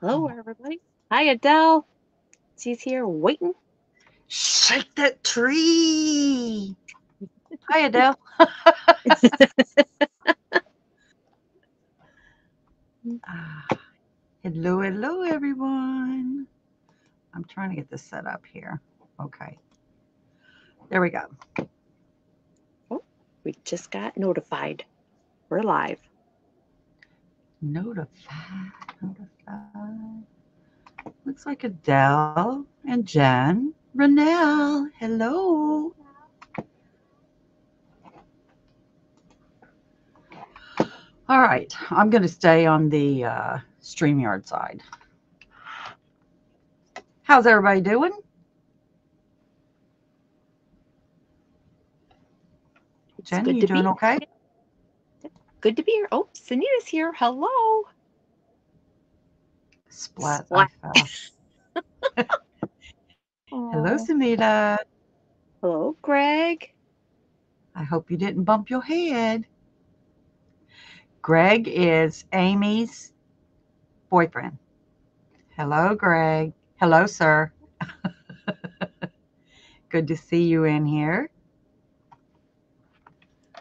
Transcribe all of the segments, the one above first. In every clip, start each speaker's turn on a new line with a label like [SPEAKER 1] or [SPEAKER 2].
[SPEAKER 1] Hello, everybody. Hi, Adele. She's here waiting.
[SPEAKER 2] Shake that tree. Hi, Adele. Ah, hello, hello, everyone. I'm trying to get this set up here. Okay. There we go.
[SPEAKER 1] Oh, We just got notified. We're live.
[SPEAKER 2] Notified, notified. Looks like Adele and Jen. Renelle, hello. All right, I'm going to stay on the uh, StreamYard side. How's everybody doing? Jen, you doing okay?
[SPEAKER 1] Good to be here. Oh, Sunita's here. Hello.
[SPEAKER 2] Splat.
[SPEAKER 1] Splat.
[SPEAKER 2] Hello. Sunita.
[SPEAKER 1] Hello, Greg.
[SPEAKER 2] I hope you didn't bump your head. Greg is Amy's boyfriend. Hello, Greg. Hello, sir. Good to see you in here.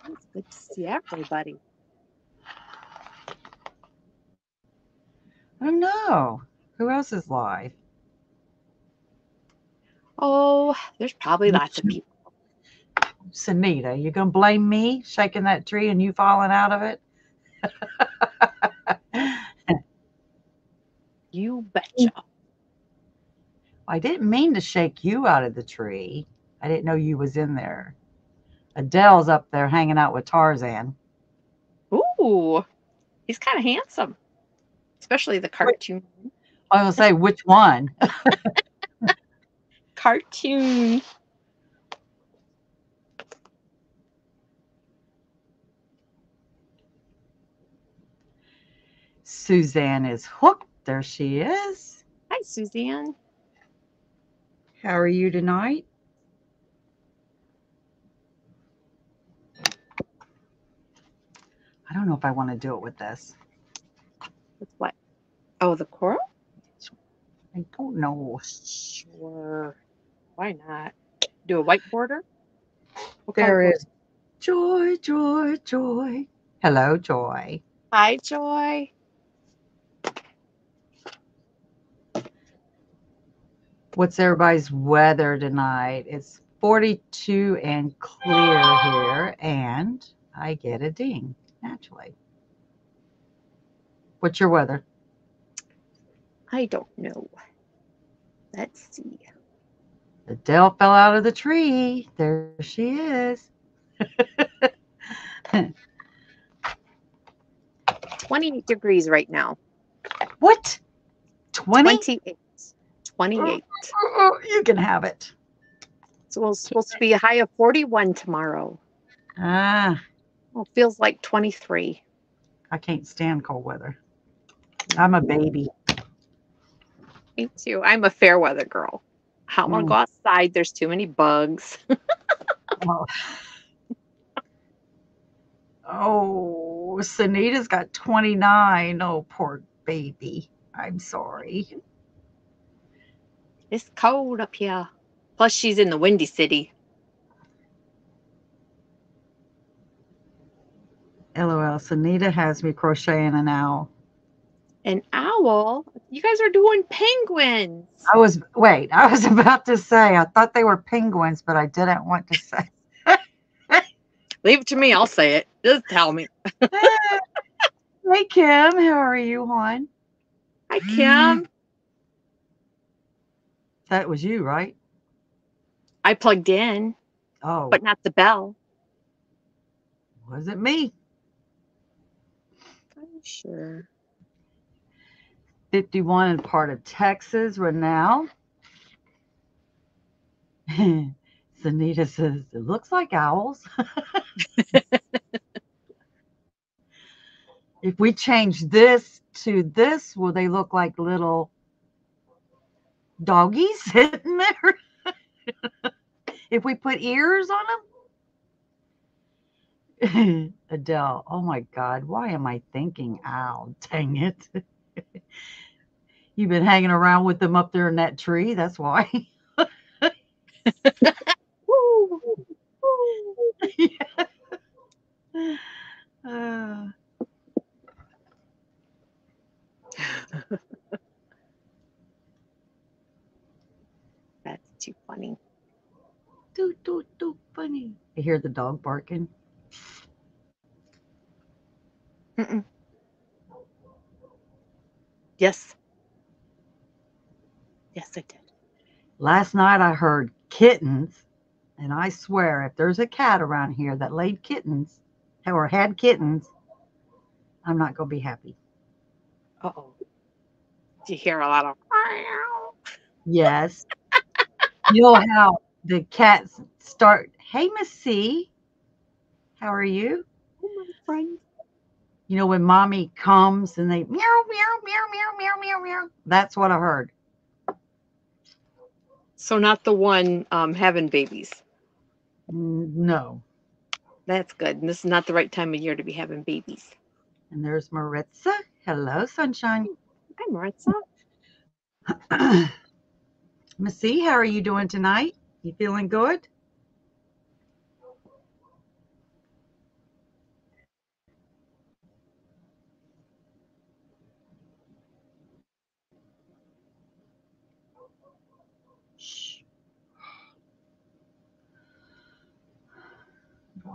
[SPEAKER 1] It's good to see everybody.
[SPEAKER 2] I don't know. Who else is live?
[SPEAKER 1] Oh, there's probably lots of people.
[SPEAKER 2] Sunita, you gonna blame me shaking that tree and you falling out of it?
[SPEAKER 1] You betcha. Mm.
[SPEAKER 2] I didn't mean to shake you out of the tree. I didn't know you was in there. Adele's up there hanging out with Tarzan.
[SPEAKER 1] Ooh, he's kind of handsome, especially the cartoon.
[SPEAKER 2] I will say which one.
[SPEAKER 1] Cartoon.
[SPEAKER 2] Suzanne is hooked. There she is.
[SPEAKER 1] Hi, Suzanne.
[SPEAKER 2] How are you tonight? I don't know if I want to do it with this.
[SPEAKER 1] With what? Oh, the coral?
[SPEAKER 2] I don't know.
[SPEAKER 1] Sure. Why not? Do a white border? What
[SPEAKER 2] There
[SPEAKER 1] color-
[SPEAKER 2] is Joy, Joy, Joy. Hello, Joy.
[SPEAKER 1] Hi, Joy.
[SPEAKER 2] What's everybody's weather tonight? It's 42 and clear here, and I get a ding naturally. What's your weather?
[SPEAKER 1] I don't know. Let's see.
[SPEAKER 2] Adele fell out of the tree. There she is.
[SPEAKER 1] 28 degrees right now.
[SPEAKER 2] What? 20?
[SPEAKER 1] 28. 28.
[SPEAKER 2] Oh, you can have it.
[SPEAKER 1] So it's supposed to be a high of 41 tomorrow.
[SPEAKER 2] Ah,
[SPEAKER 1] Well, it feels like 23.
[SPEAKER 2] I can't stand cold weather. I'm a baby.
[SPEAKER 1] Me too. I'm a fair weather girl. I don't want to
[SPEAKER 2] Mm.
[SPEAKER 1] go outside. There's too many bugs.
[SPEAKER 2] Oh. oh, Sunita's got 29. Oh, poor baby. I'm sorry.
[SPEAKER 1] It's cold up here. Plus, she's in the windy city.
[SPEAKER 2] LOL. Sunita has me crocheting an owl.
[SPEAKER 1] An owl? You guys are doing penguins.
[SPEAKER 2] I was, wait, I was about to say, I thought they were penguins, but I didn't want to say.
[SPEAKER 1] Leave it to me. I'll say it. Just tell me.
[SPEAKER 2] hey, Kim. How are you, hon?
[SPEAKER 1] Hi, Kim. Mm.
[SPEAKER 2] That was you, right?
[SPEAKER 1] I plugged in,
[SPEAKER 2] Oh,
[SPEAKER 1] but not the bell.
[SPEAKER 2] was it me?
[SPEAKER 1] I'm sure.
[SPEAKER 2] 51 in part of Texas, right Renelle. Sunita says, it looks like owls. if we change this to this, will they look like little doggies sitting there? if we put ears on them? Adele, oh my God, why am I thinking ow? Dang it. You've been hanging around with them up there in that tree. That's why.
[SPEAKER 1] Woo!
[SPEAKER 2] Uh,
[SPEAKER 1] That's too funny.
[SPEAKER 2] Too, too, too funny. I hear the dog barking.
[SPEAKER 1] Mm-mm. Yes. Yes, I did.
[SPEAKER 2] Last night I heard kittens, and I swear if there's a cat around here that laid kittens or had kittens, I'm not going to be happy.
[SPEAKER 1] Uh oh. Do you hear a lot of?
[SPEAKER 2] Yes. you know how the cats start, hey, Miss C, how are you?
[SPEAKER 1] Oh, my friend.
[SPEAKER 2] You know, when mommy comes and they meow, meow, meow, meow, meow, meow, meow. That's what I heard.
[SPEAKER 1] So not the one um, having babies.
[SPEAKER 2] No.
[SPEAKER 1] That's good. And this is not the right time of year to be having babies.
[SPEAKER 2] And there's Maritza. Hello, sunshine.
[SPEAKER 1] Hi, Maritza.
[SPEAKER 2] Missy, how are you doing tonight? You feeling good?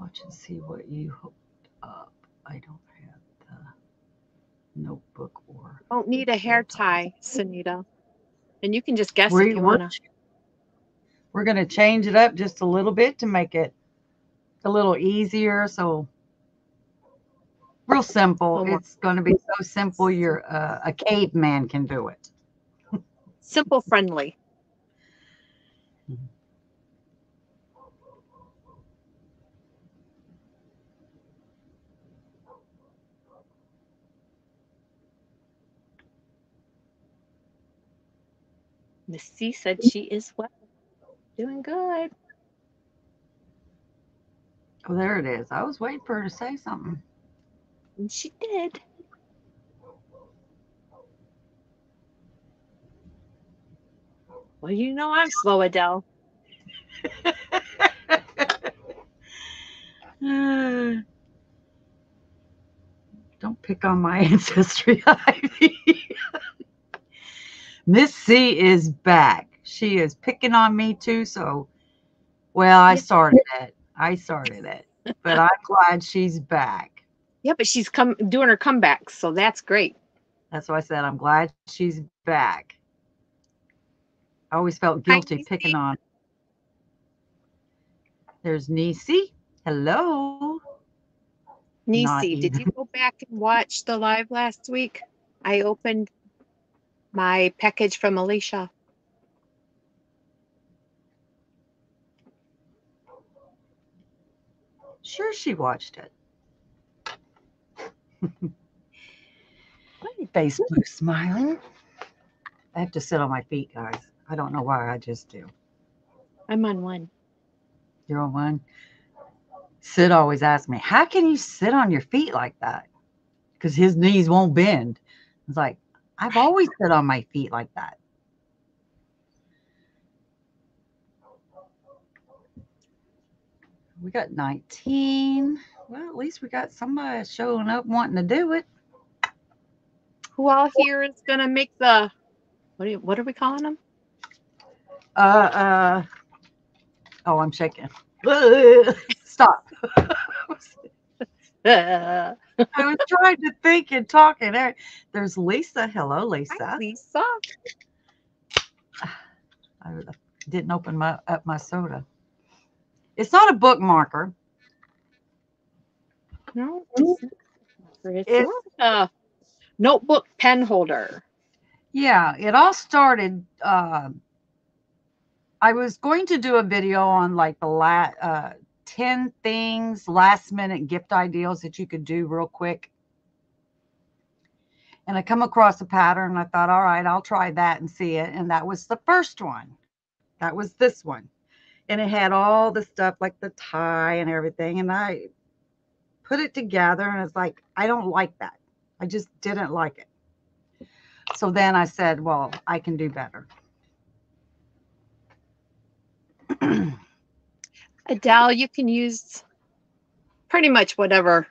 [SPEAKER 2] Watch and see what you hooked up. I don't have the notebook or.
[SPEAKER 1] Don't need a hair tie, Sunita. And you can just guess
[SPEAKER 2] We're,
[SPEAKER 1] if you want to.
[SPEAKER 2] we're going to change it up just a little bit to make it a little easier. So, real simple. It's going to be so simple, you're uh, a caveman can do it.
[SPEAKER 1] Simple, friendly. Missy said she is well. Doing good.
[SPEAKER 2] Oh, there it is. I was waiting for her to say something.
[SPEAKER 1] And she did. Well, you know I'm slow, Adele.
[SPEAKER 2] Don't pick on my ancestry, Ivy. Miss C is back. She is picking on me too. So, well, I started it. I started it, but I'm glad she's back.
[SPEAKER 1] Yeah, but she's come doing her comeback, so that's great.
[SPEAKER 2] That's why I said I'm glad she's back. I always felt guilty
[SPEAKER 1] Niecy.
[SPEAKER 2] picking on. There's Nisi. Hello.
[SPEAKER 1] Nisi, did you go back and watch the live last week? I opened my package from Alicia.
[SPEAKER 2] Sure, she watched it. Face blue smiling. I have to sit on my feet, guys. I don't know why. I just do.
[SPEAKER 1] I'm on one.
[SPEAKER 2] You're on one. Sid always asks me, How can you sit on your feet like that? Because his knees won't bend. It's like, I've always sit on my feet like that. We got 19. Well, at least we got somebody showing up wanting to do it.
[SPEAKER 1] Who all here is gonna make the what do you, what are we calling them?
[SPEAKER 2] Uh, uh, oh, I'm shaking. Stop.
[SPEAKER 1] Uh,
[SPEAKER 2] I was trying to think and talk, and there- there's Lisa. Hello,
[SPEAKER 1] hi,
[SPEAKER 2] Lisa.
[SPEAKER 1] Lisa.
[SPEAKER 2] I didn't open my up my soda. It's not a bookmarker.
[SPEAKER 1] No, it's it's
[SPEAKER 2] It's-
[SPEAKER 1] a notebook pen holder.
[SPEAKER 2] Yeah, it all started. Uh, I was going to do a video on like the la- uh, 10 things, last minute gift ideas that you could do real quick. And I come across a pattern I thought, all right, I'll try that and see it. And that was the first one. That was this one. And it had all the stuff like the tie and everything. And I put it together and it's like, I don't like that. I just didn't like it. So then I said, well, I can do better.
[SPEAKER 1] Adele, you can use pretty much whatever.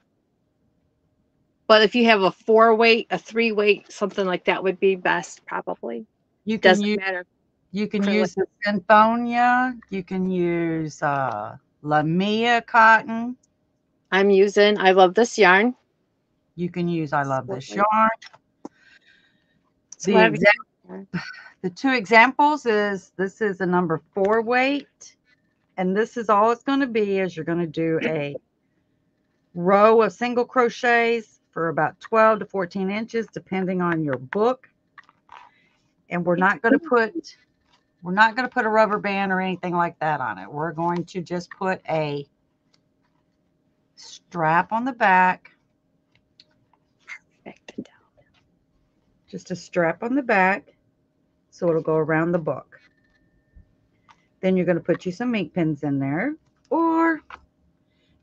[SPEAKER 1] But if you have a four weight, a three weight, something like that would be best, probably.
[SPEAKER 2] You can
[SPEAKER 1] Doesn't
[SPEAKER 2] use
[SPEAKER 1] matter.
[SPEAKER 2] you can use the Synthonia, you can use uh Lamia cotton,
[SPEAKER 1] I'm using, I love this yarn.
[SPEAKER 2] you can use I love this yarn. The, the two examples is this is a number four weight, and this is all it's going to be is you're going to do a row of single crochets for about 12 to 14 inches, depending on your book. And we're not going to put we're not going to put a rubber band or anything like that on it. We're going to just put a strap on the back,
[SPEAKER 1] Perfect,
[SPEAKER 2] just a strap on the back, so it'll go around the book. Then you're going to put you some ink pens in there, or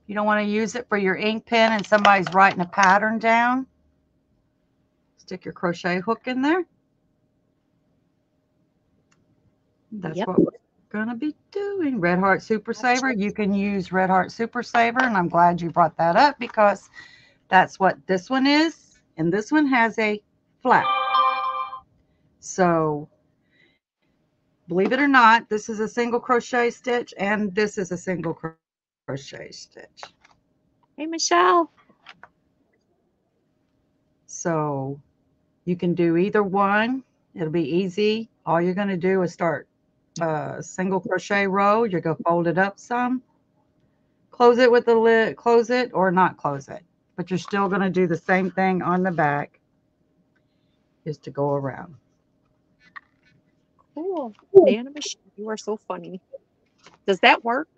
[SPEAKER 2] you don't want to use it for your ink pen and somebody's writing a pattern down. Stick your crochet hook in there. That's
[SPEAKER 1] Yep.
[SPEAKER 2] what we're going to be doing. Red Heart Super Saver. You can use Red Heart Super Saver, and I'm glad you brought that up because that's what this one is. And this one has a flap. So, believe it or not, this is a single crochet stitch, and this is a single cro- crochet stitch.
[SPEAKER 1] Hey, Michelle.
[SPEAKER 2] So you can do either one. It'll be easy. All you're going to do is start a single crochet row. You're going to fold it up some, close it with the lid, close it or not close it. But you're still going to do the same thing on the back is to go around.
[SPEAKER 1] Cool. Nana Michelle, you are so funny. Does that work?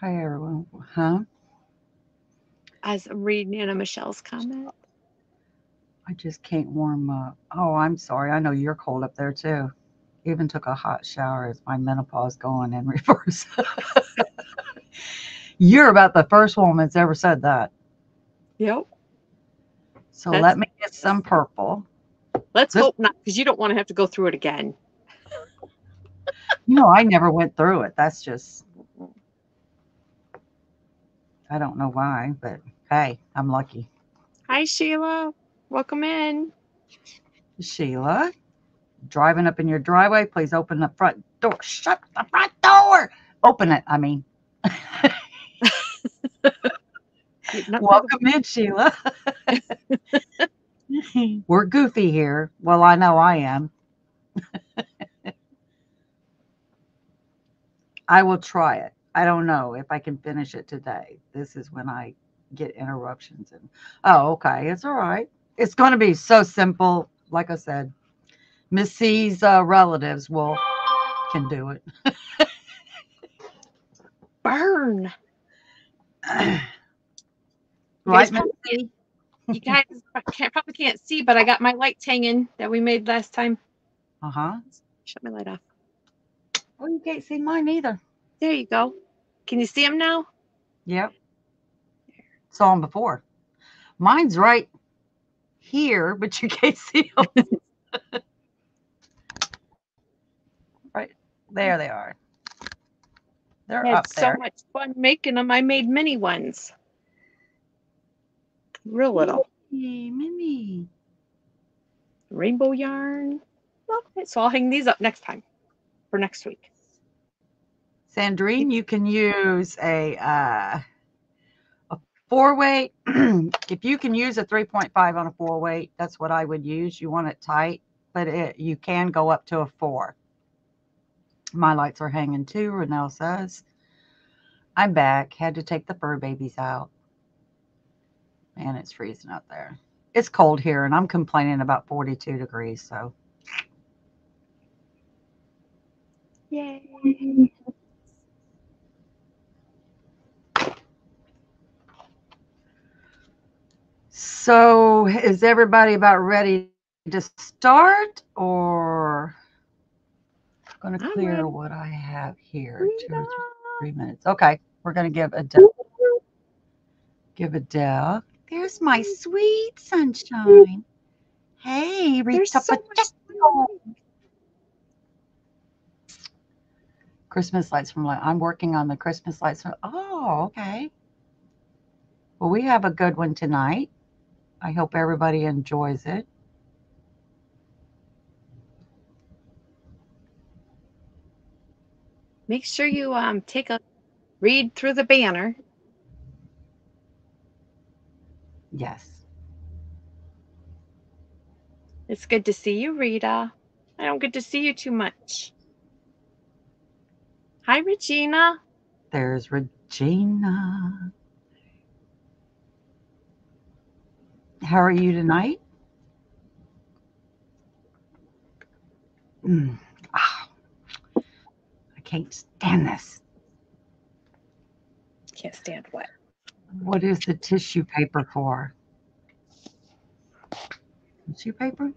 [SPEAKER 2] Hi, everyone. Huh?
[SPEAKER 1] As I'm reading Nana Michelle's comment.
[SPEAKER 2] I just can't warm up. Oh, I'm sorry. I know you're cold up there too. Even took a hot shower as my menopause going in reverse. you're about the first woman that's ever said that.
[SPEAKER 1] Yep.
[SPEAKER 2] So
[SPEAKER 1] That's-
[SPEAKER 2] let me get some purple.
[SPEAKER 1] Let's
[SPEAKER 2] This-
[SPEAKER 1] hope not, because you don't want to have to go through it again.
[SPEAKER 2] You know, I never went through it. That's just, I don't know why, but hey, I'm lucky.
[SPEAKER 1] Hi, Sheila. Welcome in.
[SPEAKER 2] Sheila, driving up in your driveway, please open the front door. Shut the front door. Open it, I mean. Welcome in, Sheila. We're goofy here. Well, I know I am. I will try it. I don't know if I can finish it today. This is when I get interruptions and oh, okay, it's all right. It's going to be so simple. Like I said, Miss C's uh, relatives will can do it.
[SPEAKER 1] Burn.
[SPEAKER 2] right, Miss C?
[SPEAKER 1] You guys can't, probably can't see, but I got my lights hanging that we made last time.
[SPEAKER 2] Uh huh.
[SPEAKER 1] Shut my light off.
[SPEAKER 2] Oh, you can't see mine either.
[SPEAKER 1] There you go. Can you see them now?
[SPEAKER 2] Yep. Saw them before. Mine's right here, but you can't see them. right there they are. They're
[SPEAKER 1] I had
[SPEAKER 2] up
[SPEAKER 1] so much fun making them. I made mini ones. Real little.
[SPEAKER 2] Hey, Mimi.
[SPEAKER 1] Rainbow yarn. Love it. So I'll hang these up next time for next week.
[SPEAKER 2] Sandrine, you can use a uh, a four weight. if you can use a 3.5 on a four weight, that's what I would use. You want it tight, but it, you can go up to a four. My lights are hanging too, Renelle says. I'm back. Had to take the fur babies out. Man, it's freezing out there. It's cold here, and I'm complaining about 42 degrees. So,
[SPEAKER 1] Yay.
[SPEAKER 2] so is everybody about ready to start, or I'm going to clear what I have here? Two or three minutes. Okay, we're going to give a Give a Adele. There's my sweet sunshine. Hey,
[SPEAKER 1] There's
[SPEAKER 2] Rita
[SPEAKER 1] so much
[SPEAKER 2] Christmas lights from Li- I'm working on the Christmas lights. From, oh, okay. Well, we have a good one tonight. I hope everybody enjoys it.
[SPEAKER 1] Make sure you um take a read through the banner.
[SPEAKER 2] Yes.
[SPEAKER 1] It's good to see you, Rita. I don't get to see you too much. Hi, Regina.
[SPEAKER 2] There's Regina. How are you tonight? Mm. Ah. I can't stand this.
[SPEAKER 1] Can't stand what.
[SPEAKER 2] What is the tissue paper for? Tissue paper?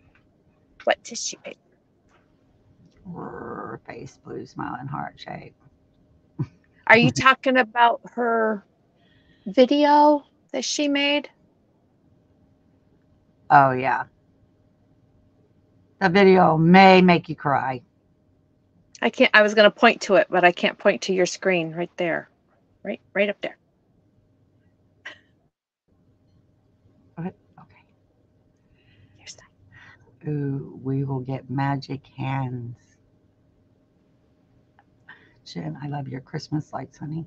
[SPEAKER 1] What tissue paper?
[SPEAKER 2] Rrr, face blue smiling heart shape.
[SPEAKER 1] Are you talking about her video that she made?
[SPEAKER 2] Oh yeah. The video may make you cry.
[SPEAKER 1] I can't. I was going to point to it, but I can't point to your screen right there, right, right up there.
[SPEAKER 2] What? Okay.
[SPEAKER 1] Here's that.
[SPEAKER 2] Ooh, we will get magic hands. Jen, I love your Christmas lights, honey.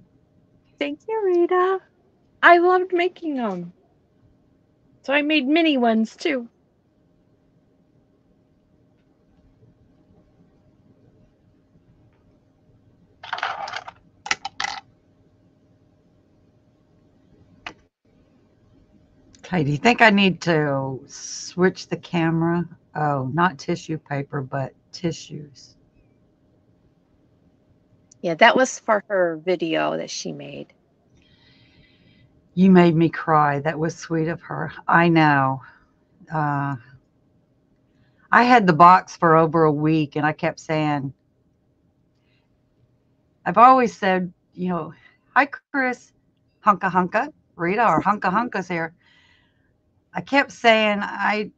[SPEAKER 1] Thank you, Rita. I loved making them. So I made mini ones too.
[SPEAKER 2] Okay, do you think I need to switch the camera? Oh, not tissue paper, but tissues.
[SPEAKER 1] Yeah, that was for her video that she made.
[SPEAKER 2] You made me cry. That was sweet of her. I know. Uh, I had the box for over a week and I kept saying, I've always said, you know, hi, Chris, hunka hunka, Rita, or hunka hunka's here. I kept saying, I,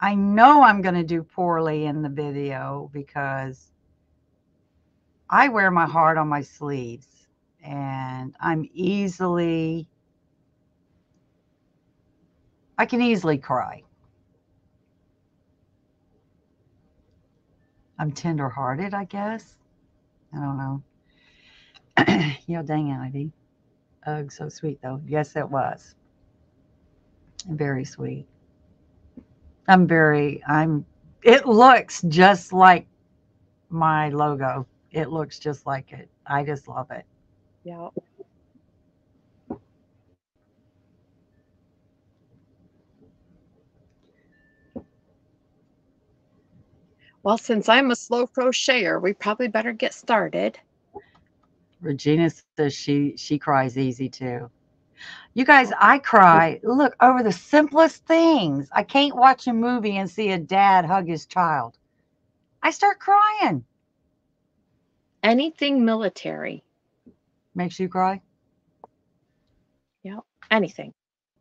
[SPEAKER 2] I know I'm going to do poorly in the video because I wear my heart on my sleeves and I'm easily I can easily cry. I'm tender-hearted, I guess. I don't know. yeah, dang it, Ivy. Ugh, so sweet though. Yes, it was. Very sweet. I'm very, I'm, it looks just like my logo. It looks just like it. I just love it.
[SPEAKER 1] Yeah. Well, since I'm a slow crocheter, we probably better get started.
[SPEAKER 2] Regina says she she cries easy too. You guys, I cry. Look over the simplest things. I can't watch a movie and see a dad hug his child. I start crying.
[SPEAKER 1] Anything military,
[SPEAKER 2] Makes you cry?
[SPEAKER 1] Yeah, anything.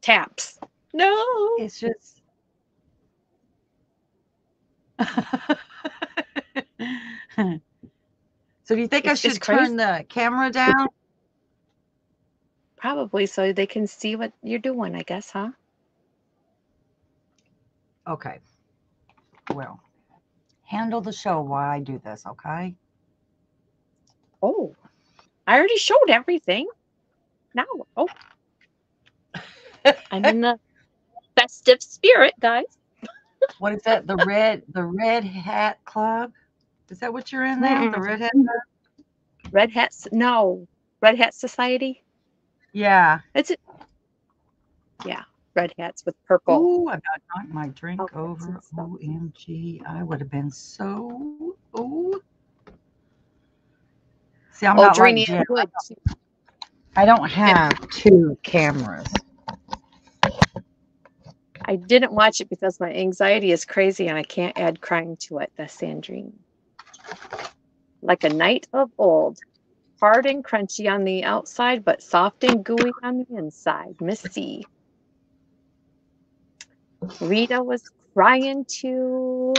[SPEAKER 1] Taps. No.
[SPEAKER 2] It's just. so do you think I
[SPEAKER 1] It's just
[SPEAKER 2] should turn the camera down?
[SPEAKER 1] Probably so they can see what you're doing, I guess, huh?
[SPEAKER 2] Okay. Well, handle the show while I do this, okay?
[SPEAKER 1] Oh, I already showed everything. Now, oh, I'm in the festive spirit, guys.
[SPEAKER 2] What is that? The red the red hat club? Is that what you're in there? The
[SPEAKER 1] Mm-mm.
[SPEAKER 2] red hat club?
[SPEAKER 1] Red hats, no, Red Hat Society.
[SPEAKER 2] Yeah.
[SPEAKER 1] It's it. Yeah, red hats with purple.
[SPEAKER 2] Oh, I knocked my drink
[SPEAKER 1] and
[SPEAKER 2] over. OMG. I would have been so oh. See, I'm
[SPEAKER 1] Oh,
[SPEAKER 2] not like Jen. I don't have two cameras.
[SPEAKER 1] I didn't watch it because my anxiety is crazy and I can't add crying to it. The Sandrine. Like a knight of old. Hard and crunchy on the outside, but soft and gooey on the inside. Missy. Rita was crying too.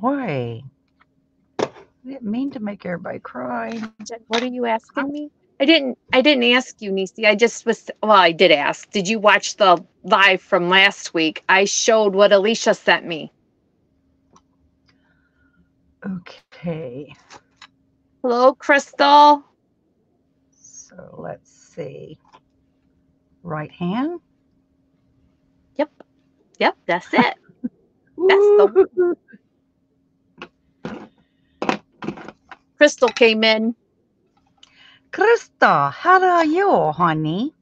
[SPEAKER 2] Boy. I didn't mean to make everybody cry.
[SPEAKER 1] What are you asking me? I didn't. I didn't ask you, Nisi. I just was. Well, I did ask. Did you watch the live from last week? I showed what Alicia sent me.
[SPEAKER 2] Okay.
[SPEAKER 1] Hello, Crystal.
[SPEAKER 2] So let's see. Right hand.
[SPEAKER 1] Yep. Yep. That's it. That's the- Crystal came in.
[SPEAKER 2] Krista, how are you, honey?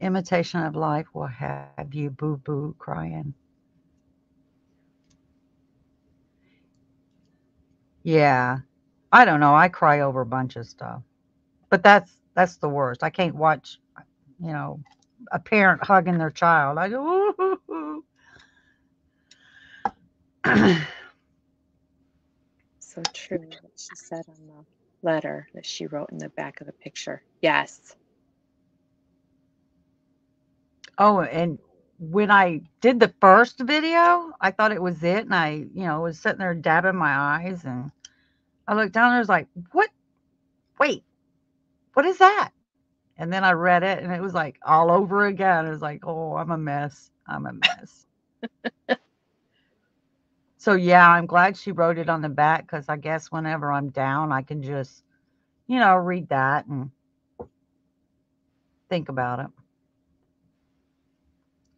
[SPEAKER 2] Imitation of life will have you boo boo crying. Yeah. I don't know. I cry over a bunch of stuff. But that's that's the worst. I can't watch, you know, a parent hugging their child. I go.
[SPEAKER 1] So true. What she said on the letter that she wrote in the back of the picture. Yes.
[SPEAKER 2] Oh, and when I did the first video, I thought it was it, and I, you know, was sitting there dabbing my eyes, and I looked down and I was like, "What? Wait, what is that?" And then I read it, and it was like all over again. It was like, "Oh, I'm a mess. I'm a mess." so yeah, I'm glad she wrote it on the back because I guess whenever I'm down, I can just, you know, read that and think about it.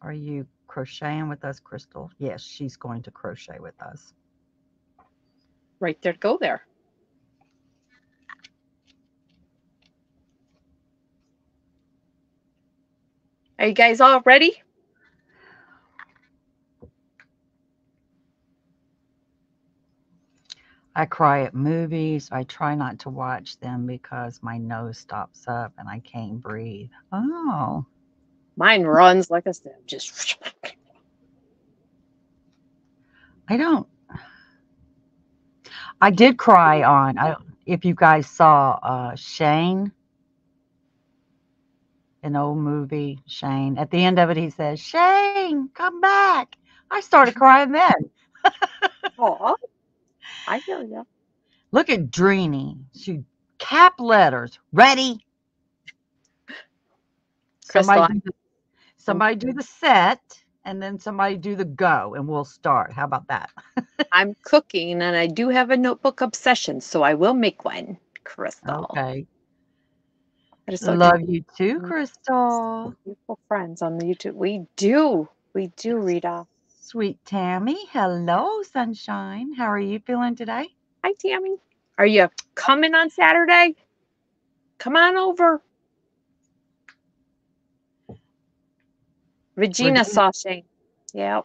[SPEAKER 2] Are you crocheting with us, Crystal? Yes, she's going to crochet with us.
[SPEAKER 1] Right there. Go there. Are you guys all ready?
[SPEAKER 2] I cry at movies. I try not to watch them because my nose stops up and I can't breathe. Oh,
[SPEAKER 1] Mine runs like I said, just
[SPEAKER 2] I don't. I did cry on. I if you guys saw uh Shane, an old movie, Shane. At the end of it, he says, "Shane, come back." I started crying then.
[SPEAKER 1] Aw. I hear you.
[SPEAKER 2] Look at Dreeny. She cap letters. Ready?
[SPEAKER 1] Crystal,
[SPEAKER 2] Somebody, do the, somebody do the set and then somebody do the go and we'll start. How about that?
[SPEAKER 1] I'm cooking and I do have a notebook obsession, so I will make one. Crystal.
[SPEAKER 2] Okay.
[SPEAKER 1] Is so
[SPEAKER 2] Love you too. Crystal.
[SPEAKER 1] beautiful friends on the YouTube. We do. We do, Rita.
[SPEAKER 2] Sweet Tammy. Hello, sunshine. How are you feeling today?
[SPEAKER 1] Hi, Tammy. Are you coming on Saturday? Come on over. Regina
[SPEAKER 2] Regina.
[SPEAKER 1] Yeah.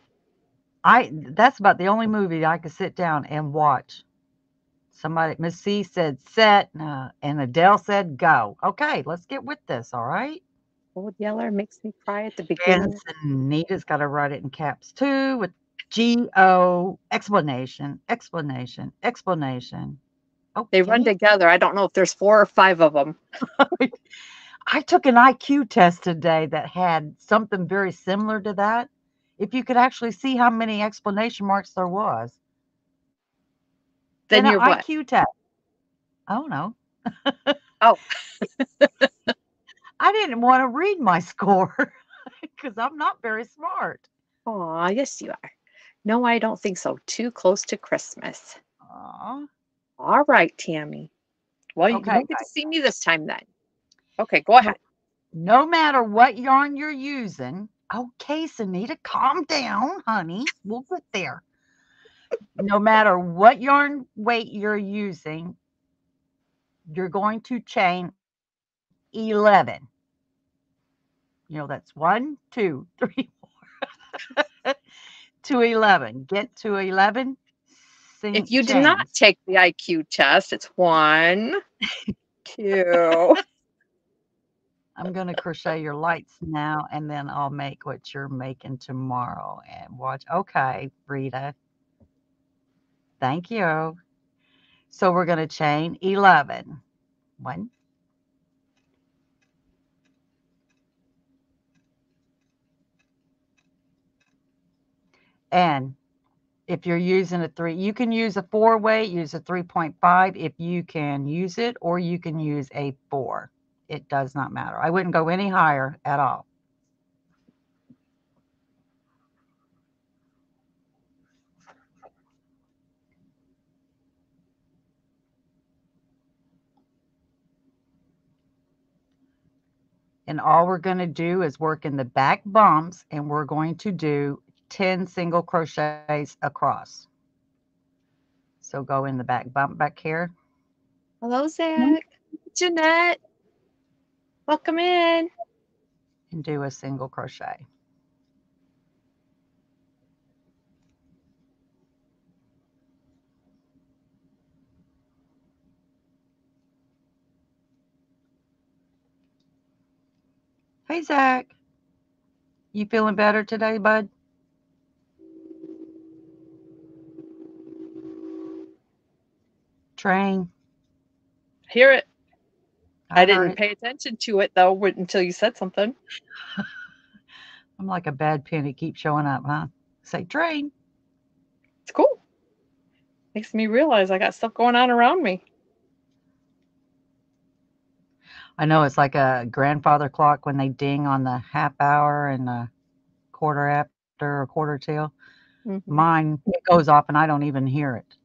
[SPEAKER 2] I that's about the only movie I could sit down and watch. Somebody Miss C said set uh, and Adele said go. Okay, let's get with this, all right?
[SPEAKER 1] Old Yeller makes me cry at the beginning.
[SPEAKER 2] And Nita's got to write it in caps too with G O explanation, explanation, explanation. Okay.
[SPEAKER 1] They run together. I don't know if there's four or five of them.
[SPEAKER 2] I took an IQ test today that had something very similar to that. If you could actually see how many explanation marks there was.
[SPEAKER 1] Then you're
[SPEAKER 2] an
[SPEAKER 1] what?
[SPEAKER 2] IQ test. I don't know.
[SPEAKER 1] Oh.
[SPEAKER 2] I didn't want to read my score because I'm not very smart.
[SPEAKER 1] Oh, yes, you are. No, I don't think so. Too close to Christmas.
[SPEAKER 2] Aw.
[SPEAKER 1] All right, Tammy. Well, you don't get to see me this time then. Okay, go ahead.
[SPEAKER 2] No matter what yarn you're using, okay, Sunita, calm down, honey. We'll get there. No matter what yarn weight you're using, you're going to chain 11. You know, that's one, two, three, four, to 11. Get to 11. sing-
[SPEAKER 1] If you did not take the IQ test, it's one, two.
[SPEAKER 2] I'm going to crochet your lights now and then I'll make what you're making tomorrow and watch. Okay, Rita. Thank you. So we're going to chain 11. One, and if you're using a three, you can use a four weight, use a 3.5 if you can use it, or you can use a four. It does not matter. I wouldn't go any higher at all. And all we're going to do is work in the back bumps and we're going to do 10 single crochets across. So go in the back bump back here.
[SPEAKER 1] Hello, Zach. Jeanette. Welcome in.
[SPEAKER 2] And do a single crochet. Hey, Zach. You feeling better today, bud? Train.
[SPEAKER 1] Hear it. I,
[SPEAKER 2] heard
[SPEAKER 1] didn't
[SPEAKER 2] it.
[SPEAKER 1] pay attention to it though until you said something.
[SPEAKER 2] I'm like a bad penny. Keep showing up, huh? Say train.
[SPEAKER 1] It's cool. Makes me realize I got stuff going on around me.
[SPEAKER 2] I know it's like a grandfather clock when they ding on the half hour and the quarter after or quarter till.
[SPEAKER 1] Mhm.
[SPEAKER 2] Mine it goes off and I don't even hear it.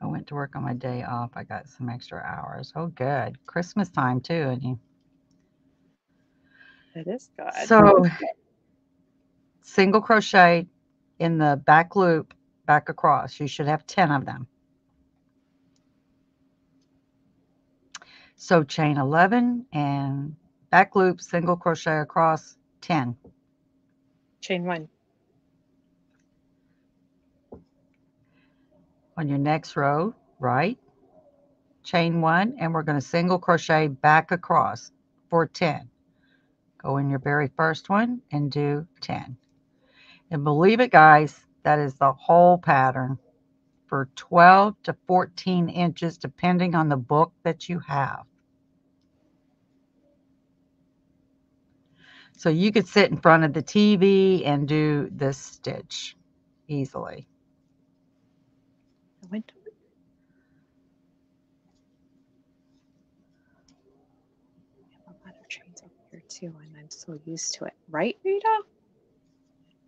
[SPEAKER 2] I went to work on my day off. I got some extra hours. Oh, good. Christmas time too, and you.
[SPEAKER 1] It is good.
[SPEAKER 2] So, single crochet in the back loop, back across. You should have 10 of them. So, chain 11 and back loop, single crochet across 10.
[SPEAKER 1] Chain one.
[SPEAKER 2] On your next row, right? Chain one, and we're going to single crochet back across for 10. Go in your very first one and do 10. And believe it, guys, that is the whole pattern for 12 to 14 inches, depending on the book that you have. So you could sit in front of the TV and do this stitch easily.
[SPEAKER 1] I went. I have a lot of trains up here too, and I'm so used to it. Right, Rita?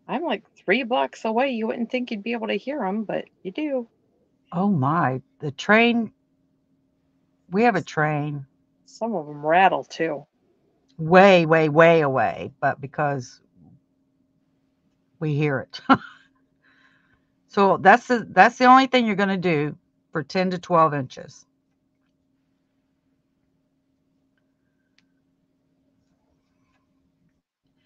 [SPEAKER 1] I'm like three blocks away. You wouldn't think you'd be able to hear them, but you do.
[SPEAKER 2] Oh my, the train. We have a train
[SPEAKER 1] Some of them rattle too.
[SPEAKER 2] way, way, way away, but because we hear it. so that's the that's the only thing you're going to do for 10 to 12 inches.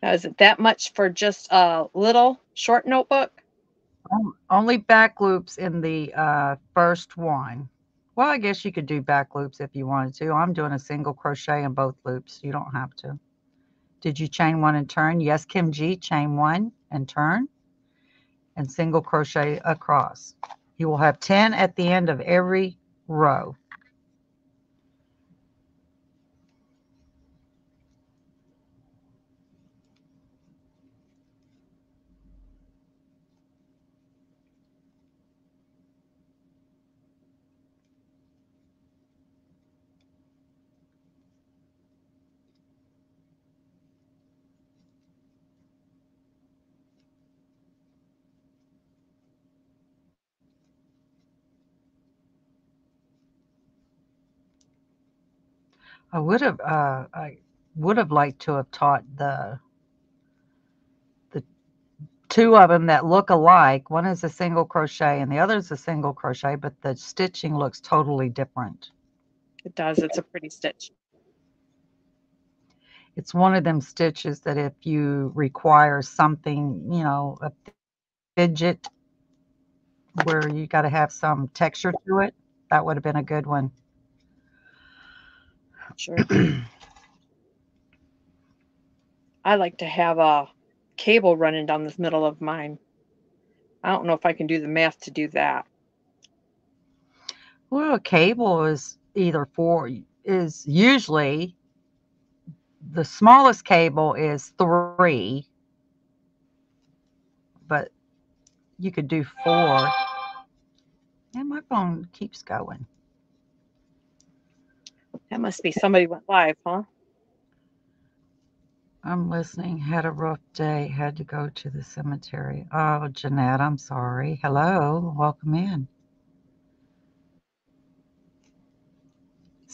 [SPEAKER 1] Now, is it that much for just a little short notebook?
[SPEAKER 2] On- Only back loops in the uh, first one. Well, I guess you could do back loops if you wanted to. I'm doing a single crochet in both loops. You don't have to. Did you chain one and turn? Yes, Kim G, chain one and turn and single crochet across. You will have 10 at the end of every row. I would have uh, I would have liked to have taught the the two of them that look alike. One is a single crochet and the other is a single crochet, but the stitching looks totally different.
[SPEAKER 1] It does. It's a pretty stitch.
[SPEAKER 2] It's one of them stitches that if you require something, you know, a fidget where you got to have some texture to it, that would have been a good one.
[SPEAKER 1] Sure. I like to have a cable running down the middle of mine. I don't know if I can do the math to do that.
[SPEAKER 2] Well, a cable is either four is usually the smallest cable is three, but you could do four. And my phone keeps going.
[SPEAKER 1] That must be somebody went live, huh?
[SPEAKER 2] I'm listening. Had a rough day. Had to go to the cemetery. Oh, Jeanette, I'm sorry. Hello. Welcome in.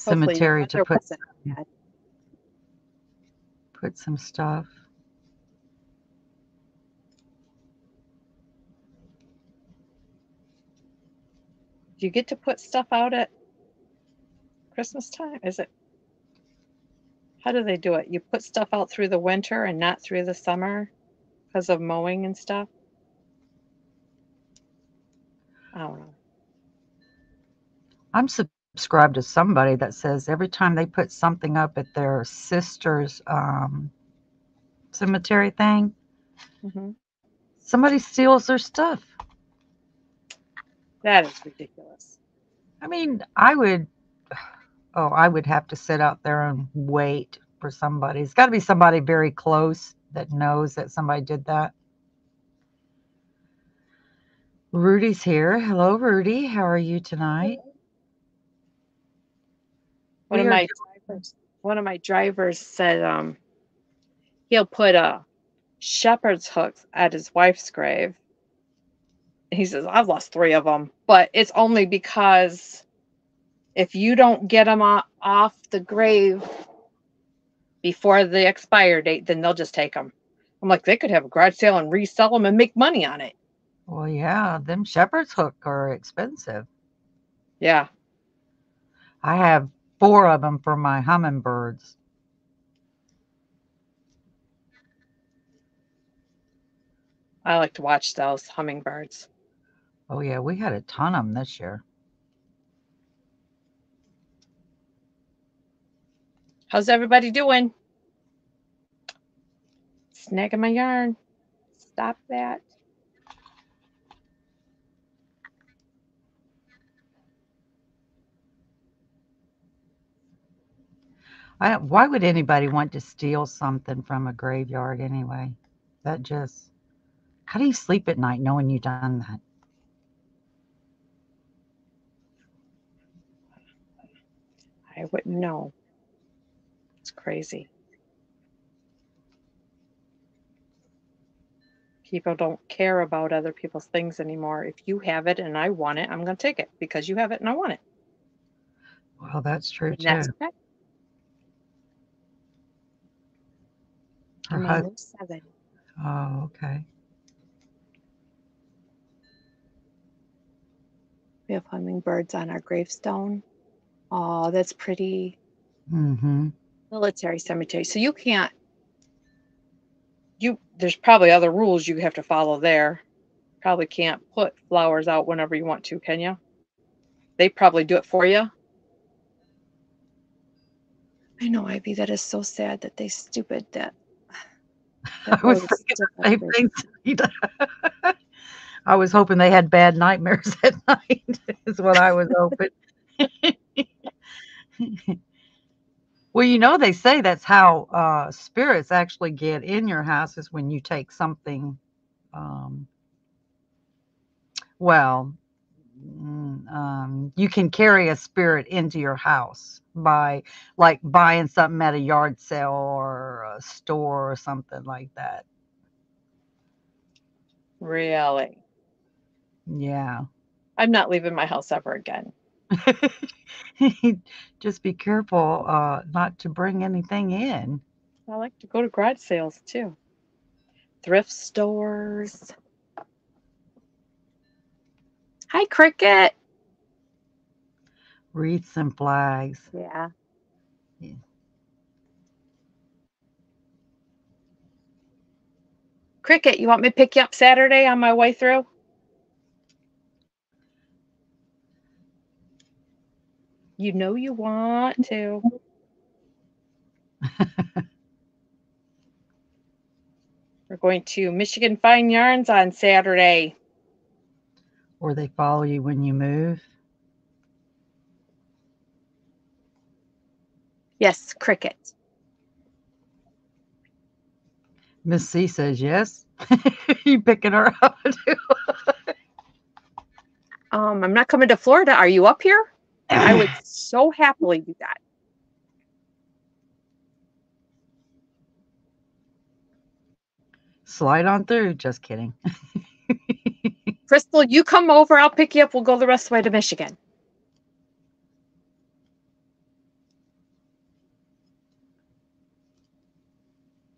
[SPEAKER 1] Hopefully
[SPEAKER 2] Cemetery to put put some stuff.
[SPEAKER 1] Do you get to put stuff out at Christmas time? Is it? How do they do it? You put stuff out through the winter and not through the summer because of mowing and stuff? I don't know.
[SPEAKER 2] I'm subscribed to somebody that says every time they put something up at their sister's um, cemetery thing,
[SPEAKER 1] hmm
[SPEAKER 2] somebody steals their stuff.
[SPEAKER 1] That is ridiculous.
[SPEAKER 2] I mean, I would, oh, I would have to sit out there and wait for somebody. It's got to be somebody very close that knows that somebody did that. Rudy's here. Hello, Rudy. How are you tonight?
[SPEAKER 1] One of
[SPEAKER 2] We
[SPEAKER 1] my drivers, one of my drivers said um, he'll put a shepherd's hooks at his wife's grave. He says I've lost three of them, but it's only because if you don't get them off the grave before the expire date, then they'll just take them. I'm like, they could have a garage sale and resell them and make money on it.
[SPEAKER 2] Well, yeah, them shepherd's hook are expensive.
[SPEAKER 1] Yeah,
[SPEAKER 2] I have four of them for my hummingbirds.
[SPEAKER 1] I like to watch those hummingbirds.
[SPEAKER 2] Oh, yeah, we had a ton of them this year.
[SPEAKER 1] How's everybody doing? Snagging my yarn. Stop that.
[SPEAKER 2] I why would anybody want to steal something from a graveyard anyway? That just, how do you sleep at night knowing you've done that?
[SPEAKER 1] I wouldn't know. Crazy. People don't care about other people's things anymore. If you have it and I want it, I'm going to take it because you have it and I want it.
[SPEAKER 2] Well, that's true
[SPEAKER 1] And
[SPEAKER 2] too.
[SPEAKER 1] that's okay.
[SPEAKER 2] Her
[SPEAKER 1] on seven.
[SPEAKER 2] oh, okay.
[SPEAKER 1] We have hummingbirds on our gravestone. Oh, that's pretty.
[SPEAKER 2] Mm-hmm.
[SPEAKER 1] Military cemetery. So you can't. You there's probably other rules you have to follow there. Probably can't put flowers out whenever you want to, can you? They probably do it for you. I know, Ivy. That is so sad that they stupid that. that
[SPEAKER 2] I was thinking the same thing. I was hoping they had bad nightmares at night, is what I was hoping. Well, you know, they say that's how uh, spirits actually get in your house is when you take something, um, well, mm, um, you can carry a spirit into your house by like buying something at a yard sale or a store or something like that.
[SPEAKER 1] Really,
[SPEAKER 2] Yeah.
[SPEAKER 1] I'm not leaving my house ever again.
[SPEAKER 2] Just be careful uh, not to bring anything in.
[SPEAKER 1] I like to go to garage sales too. Thrift stores. Hi, Cricket.
[SPEAKER 2] Wreaths and flags.
[SPEAKER 1] Yeah.
[SPEAKER 2] Yeah.
[SPEAKER 1] Cricket, you want me to pick you up Saturday on my way through? You know you want to. We're going to Michigan Fine Yarns on Saturday.
[SPEAKER 2] Or they follow you when you move.
[SPEAKER 1] Yes, cricket.
[SPEAKER 2] Miss C says yes. you picking her up too?
[SPEAKER 1] Um, I'm not coming to Florida. Are you up here? I would so happily do that.
[SPEAKER 2] Slide on through. Just kidding.
[SPEAKER 1] Crystal, you come over. I'll pick you up. We'll go the rest of the way to Michigan.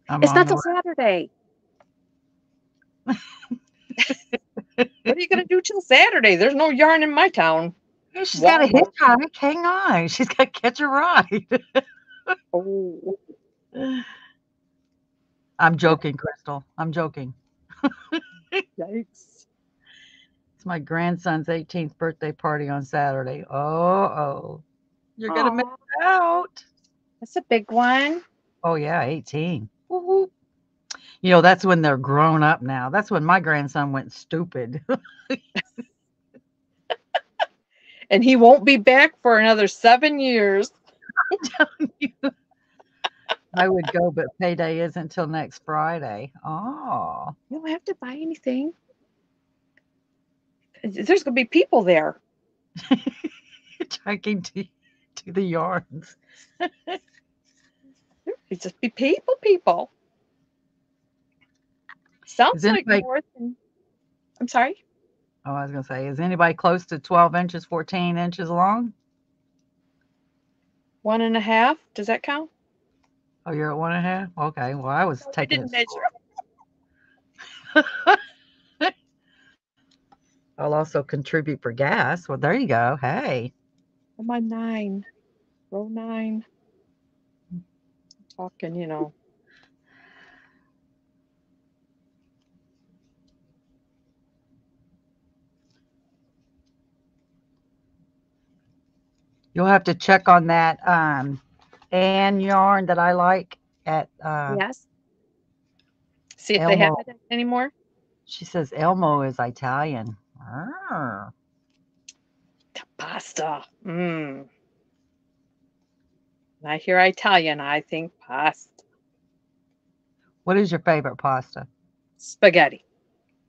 [SPEAKER 2] I'm
[SPEAKER 1] it's not till. Saturday. what are you going to do till Saturday? There's no yarn in my town.
[SPEAKER 2] Yeah, She's got a hitchhike. Hang on. She's got to catch a ride.
[SPEAKER 1] Oh,
[SPEAKER 2] I'm joking, Crystal. I'm joking.
[SPEAKER 1] yikes.
[SPEAKER 2] It's my grandson's 18th birthday party on Saturday. Oh, oh. You're going to miss out.
[SPEAKER 1] That's a big one.
[SPEAKER 2] Oh, yeah, 18. Woo-hoo. You know, that's when they're grown up now. That's when my grandson went stupid.
[SPEAKER 1] And he won't be back for another seven years.
[SPEAKER 2] I would go, but payday isn't until next Friday. Oh,
[SPEAKER 1] You don't have to buy anything. There's going to be people there.
[SPEAKER 2] Talking to, to the yards.
[SPEAKER 1] It's just be people, people. Sounds
[SPEAKER 2] Is
[SPEAKER 1] like
[SPEAKER 2] anybody-
[SPEAKER 1] more than. I'm sorry.
[SPEAKER 2] Oh, I was going to say, is anybody close to 12 inches, 14 inches long?
[SPEAKER 1] One and a half. Does that count?
[SPEAKER 2] Oh, you're at one and a half? Okay. Well, I was
[SPEAKER 1] I
[SPEAKER 2] taking
[SPEAKER 1] didn't
[SPEAKER 2] it.
[SPEAKER 1] measure.
[SPEAKER 2] I'll also contribute for gas. Well, there you go. Hey, oh,
[SPEAKER 1] I'm on nine. Row nine. Talking, you know.
[SPEAKER 2] You'll have to check on that um, Ann yarn that I like at, uh,
[SPEAKER 1] yes. See if they have it anymore.
[SPEAKER 2] she says Elmo is Italian. Arr.
[SPEAKER 1] Pasta. Mmm. When I hear Italian, I think pasta.
[SPEAKER 2] What is your favorite pasta?
[SPEAKER 1] Spaghetti.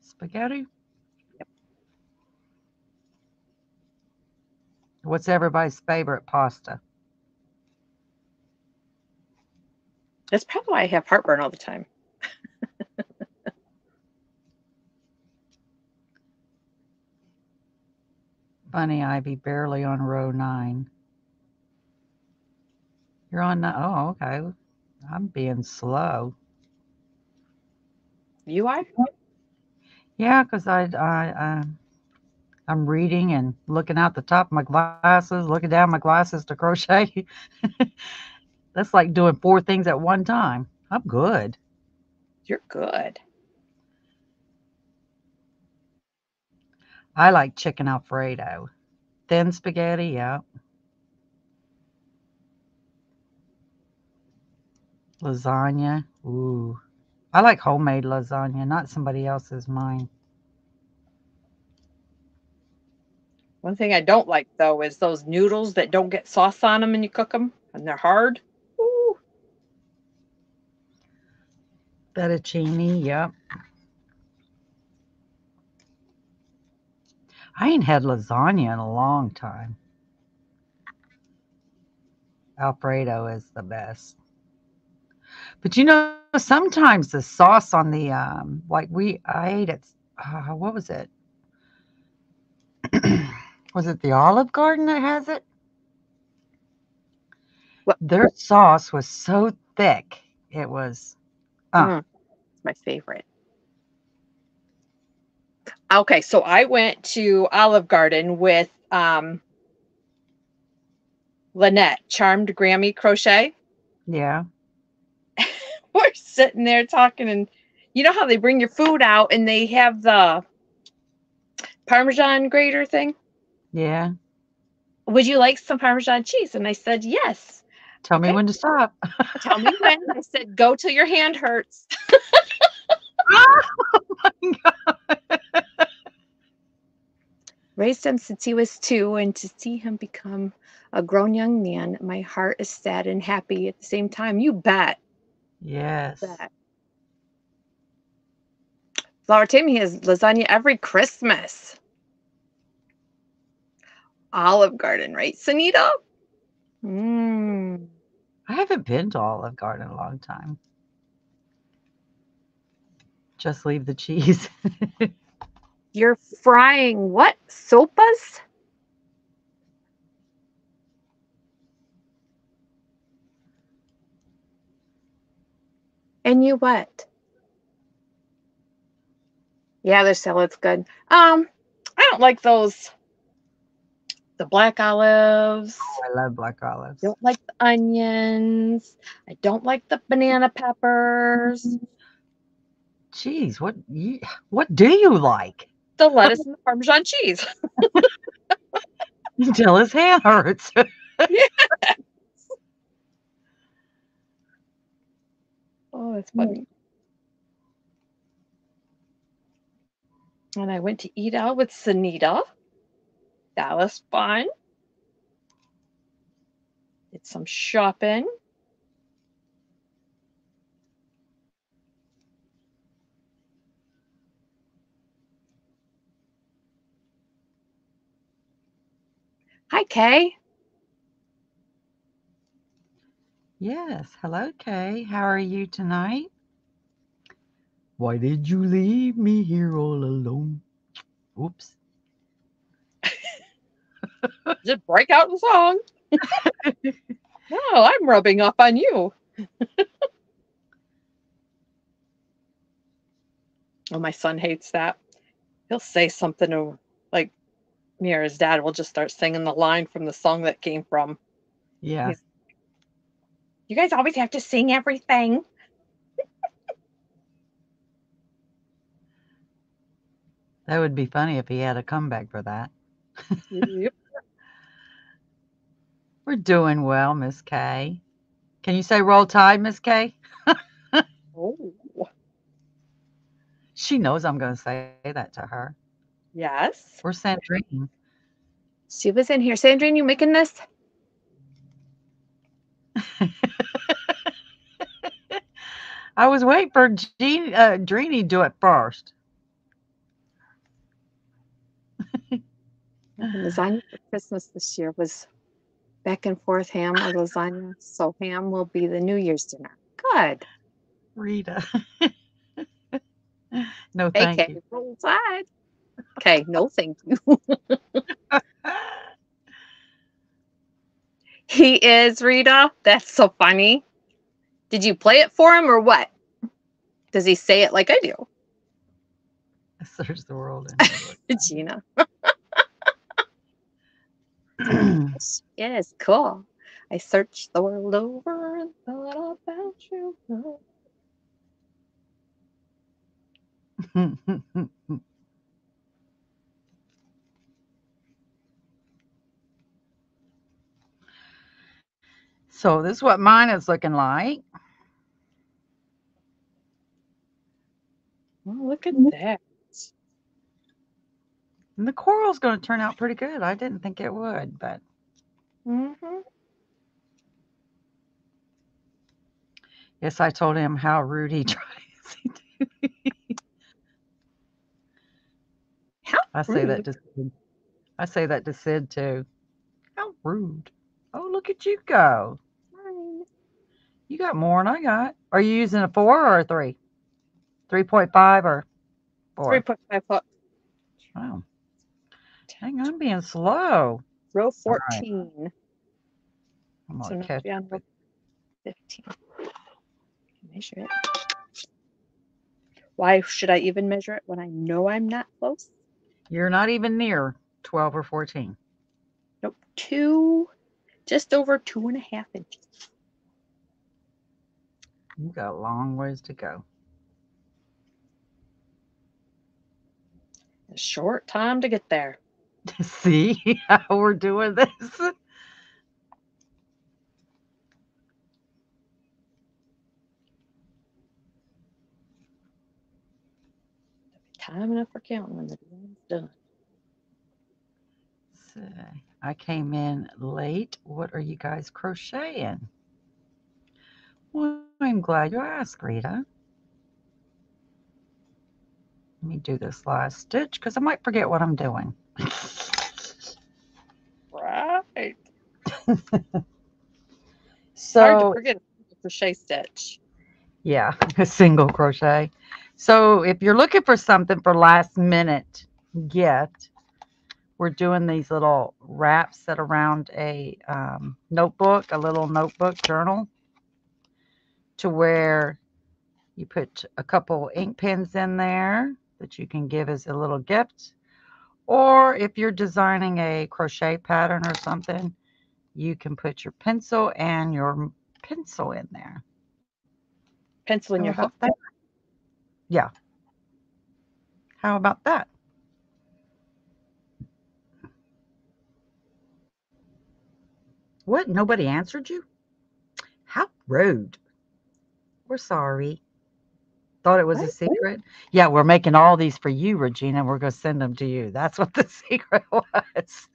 [SPEAKER 2] Spaghetti? What's everybody's favorite pasta?
[SPEAKER 1] That's probably why I have heartburn all the time.
[SPEAKER 2] Bunny Ivy barely on row nine. You're on. Oh, okay. I'm being slow.
[SPEAKER 1] You are?
[SPEAKER 2] Yeah, because I, I, um, I'm reading and looking out the top of my glasses, looking down my glasses to crochet. That's like doing four things at one time. I'm good.
[SPEAKER 1] You're good.
[SPEAKER 2] I like chicken Alfredo. Thin spaghetti, yeah. Lasagna, ooh. I like homemade lasagna, not somebody else's mine.
[SPEAKER 1] One thing I don't like though is those noodles that don't get sauce on them and you cook them and they're hard. Ooh.
[SPEAKER 2] Fettuccine, yep. I ain't had lasagna in a long time. Alfredo is the best. But you know, sometimes the sauce on the um, like we I ate it. Uh, what was it? was it the Olive Garden that has it?
[SPEAKER 1] What-
[SPEAKER 2] Their sauce was so thick. It was. Uh.
[SPEAKER 1] Mm, it's my favorite. Okay, so I went to Olive Garden with um Lynette, Charmed Grammy Crochet.
[SPEAKER 2] Yeah.
[SPEAKER 1] We're sitting there talking and you know how they bring your food out and they have the Parmesan grater thing?
[SPEAKER 2] Yeah.
[SPEAKER 1] Would you like some Parmesan cheese? And I said, yes.
[SPEAKER 2] Tell me
[SPEAKER 1] Okay.
[SPEAKER 2] when to stop.
[SPEAKER 1] Tell me when. I said, go till your hand hurts.
[SPEAKER 2] oh my God.
[SPEAKER 1] Raised him since he was two, and to see him become a grown young man, my heart is sad and happy at the same time. You bet.
[SPEAKER 2] Yes.
[SPEAKER 1] Bet. Flower Timmy has lasagna every Christmas. Olive Garden, right, Sunita? Mmm.
[SPEAKER 2] I haven't been to Olive Garden in a long time. Just leave the cheese.
[SPEAKER 1] You're frying what? Sopas? And you what? Yeah, their salad's good. Um, I don't like those. The black olives.
[SPEAKER 2] Oh, I love black olives.
[SPEAKER 1] Don't like the onions. I don't like the banana peppers.
[SPEAKER 2] Cheese. What you what do you like?
[SPEAKER 1] The lettuce and the Parmesan cheese.
[SPEAKER 2] Until his hand hurts.
[SPEAKER 1] Oh, that's funny. And I went to eat out with Sunita. That was fun. Did some shopping. Hi, Kay.
[SPEAKER 2] Yes. Hello, Kay. How are you tonight? Why did you leave me here all alone? Oops.
[SPEAKER 1] Just break out in song. no, I'm rubbing off on you. oh, my son hates that. He'll say something to, like me or his dad will just start singing the line from the song that came from.
[SPEAKER 2] Yeah.
[SPEAKER 1] He's- You guys always have to sing everything.
[SPEAKER 2] That would be funny if he had a comeback for that.
[SPEAKER 1] Yep.
[SPEAKER 2] We're doing well, Miss Kay. Can you say roll tide, Miss Kay?
[SPEAKER 1] Oh,
[SPEAKER 2] She knows I'm going to say that to her.
[SPEAKER 1] yes.
[SPEAKER 2] We're Sandrine.
[SPEAKER 1] She was in here. Sandrine, you making this?
[SPEAKER 2] I was waiting for Jean, uh, to do it first.
[SPEAKER 1] The lasagna for Christmas this year was back and forth ham or lasagna. So ham will be the New Year's dinner. Good.
[SPEAKER 2] Rita. no, thank
[SPEAKER 1] Okay,
[SPEAKER 2] you.
[SPEAKER 1] roll tide. Okay, no thank you. he is Rita. That's so funny. Did you play it for him or what? Does he say it like I do?
[SPEAKER 2] Search the world.
[SPEAKER 1] Gina.
[SPEAKER 2] In
[SPEAKER 1] Yes, cool. I searched the world over and thought about you.
[SPEAKER 2] so this is what mine is looking like.
[SPEAKER 1] Oh, look at mm-hmm. that.
[SPEAKER 2] And the coral's going to turn out pretty good. I didn't think it would, but
[SPEAKER 1] Mm-hmm.
[SPEAKER 2] yes, I told him how rude he tries.
[SPEAKER 1] How
[SPEAKER 2] I say that to Sid. I say that to Sid too. How rude. Oh, look at you go. You got more than I got. Are you using a four or a three? 3.5 or four?
[SPEAKER 1] 3.5 foot.
[SPEAKER 2] Wow. Hang on, being slow.
[SPEAKER 1] Row
[SPEAKER 2] right.
[SPEAKER 1] 14.
[SPEAKER 2] I'm
[SPEAKER 1] So now be on row 15. Measure it. Why should I even measure it when I know I'm not close?
[SPEAKER 2] You're not even near 12 or 14.
[SPEAKER 1] Nope. Two, just over two and a half inches.
[SPEAKER 2] You got a long ways to go.
[SPEAKER 1] A short time to get there.
[SPEAKER 2] See how we're doing this?
[SPEAKER 1] Time enough for counting when the dealing's done.
[SPEAKER 2] So, I came in late. What are you guys crocheting? Well, I'm glad you asked, Rita. Let me do this last stitch because I might forget what I'm doing.
[SPEAKER 1] Right. Hard to
[SPEAKER 2] So,
[SPEAKER 1] forget a crochet stitch.
[SPEAKER 2] yeah, a single crochet. So, if you're looking for something for last minute gift, we're doing these little wraps that around a um, notebook, a little notebook journal, to where you put a couple ink pens in there that you can give as a little gift. Or if you're designing a crochet pattern or something, you can put your pencil and your pencil in there.
[SPEAKER 1] Pencil in
[SPEAKER 2] How
[SPEAKER 1] your hook.
[SPEAKER 2] that? Yeah. How about that? What? Nobody answered you? How rude. We're sorry. Thought it was a secret. Yeah, we're making all these for you, Regina. We're going to send them to you. That's what the secret was.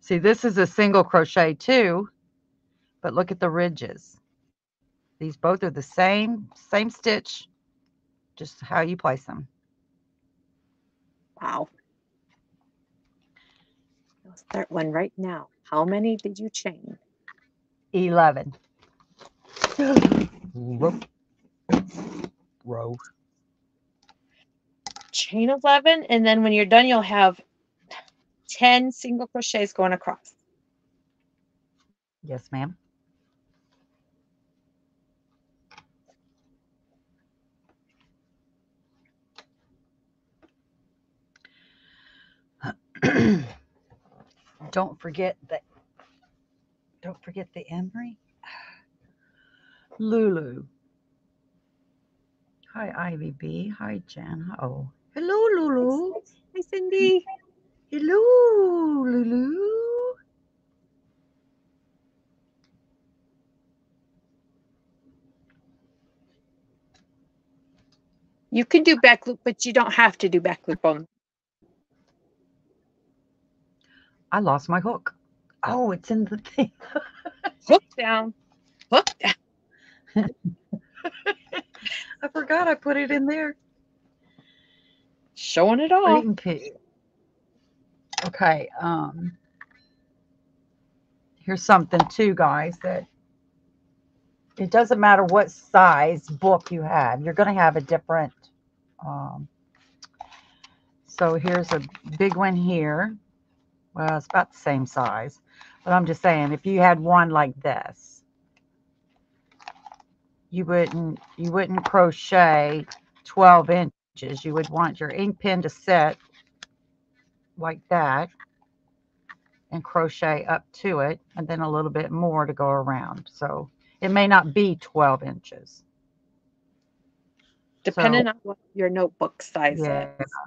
[SPEAKER 2] See, this is a single crochet too, but look at the ridges. These both are the same, same stitch, just how you place them.
[SPEAKER 1] Wow. I'll start one right now. How many did you chain?
[SPEAKER 2] 11. Row. Row.
[SPEAKER 1] Chain 11, and then when you're done, you'll have 10 single crochets going across.
[SPEAKER 2] Yes, ma'am. don't forget that. Don't forget the emery. Lulu. Hi, Ivy B. Hi, Jen. Oh, hello, Lulu.
[SPEAKER 1] Hi, Cindy.
[SPEAKER 2] Hello, Lulu.
[SPEAKER 1] You can do back loop, but you don't have to do back loop on.
[SPEAKER 2] I lost my hook. Oh, oh it's in the thing.
[SPEAKER 1] Hook down. Hook down.
[SPEAKER 2] I forgot I put it in there.
[SPEAKER 1] Showing it
[SPEAKER 2] pig. Okay. Um. Here's something too, guys. That it doesn't matter what size book you have. You're going to have a different. Um, so here's a big one here. Well, it's about the same size, but I'm just saying, if you had one like this, you wouldn't you wouldn't crochet 12 inches. You would want your ink pen to set like that and crochet up to it and then a little bit more to go around. So it may not be 12 inches.
[SPEAKER 1] Depending on what your notebook size
[SPEAKER 2] Yeah.
[SPEAKER 1] is.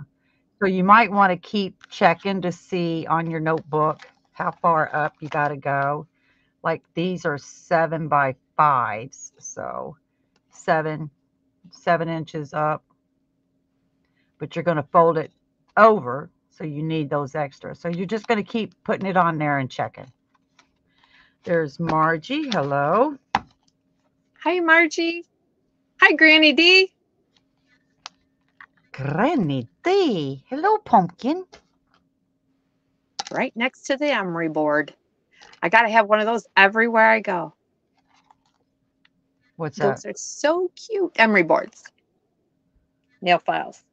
[SPEAKER 2] So you might want to keep checking to see on your notebook how far up you got to go. Like these are seven by fives. So seven, seven inches up. But you're going to fold it over. So you need those extra. So you're just going to keep putting it on there and checking. There's Margie. Hello.
[SPEAKER 1] Hi, Margie. Hi, Granny D.
[SPEAKER 2] Granny D. Hello, pumpkin.
[SPEAKER 1] Right next to the emery board. I got to have one of those everywhere I go.
[SPEAKER 2] What's that?
[SPEAKER 1] Those are so cute. Emery boards. Nail files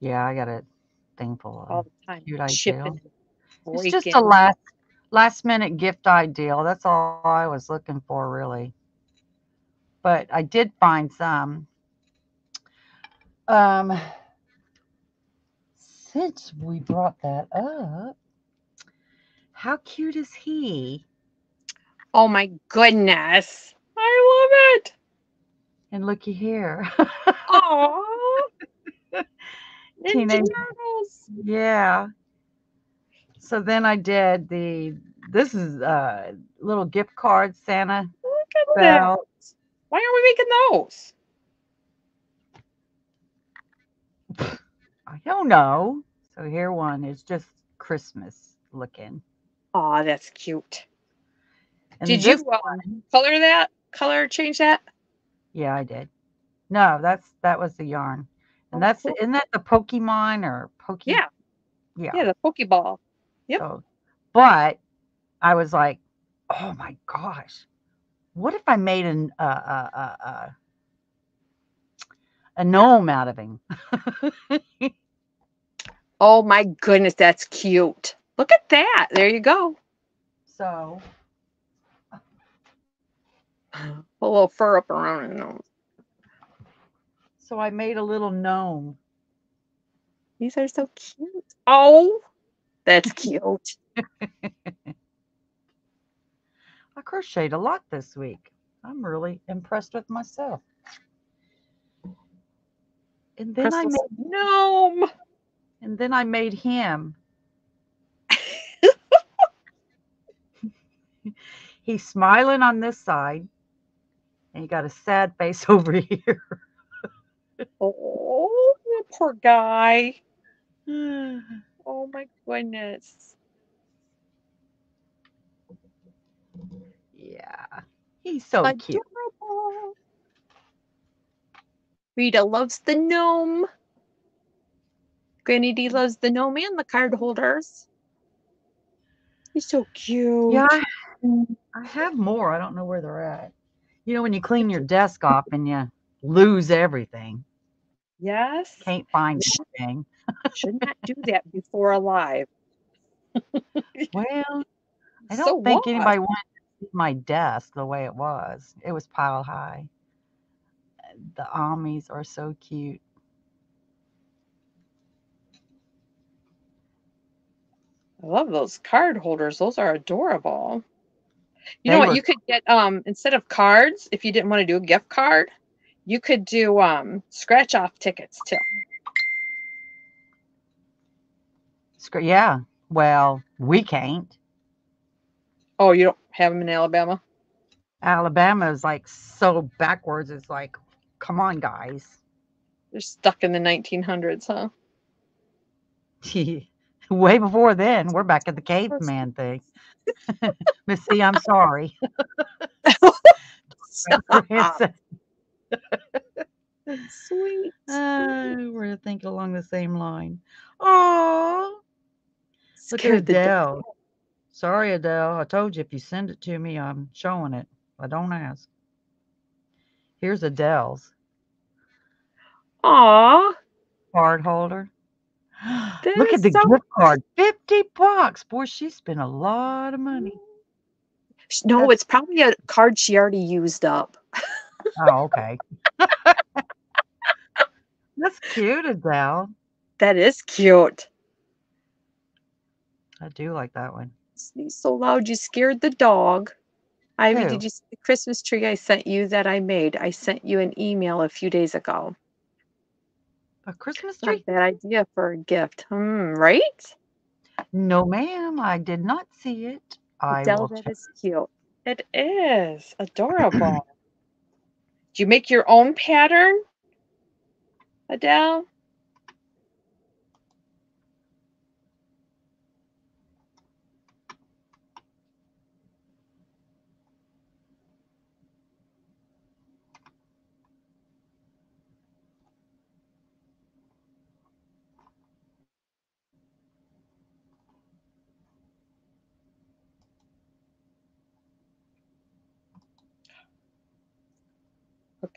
[SPEAKER 2] Yeah, I got a thing full of
[SPEAKER 1] all the time.
[SPEAKER 2] Cute idea. It's just a last last minute gift ideal. That's all I was looking for, really. But I did find some. Um, since we brought that up, how cute is he?
[SPEAKER 1] Oh my goodness. I love it.
[SPEAKER 2] And looky here.
[SPEAKER 1] Aww.
[SPEAKER 2] Teenage-
[SPEAKER 1] Turtles.
[SPEAKER 2] yeah. So then I did the. This is a little gift card Santa
[SPEAKER 1] Look at that. Why are we making those?
[SPEAKER 2] I don't know. So here one is just Christmas looking.
[SPEAKER 1] Aw, that's cute.
[SPEAKER 2] And
[SPEAKER 1] Did you um,
[SPEAKER 2] one-
[SPEAKER 1] color that? Color change that?
[SPEAKER 2] Yeah, I did. No, that's that was the yarn. And
[SPEAKER 1] Oh,
[SPEAKER 2] that's
[SPEAKER 1] cool.
[SPEAKER 2] isn't that the Pokemon or Poke?
[SPEAKER 1] Yeah.
[SPEAKER 2] Yeah.
[SPEAKER 1] Yeah, the Pokeball. Yep.
[SPEAKER 2] So, but I was like, oh my gosh, what if I made an uh, uh, uh, uh, a gnome out of him?
[SPEAKER 1] Oh my goodness, that's cute. Look at that. There you go.
[SPEAKER 2] so
[SPEAKER 1] a little fur up around it. nose.
[SPEAKER 2] so I made a little gnome.
[SPEAKER 1] These are so cute. Oh, that's cute.
[SPEAKER 2] I crocheted a lot this week. I'm really impressed with myself. And then I made
[SPEAKER 1] gnome.
[SPEAKER 2] and then I made him. He's smiling on this side, and he got a sad face over here.
[SPEAKER 1] Oh, poor guy. Oh my goodness.
[SPEAKER 2] yeah, he's so cute.
[SPEAKER 1] Rita loves the gnome. Granny D loves the gnome and the card holders. He's so cute.
[SPEAKER 2] Yeah, I, have more. I don't know where they're at. You know, when you clean your desk off and you lose everything,
[SPEAKER 1] Yes.
[SPEAKER 2] can't find anything.
[SPEAKER 1] Should not do that before alive.
[SPEAKER 2] Well, I don't
[SPEAKER 1] So
[SPEAKER 2] think
[SPEAKER 1] what?
[SPEAKER 2] anybody wanted to see my desk the way it was. It was piled high. The Amis are so cute.
[SPEAKER 1] I love those card holders. Those are adorable. You
[SPEAKER 2] They
[SPEAKER 1] know what?
[SPEAKER 2] were-
[SPEAKER 1] You could get um instead of cards, if you didn't want to do a gift card, you could do um scratch off tickets too.
[SPEAKER 2] Yeah. Well, we can't.
[SPEAKER 1] Oh, you don't have them in Alabama?
[SPEAKER 2] Alabama is like so backwards. It's like, come on, guys.
[SPEAKER 1] They're stuck in the 1900s, huh?
[SPEAKER 2] Way before then, we're back at the caveman thing. Miss I'm sorry.
[SPEAKER 1] Sweet.
[SPEAKER 2] Uh, we're thinking along the same line. Oh, look at
[SPEAKER 1] Scared the dog.
[SPEAKER 2] Adele. Sorry, Adele. I told you if you send it to me, I'm showing it. I don't ask. Here's Adele's
[SPEAKER 1] Aw,
[SPEAKER 2] card holder.
[SPEAKER 1] That
[SPEAKER 2] Look at the
[SPEAKER 1] so
[SPEAKER 2] gift card. 50 bucks. Boy, she spent a lot of money.
[SPEAKER 1] sh- no, it's probably a card she already used up.
[SPEAKER 2] Oh, okay. That's cute, Adele.
[SPEAKER 1] That is cute.
[SPEAKER 2] I do like that one.
[SPEAKER 1] Sneeze so loud you scared the dog. Ivy,
[SPEAKER 2] Who?
[SPEAKER 1] did you see the Christmas tree I sent you that I made? I sent you an email a few days ago.
[SPEAKER 2] A Christmas
[SPEAKER 1] Not a
[SPEAKER 2] tree?
[SPEAKER 1] bad idea for a gift. Hmm, right?
[SPEAKER 2] No, ma'am. I did not see it. I
[SPEAKER 1] Adele, that is cute. It is adorable. Do you make your own pattern, Adele?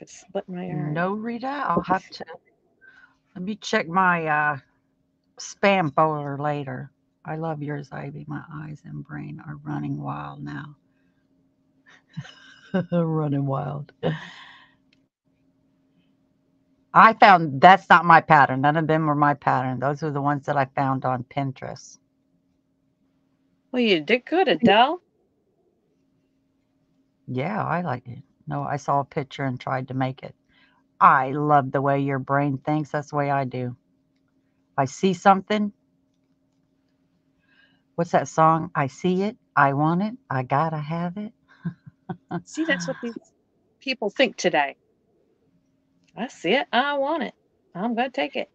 [SPEAKER 1] Look, it split my arm.
[SPEAKER 2] No, Rita. I'll have to. Let me check my uh, spam folder later. I love yours, Ivy. My eyes and brain are running wild now. running wild. I found that's not my pattern. None of them were my pattern. Those are the ones that I found on Pinterest.
[SPEAKER 1] Well, you did good, Adele.
[SPEAKER 2] Yeah, I liked it. No, I saw a picture and tried to make it. I love the way your brain thinks. That's the way I do. I see something. What's that song? I see it. I want it. I gotta have it.
[SPEAKER 1] See, that's what these people think today. I see it. I want it. I'm going to take it.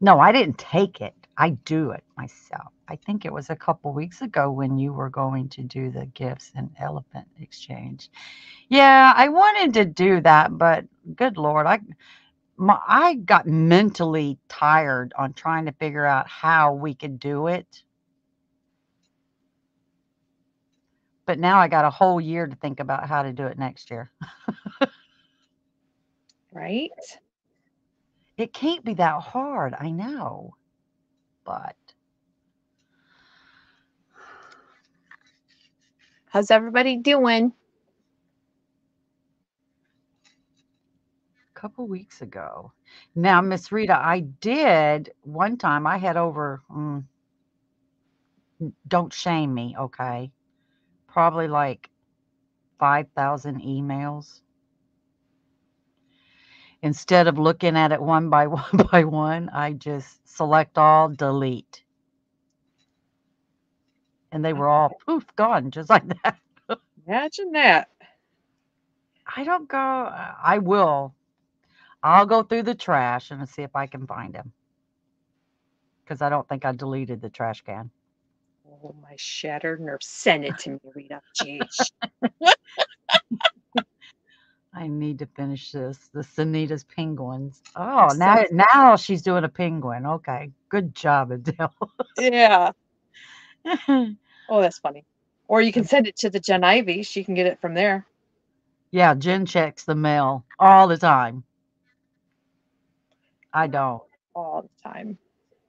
[SPEAKER 2] No, I didn't take it. I do it myself. I think it was a couple weeks ago when you were going to do the gifts and elephant exchange. Yeah, I wanted to do that, but good lord, I my, I got mentally tired on trying to figure out how we could do it. But now I got a whole year to think about how to do it next year.
[SPEAKER 1] Right?
[SPEAKER 2] It can't be that hard, I know. But
[SPEAKER 1] How's everybody doing?
[SPEAKER 2] a couple weeks ago. Now, Miss Rita, I did one time, I had over, mm, don't shame me, okay? Probably like 5,000 emails. Instead of looking at it one by one by one, I just select all, delete. And they were all poof, gone, just like that.
[SPEAKER 1] Imagine that.
[SPEAKER 2] I don't go, I will. I'll go through the trash and see if I can find them. Because I don't think I deleted the trash can.
[SPEAKER 1] Oh, my shattered nerve. Send it to me, Rita. Jeez.
[SPEAKER 2] I need to finish this. The Sanitas penguins. Oh,
[SPEAKER 1] so
[SPEAKER 2] now now she's doing a penguin. Okay. Good job, Adele.
[SPEAKER 1] yeah. Oh, that's funny. Or you can send it to the Jen Ivy. She can get it from there
[SPEAKER 2] yeah, Jen checks the mail all the time. I don't.
[SPEAKER 1] all the time.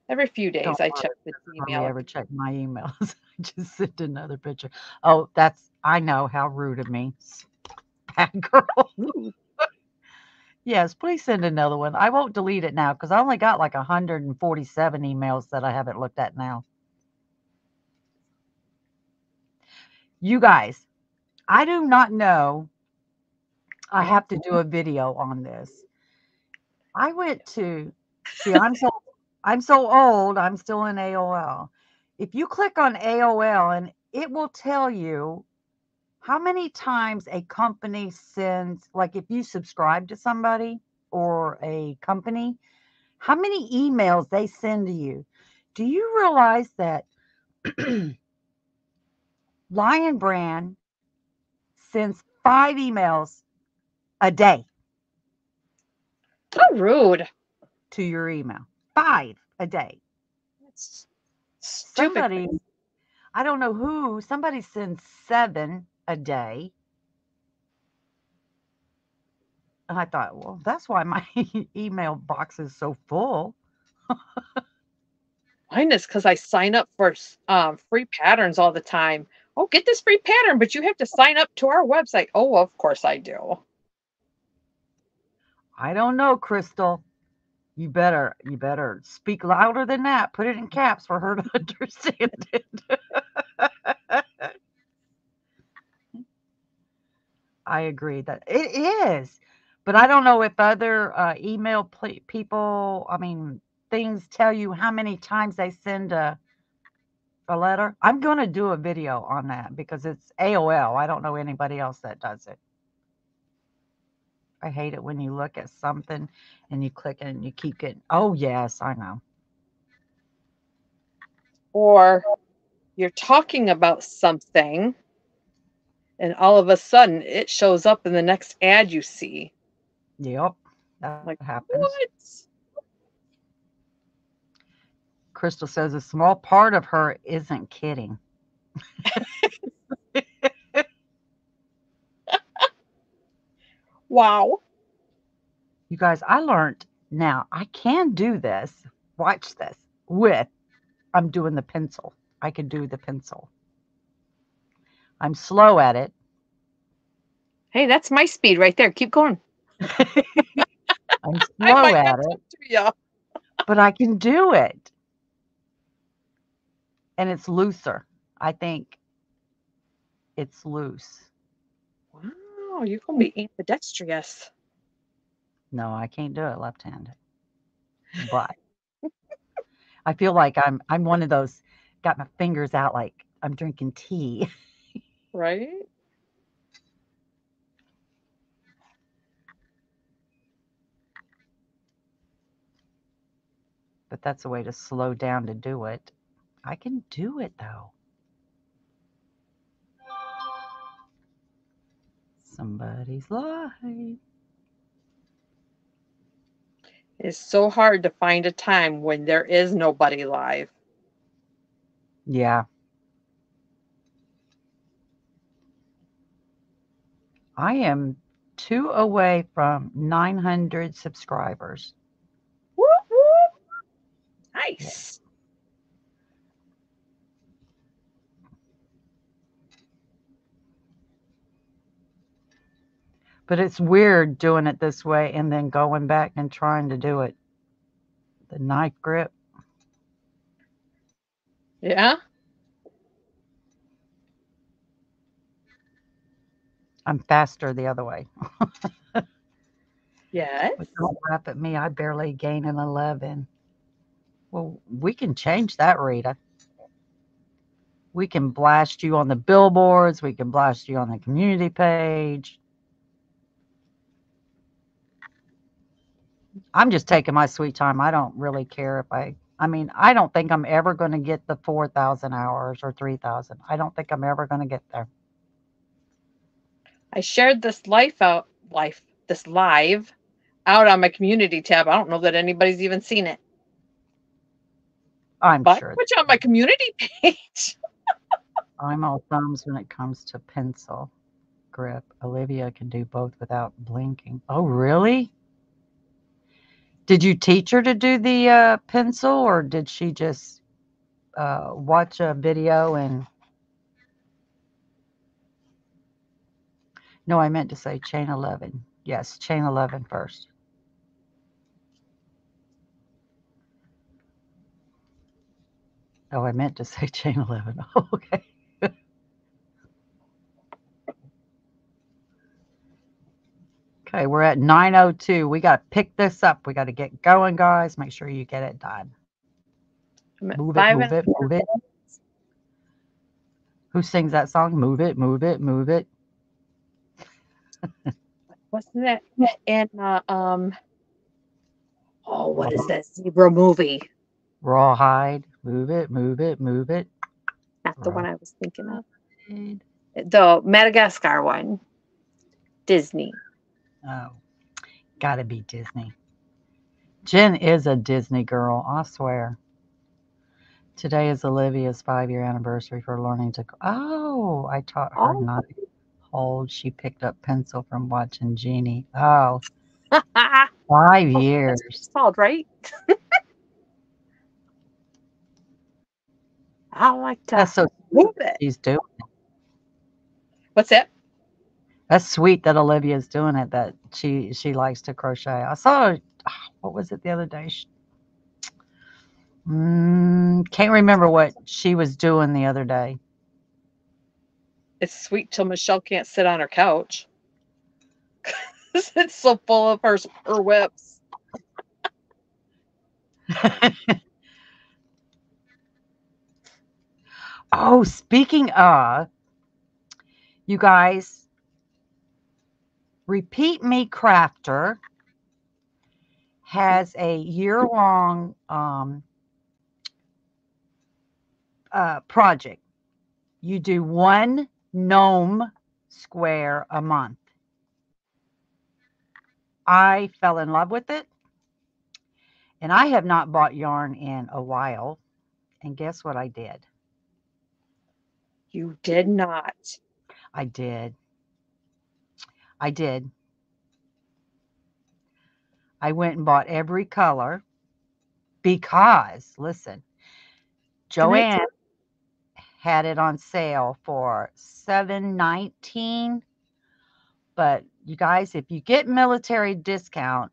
[SPEAKER 1] Every few days,
[SPEAKER 2] Don't
[SPEAKER 1] I check the email.
[SPEAKER 2] ever check my emails. I just sent another picture. Oh, that's I know how rude of me. Bad girl. Yes, please send another one. I won't delete it now because I only got like 147 emails that I haven't looked at now. You guys, I do not know. I have to do a video on this. I went to see I'm so I'm so old, I'm still in AOL. If you click on AOL and it will tell you how many times a company sends like if you subscribe to somebody or a company, how many emails they send to you. Do you realize that Lion Brand sends 5 emails a day
[SPEAKER 1] how rude.
[SPEAKER 2] to your email? 5 a day.
[SPEAKER 1] That's stupid.
[SPEAKER 2] somebody i don't know who somebody sends seven a day and i thought well that's why my email box is so full
[SPEAKER 1] Mine is because I sign up for um, free patterns all the time. Oh, get this free pattern, but you have to sign up to our website. Oh, of course I do.
[SPEAKER 2] i don't know crystal you better you better speak louder than that put it in caps for her to understand it i agree that it is but i don't know if other uh, email pl- people i mean things tell you how many times they send a a letter. I'm going to do a video on that because it's AOL. I don't know anybody else that does it. I hate it when you look at something and you click it and you keep getting, oh, yes, I know.
[SPEAKER 1] Or you're talking about something, and all of a sudden it shows up in the next ad you see.
[SPEAKER 2] Yep, that
[SPEAKER 1] Like,
[SPEAKER 2] happens.
[SPEAKER 1] What?
[SPEAKER 2] Crystal says a small part of her isn't kidding.
[SPEAKER 1] Wow.
[SPEAKER 2] You guys, I learned now I can do this. Watch this with, I'm doing the pencil. I can do the pencil. I'm slow at it.
[SPEAKER 1] Hey, that's my speed right there. Keep going.
[SPEAKER 2] I'm slow at it,
[SPEAKER 1] up to ya.
[SPEAKER 2] but I can do it. And it's looser. I think it's loose.
[SPEAKER 1] Wow, you're gonna be ambidextrous.
[SPEAKER 2] No, I can't do it left-handed. But I feel like I'm I'm one of those got my fingers out like I'm drinking tea.
[SPEAKER 1] Right?
[SPEAKER 2] but that's a way to slow down to do it. I can do it though. Somebody's live.
[SPEAKER 1] It's so hard to find a time when there is nobody live.
[SPEAKER 2] Yeah. I am two away from 900 subscribers.
[SPEAKER 1] Whoop, whoop. Nice.
[SPEAKER 2] But it's weird doing it this way and then going back and trying to do it. The knife grip.
[SPEAKER 1] Yeah.
[SPEAKER 2] I'm faster the other way.
[SPEAKER 1] Yes.
[SPEAKER 2] Don't laugh at me. I barely gain an 11. Well, we can change that, Rita. We can blast you on the billboards. We can blast you on the community page. I'm just taking my sweet time. I don't really care if I, I mean, I don't think I'm ever going to get the 4,000 hours or 3,000. I don't think I'm ever going to get there.
[SPEAKER 1] I shared this life out life this live out on my community tab. I don't know that anybody's even seen it.
[SPEAKER 2] I'm
[SPEAKER 1] But
[SPEAKER 2] sure
[SPEAKER 1] which on my community page.
[SPEAKER 2] I'm all thumbs when it comes to pencil grip. Olivia can do both without blinking. Oh, really? Did you teach her to do the uh, pencil or did she just uh, watch a video and. No, I meant to say chain 11. Yes, chain 11 first. Oh, I meant to say chain 11. Oh, okay. Okay, we're at 902. We got to pick this up. We got to get going, guys. Make sure you get it done. Move it, move it, move it. Who sings that song? Move it, move it, move it.
[SPEAKER 1] Wasn't that in uh, um oh what is that zebra movie?
[SPEAKER 2] Rawhide. Move it, move it, move it.
[SPEAKER 1] Not the one I was thinking of. The Madagascar one. Disney.
[SPEAKER 2] Oh, gotta be Disney. Jen is a Disney girl, I swear. Today is Olivia's five year anniversary for learning to. Oh, I taught her
[SPEAKER 1] Oh.
[SPEAKER 2] not to hold. She picked up pencil from watching Genie. Oh, five
[SPEAKER 1] Oh,
[SPEAKER 2] years.
[SPEAKER 1] it's called, right? I like to
[SPEAKER 2] That's so she's doing.
[SPEAKER 1] What's that?
[SPEAKER 2] That's sweet that Olivia's doing it. That she she likes to crochet. I saw ah, What was it the other day? She, mm, can't remember what she was doing the other day.
[SPEAKER 1] It's sweet till Michelle can't sit on her couch. it's so full of her her whips.
[SPEAKER 2] oh, speaking of, you guys, Repeat Me Crafter has a year long um, uh, project. You do one gnome square a month. I fell in love with it. And I have not bought yarn in a while. And guess what I did?
[SPEAKER 1] You did not.
[SPEAKER 2] I did. I did. I went and bought every color because, listen, Joanne had it on sale for seven nineteen. But you guys, if you get military discount,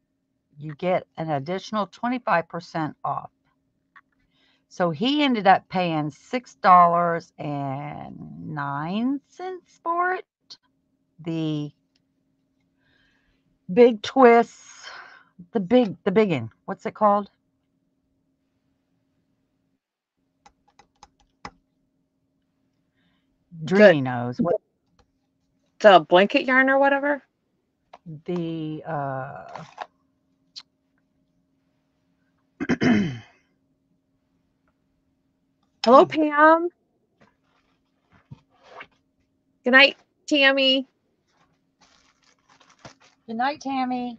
[SPEAKER 2] you get an additional 25% off. So he ended up paying $6.09 for it. The big twists, the big, the big one. What's it called? Dreamy knows what
[SPEAKER 1] The blanket yarn or whatever.
[SPEAKER 2] the uh
[SPEAKER 1] Hello, Pam. Good night, Tammy.
[SPEAKER 2] Good night, Tammy.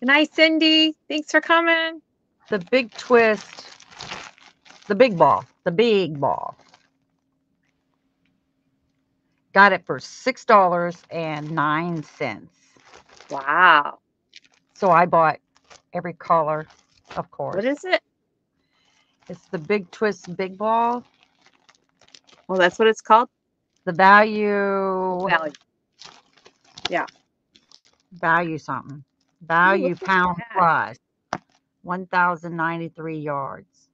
[SPEAKER 1] Good night, Cindy. Thanks for coming.
[SPEAKER 2] The big twist. The big ball. The big ball. Got it for six dollars and nine cents.
[SPEAKER 1] Wow.
[SPEAKER 2] So I bought every color, of course.
[SPEAKER 1] What is it?
[SPEAKER 2] It's the big twist big ball.
[SPEAKER 1] Well, that's what it's called.
[SPEAKER 2] The value
[SPEAKER 1] Value.
[SPEAKER 2] Value something. Value
[SPEAKER 1] at
[SPEAKER 2] pound
[SPEAKER 1] that.
[SPEAKER 2] 1093 yards.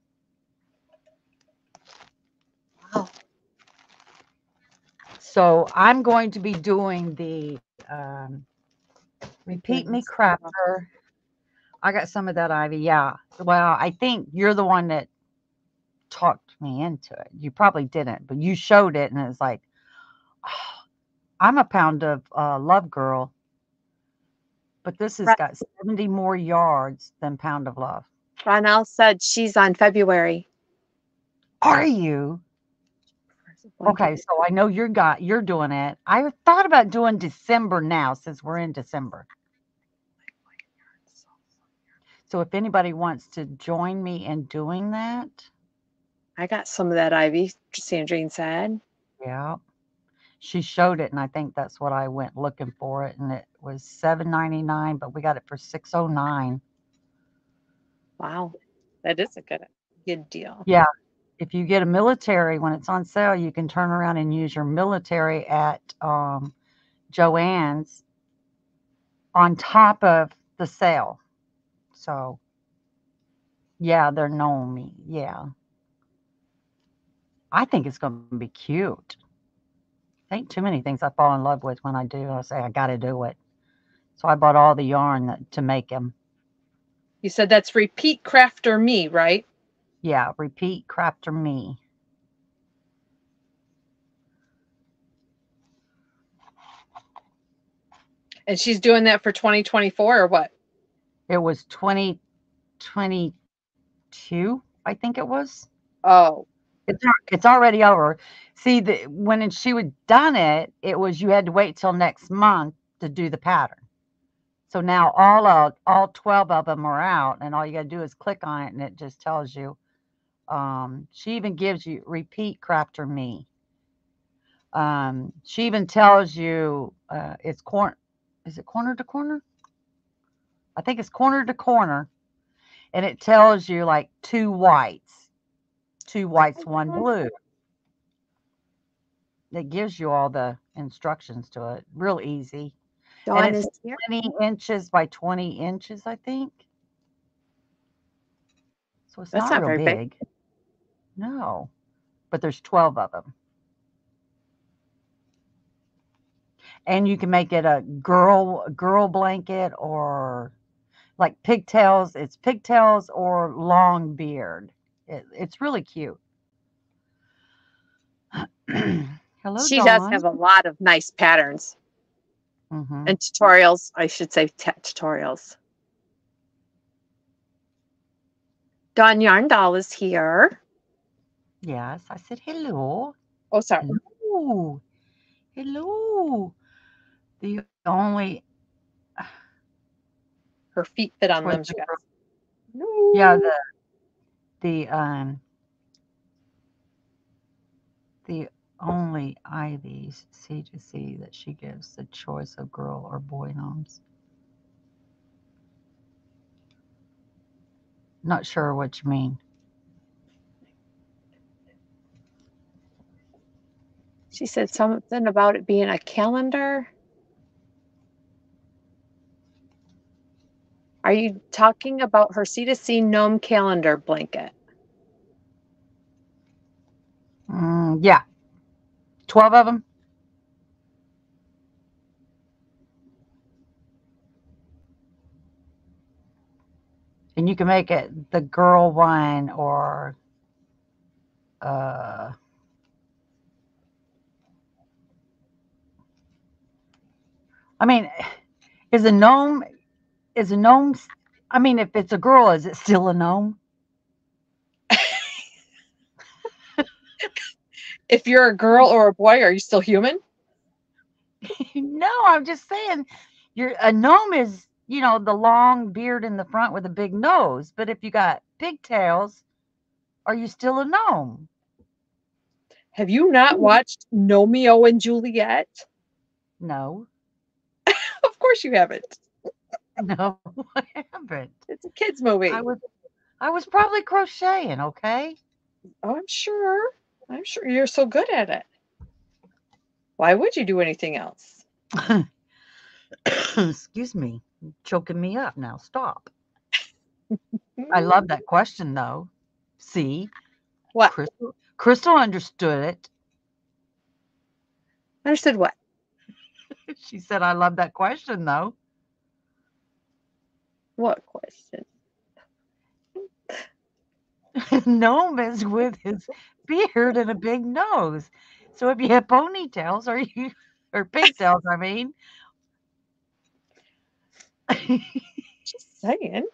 [SPEAKER 1] Wow.
[SPEAKER 2] So I'm going to be doing the um, repeat me crafter. I got some of that, Ivy. Yeah. Well, I think you're the one that talked me into it. You probably didn't, but you showed it, and it's like, I'm a pound of uh, Love Girl, but this has
[SPEAKER 1] Right.
[SPEAKER 2] got 70 more yards than Pound of Love.
[SPEAKER 1] Renelle said she's on February.
[SPEAKER 2] Are you? Okay, so I know you're got you're doing it. I thought about doing December now since we're in December. So if anybody wants to join me in doing that,
[SPEAKER 1] I got some of that Ivy. Sandrine said.
[SPEAKER 2] yeah. She showed it and I think that's what I went looking for it and it was 7.99 but we got it for 6.09.
[SPEAKER 1] Wow, that is a good good deal.
[SPEAKER 2] Yeah if you get a military when it's on sale, you can turn around and use your military at um, Joanne's on top of the sale. So, yeah, they're knowing me. Yeah. I think it's going to be cute. Ain't too many things I fall in love with when I do. I say, I got to do it. So I bought all the yarn that, to make them.
[SPEAKER 1] You said that's repeat crafter me, right?
[SPEAKER 2] Yeah, repeat crafter me.
[SPEAKER 1] And she's doing that for 2024 or what?
[SPEAKER 2] It was 2022, I think it was.
[SPEAKER 1] Oh,
[SPEAKER 2] It's it's already over. See, the when she would done it, it was you had to wait till next month to do the pattern. So now all of all 12 of them are out, and all you got to do is click on it, and it just tells you. Um, she even gives you repeat crafter me. Um, she even tells you uh, it's corner. Is it corner to corner? I think it's corner to corner, and it tells you like two whites, two whites, one blue. It gives you all the instructions to it. Real easy.
[SPEAKER 1] Dawn
[SPEAKER 2] it's
[SPEAKER 1] is here.
[SPEAKER 2] 20 inches by 20 inches, I think. So it's
[SPEAKER 1] That's
[SPEAKER 2] not,
[SPEAKER 1] not
[SPEAKER 2] real
[SPEAKER 1] very big.
[SPEAKER 2] big. No, but there's 12 of them. And you can make it a girl girl blanket or like pigtails. It's pigtails or long beard. It, it's really cute. Hello,
[SPEAKER 1] She does have a lot of nice patterns
[SPEAKER 2] Mhm.
[SPEAKER 1] and tutorials. I should say t- tutorials. Dawn Yarn Doll is here.
[SPEAKER 2] Yes, I said hello.
[SPEAKER 1] Oh, sorry.
[SPEAKER 2] Hello. Hello. The only
[SPEAKER 1] Her feet fit on them. got.
[SPEAKER 2] yeah, the the um the only Ivy's C to C that she gives the choice of girl or boy names. Not sure what you mean.
[SPEAKER 1] She said something about it being a calendar. Are you talking about her C2C gnome calendar blanket?
[SPEAKER 2] Mm, yeah. 12 of them? And you can make it the girl one or uh I mean, is a gnome is a gnome I mean if it's a girl, is it still a gnome?
[SPEAKER 1] if you're a girl or a boy, are you still human?
[SPEAKER 2] no, I'm just saying, you're a gnome is you know the long beard in the front with a big nose. But if you got pigtails, are you still a gnome?
[SPEAKER 1] Have you not watched Gnomeo and Juliet?
[SPEAKER 2] No,
[SPEAKER 1] Of course you haven't.
[SPEAKER 2] no, I haven't.
[SPEAKER 1] It's a kids movie.
[SPEAKER 2] I was, I was probably crocheting. Okay.
[SPEAKER 1] Oh, I'm sure. I'm sure you're so good at it. Why would you do anything else?
[SPEAKER 2] Excuse me, you're choking me up now. Stop. I love that question though. See,
[SPEAKER 1] what?
[SPEAKER 2] Crystal, Crystal understood it.
[SPEAKER 1] Understood what?
[SPEAKER 2] She said, "I love that question though."
[SPEAKER 1] What question?
[SPEAKER 2] Gnome is with his beard and a big nose. So if you have ponytails, are you or pigtails? I mean,
[SPEAKER 1] Just saying.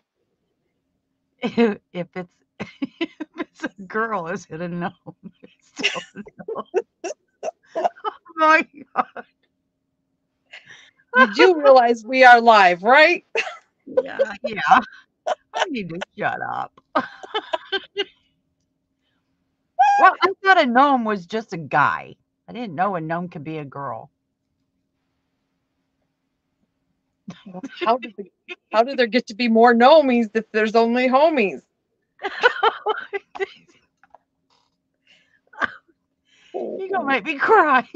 [SPEAKER 2] if if it's if it's a girl, is it a gnome? It's still a gnome. oh my god!
[SPEAKER 1] You do realize we are live, right?
[SPEAKER 2] Yeah. I need to shut up. well, I thought a gnome was just a guy. I didn't know a gnome could be a girl.
[SPEAKER 1] How did the, how did there get to be more gnomies if there's only homies?
[SPEAKER 2] You're gonna make me cry.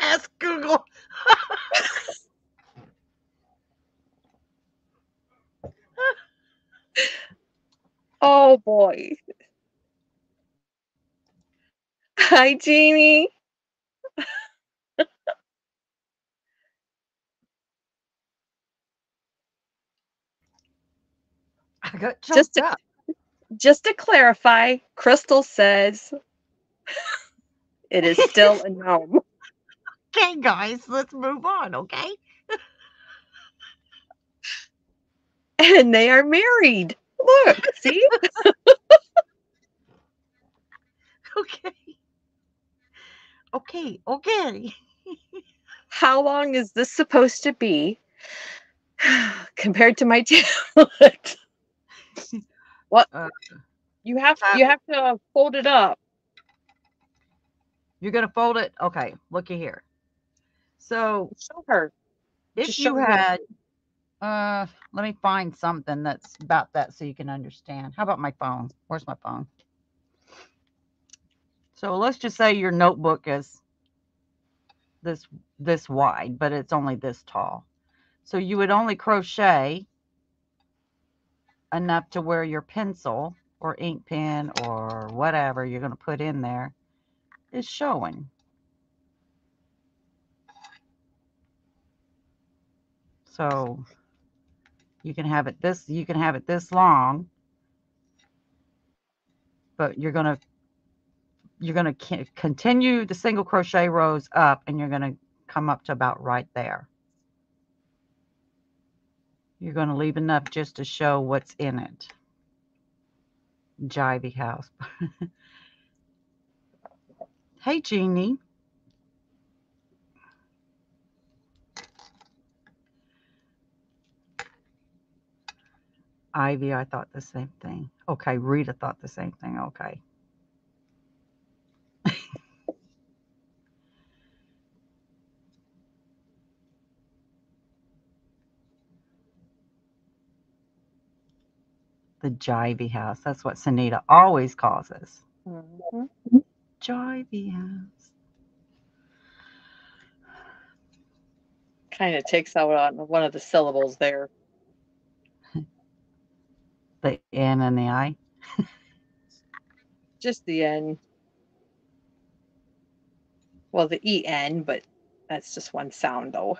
[SPEAKER 2] Ask Google.
[SPEAKER 1] Oh boy. Hi, Jeannie.
[SPEAKER 2] I got
[SPEAKER 1] Just to-
[SPEAKER 2] up.
[SPEAKER 1] Just to clarify, Crystal says it is still a gnome.
[SPEAKER 2] Okay, guys, let's move on. Okay.
[SPEAKER 1] And they are married. Look, see?
[SPEAKER 2] Okay. Okay. Okay.
[SPEAKER 1] How long is this supposed to be compared to my tablet? what?
[SPEAKER 2] Uh,
[SPEAKER 1] You have you have to fold it up.
[SPEAKER 2] You're gonna fold it. Okay. Looky here. So
[SPEAKER 1] Show her.
[SPEAKER 2] if
[SPEAKER 1] Just
[SPEAKER 2] you
[SPEAKER 1] show me what-
[SPEAKER 2] had uh let me find something that's about that so you can understand. How about my phone? Where's my phone? So let's just say your notebook is this this wide but it's only this tall. So you would only crochet enough to where your pencil or ink pen or whatever you're going to put in there is showing so you can have it this you can have it this long but you're going to you're going to continue the single crochet rows up and you're going to come up to about right there. You're going to leave enough just to show what's in it. Jivey house. Hey jeannie Ivy, I thought the same thing. Okay, Rita thought the same thing. Okay. the Jivey house. That's what Sunita always calls us.
[SPEAKER 1] Mhm.
[SPEAKER 2] Jivey house.
[SPEAKER 1] Kind of takes out on one of the syllables there.
[SPEAKER 2] The N and the I.
[SPEAKER 1] Just the N. Well, the EN, but that's just one sound though.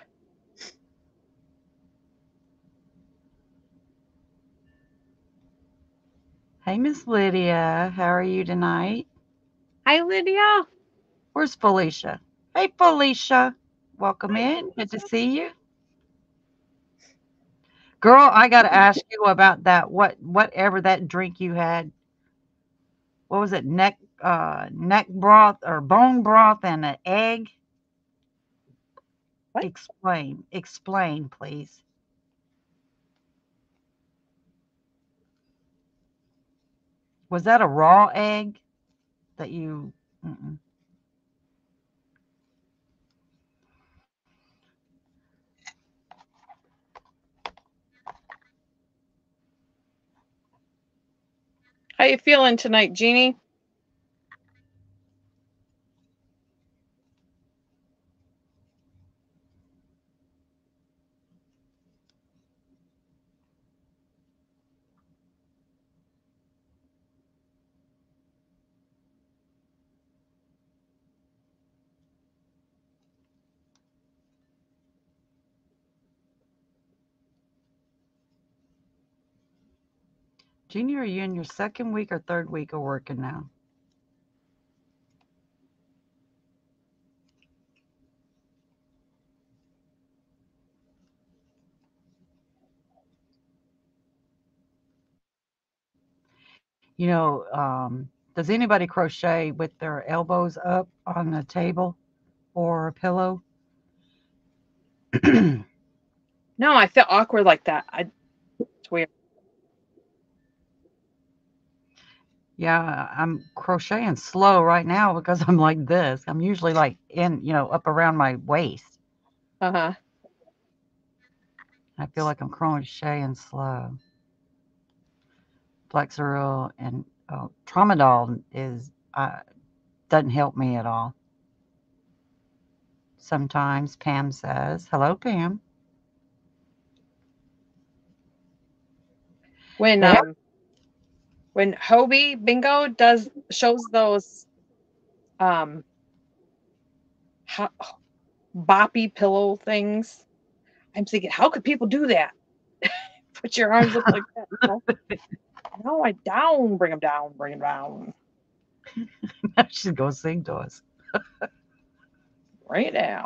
[SPEAKER 2] Hey, Miss Lydia. How are you tonight?
[SPEAKER 1] Hi, Lydia.
[SPEAKER 2] Where's Felicia? Hey, Felicia. Welcome in. Good to see you. Girl, I got to ask you about that. What, whatever that drink you had. What was it? Neck, uh, neck broth or bone broth and an egg.
[SPEAKER 1] What?
[SPEAKER 2] Explain. Explain, please. Was that a raw egg that you? Mm-mm.
[SPEAKER 1] How you feeling tonight, Jeannie?
[SPEAKER 2] Jeannie, are you in your second week or third week of working now? You know, um, does anybody crochet with their elbows up on the table or a pillow?
[SPEAKER 1] No, I feel awkward like that. I, it's weird.
[SPEAKER 2] Yeah, I'm crocheting slow right now because I'm like this. I'm usually like in, you know, up around my waist.
[SPEAKER 1] Uh huh.
[SPEAKER 2] I feel like I'm crocheting slow. Flexeril and oh, Tramadol is uh, doesn't help me at all. Sometimes Pam says, "Hello, Pam."
[SPEAKER 1] When um, when Hobie Bingo does shows those um, ho- boppy pillow things, I'm thinking, how could people do that? Put your arms up like that. You know? no, I down, bring them down, bring them down,
[SPEAKER 2] She's gonna sing to us,
[SPEAKER 1] bring it down.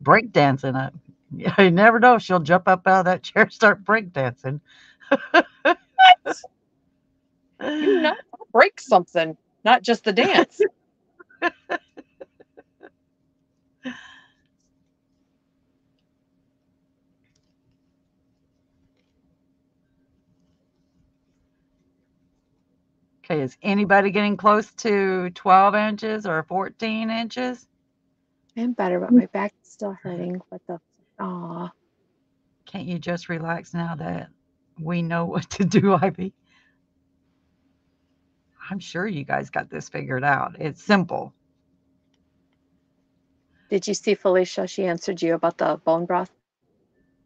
[SPEAKER 2] break dancing. Up. Yeah, you never know. She'll jump up out of that chair, and start break dancing.
[SPEAKER 1] You know, break something, not just the dance.
[SPEAKER 2] Okay, is anybody getting close to 12 inches or 14 inches?
[SPEAKER 1] I'm better, but mm. my back is still hurting. What the? Aw.
[SPEAKER 2] Can't you just relax now that we know what to do, Ivy? I'm sure you guys got this figured out. It's simple.
[SPEAKER 1] Did you see Felicia? She answered you about the bone broth.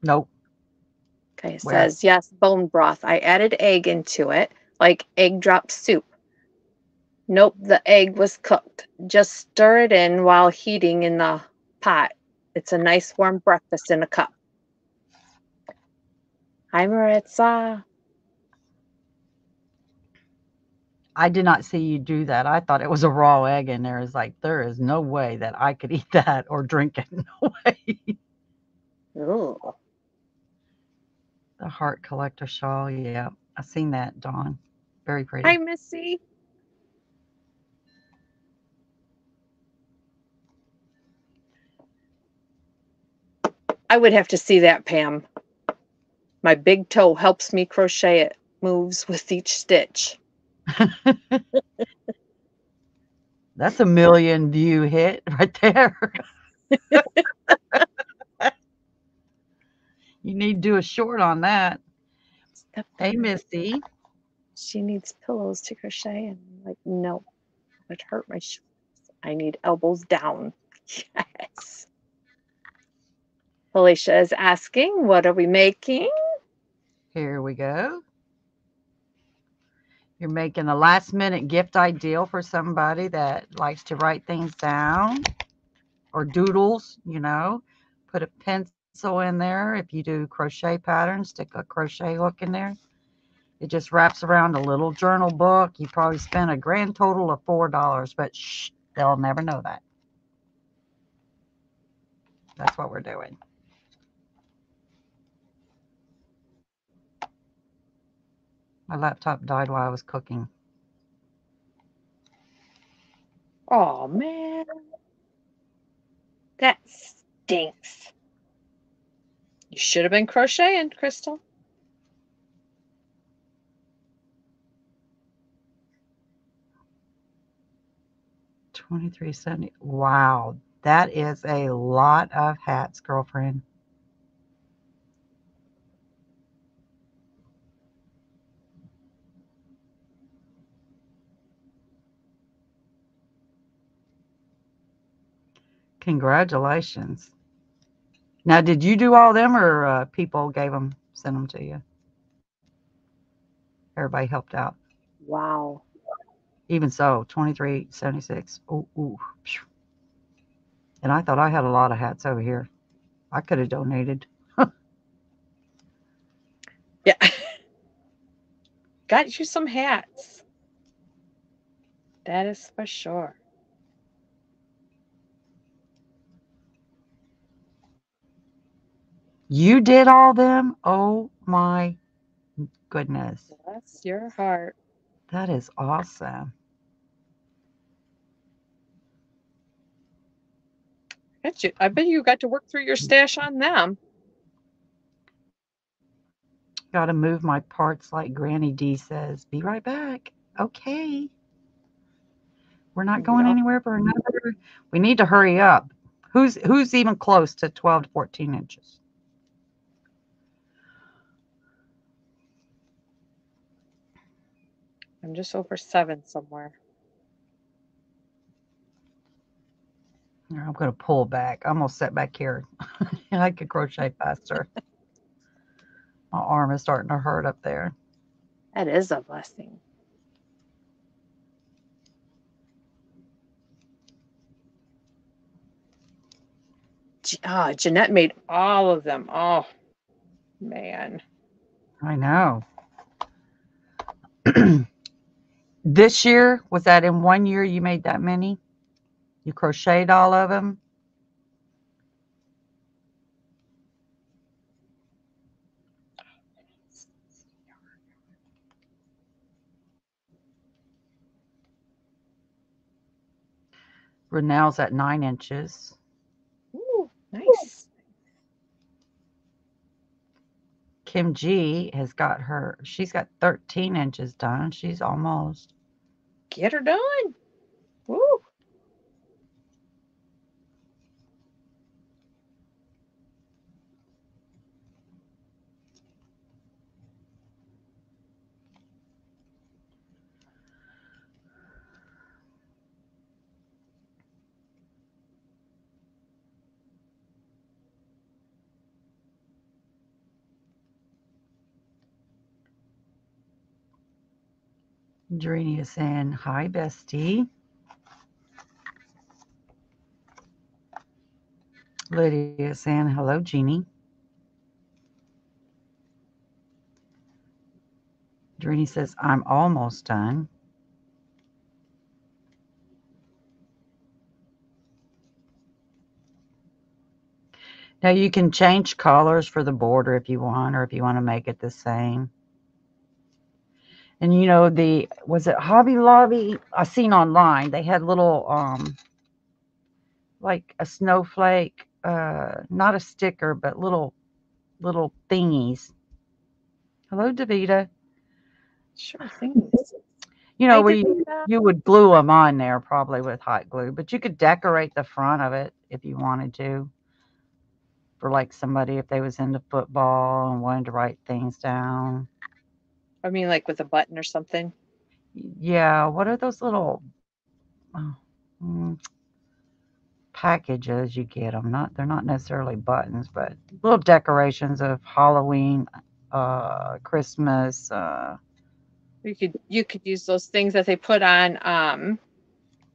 [SPEAKER 2] Nope.
[SPEAKER 1] Okay, it
[SPEAKER 2] Where?
[SPEAKER 1] says yes, bone broth. I added egg into it, like egg drop soup. Nope, the egg was cooked. Just stir it in while heating in the pot. It's a nice warm breakfast in a cup. Hi, Maritza.
[SPEAKER 2] I did not see you do that. I thought it was a raw egg in there. It's like, there is no way that I could eat that or drink it. No way.
[SPEAKER 1] Ooh.
[SPEAKER 2] The heart collector shawl. Yeah, I seen that, Dawn. Very pretty.
[SPEAKER 1] Hi, Missy. I would have to see that, Pam. My big toe helps me crochet it, moves with each stitch.
[SPEAKER 2] That's a million view hit right there. you need to do a short on that. Hey. Misty.
[SPEAKER 1] She needs pillows to crochet, and I'm like, no, it hurt my shoulders. I need elbows down. Yes. Felicia is asking, what are we making?
[SPEAKER 2] Here we go. You're making a last minute gift ideal for somebody that likes to write things down or doodles, you know. Put a pencil in there. If you do crochet patterns, stick a crochet hook in there. It just wraps around a little journal book. You probably spent a grand total of $4, but shh, they'll never know that. That's what we're doing. My laptop died while I was cooking.
[SPEAKER 1] Oh man. That stinks. You should have been crocheting, Crystal.
[SPEAKER 2] Twenty-three seventy. Wow, that is a lot of hats, girlfriend. Congratulations. Now, did you do all them or uh, people gave them, sent them to you? Everybody helped out.
[SPEAKER 1] Wow.
[SPEAKER 2] Even so, 2376. Ooh, ooh. And I thought I had a lot of hats over here. I could have donated.
[SPEAKER 1] Yeah. Got you some hats. That is for sure.
[SPEAKER 2] You did all them? Oh my goodness.
[SPEAKER 1] Bless your heart.
[SPEAKER 2] That is awesome.
[SPEAKER 1] You, I bet you got to work through your stash on them.
[SPEAKER 2] Got to move my parts like Granny D says. Be right back. Okay. We're not going anywhere for another. We need to hurry up. Who's who's even close to 12 to 14 inches?
[SPEAKER 1] I'm just over seven somewhere.
[SPEAKER 2] I'm going to pull back. I'm going to sit back here. I could crochet faster. My arm is starting to hurt up there.
[SPEAKER 1] That is a blessing. Ah, Jeanette made all of them. Oh, man.
[SPEAKER 2] I know. this year, was that in one year you made that many? You crocheted all of them? Renelle's at nine inches.
[SPEAKER 1] Ooh, nice.
[SPEAKER 2] Kim G has got her, she's got 13 inches done. She's almost.
[SPEAKER 1] Get her done. Woo.
[SPEAKER 2] Drini is saying, Hi, bestie. Lydia is saying, Hello, Jeannie. Drini says, I'm almost done. Now you can change colors for the border if you want, or if you want to make it the same. And you know, the was it Hobby Lobby? I seen online they had little um like a snowflake, uh not a sticker, but little little thingies. Hello, Davita.
[SPEAKER 1] Sure thing.
[SPEAKER 2] You know, where you, you would glue them on there probably with hot glue, but you could decorate the front of it if you wanted to. For like somebody if they was into football and wanted to write things down.
[SPEAKER 1] I mean, like with a button or something.
[SPEAKER 2] Yeah, what are those little oh, mm, packages you get them? Not they're not necessarily buttons, but little decorations of Halloween, uh, Christmas. Uh,
[SPEAKER 1] You could you could use those things that they put on um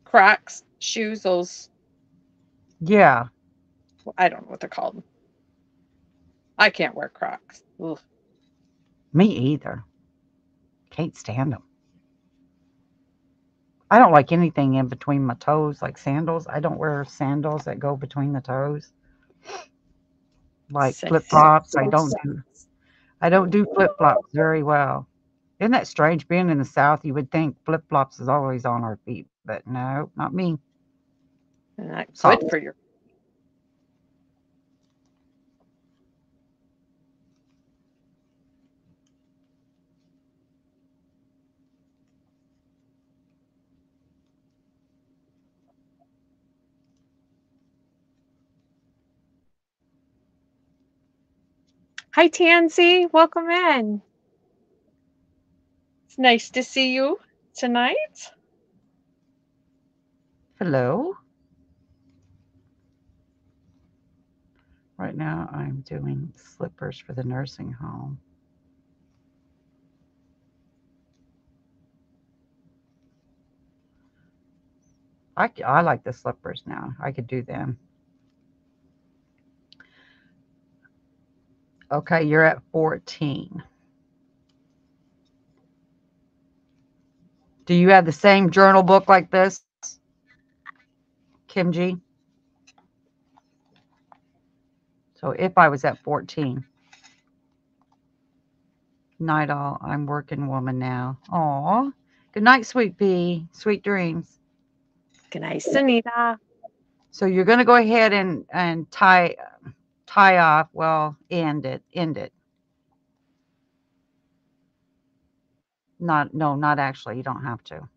[SPEAKER 1] Crocs shoes. Those
[SPEAKER 2] yeah,
[SPEAKER 1] I don't know what they're called. I can't wear Crocs. Ugh.
[SPEAKER 2] me either. Can't stand them. I don't like anything in between my toes, like sandals. I don't wear sandals that go between the toes, like flip flops. I don't do. I don't do flip flops very well. Isn't that strange? Being in the South, you would think flip flops is always on our feet, but no, not me.
[SPEAKER 1] And not good for your Hi Tansy, welcome in. It's nice to see you tonight.
[SPEAKER 2] Hello. Right now, I'm doing slippers for the nursing home. I, I like the slippers now. I could do them. Okay, you're at 14. Do you have the same journal book like this, Kim G? So if I was at 14. Night all, I'm working woman now. Aw. Good night, sweet pea. Sweet dreams.
[SPEAKER 1] Good night, Sunita.
[SPEAKER 2] So you're gonna go ahead and and tie tie off. Well, end it. End it. Not no, not actually. You don't have to.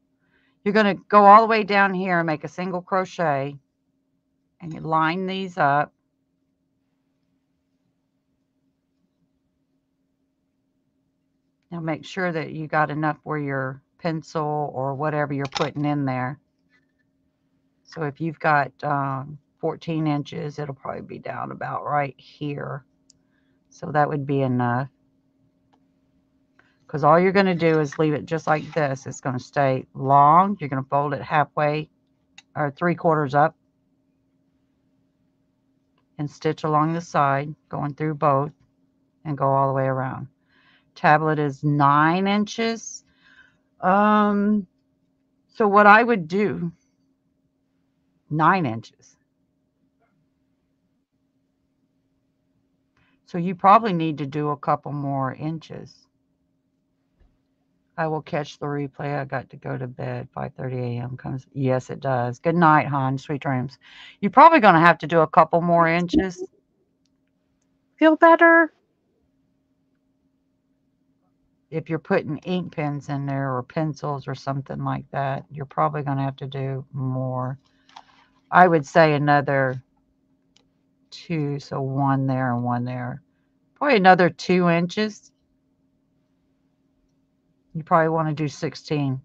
[SPEAKER 2] You're gonna go all the way down here and make a single crochet, and you line these up. Now make sure that you got enough where your pencil or whatever you're putting in there. So if you've got um, 14 inches, it'll probably be down about right here. So that would be enough. Because all you're going to do is leave it just like this. It's going to stay long. You're going to fold it halfway or three quarters up and stitch along the side, going through both and go all the way around. Tablet is nine inches. Um, so what I would do, nine inches. So you probably need to do a couple more inches. I will catch the replay. I got to go to bed. 5:30 a.m. comes. Yes, it does. Good night, hon. Sweet dreams. You're probably going to have to do a couple more inches.
[SPEAKER 1] Feel better?
[SPEAKER 2] If you're putting ink pens in there or pencils or something like that, you're probably going to have to do more. I would say another two, so one there and one there. Probably another two inches. You probably want to do 16.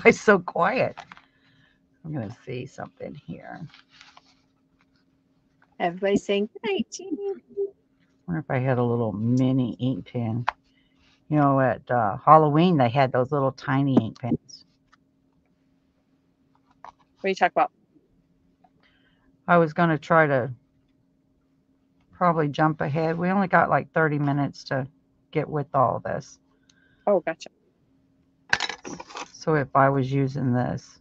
[SPEAKER 2] Everybody's so quiet. I'm going to see something here.
[SPEAKER 1] Everybody's saying good night, Jeannie.
[SPEAKER 2] wonder if I had a little mini ink pen. You know, at uh, Halloween, they had those little tiny ink pens.
[SPEAKER 1] What are you talking about?
[SPEAKER 2] I was going to try to probably jump ahead. We only got like 30 minutes to get with all this.
[SPEAKER 1] Oh, gotcha.
[SPEAKER 2] So if I was using this,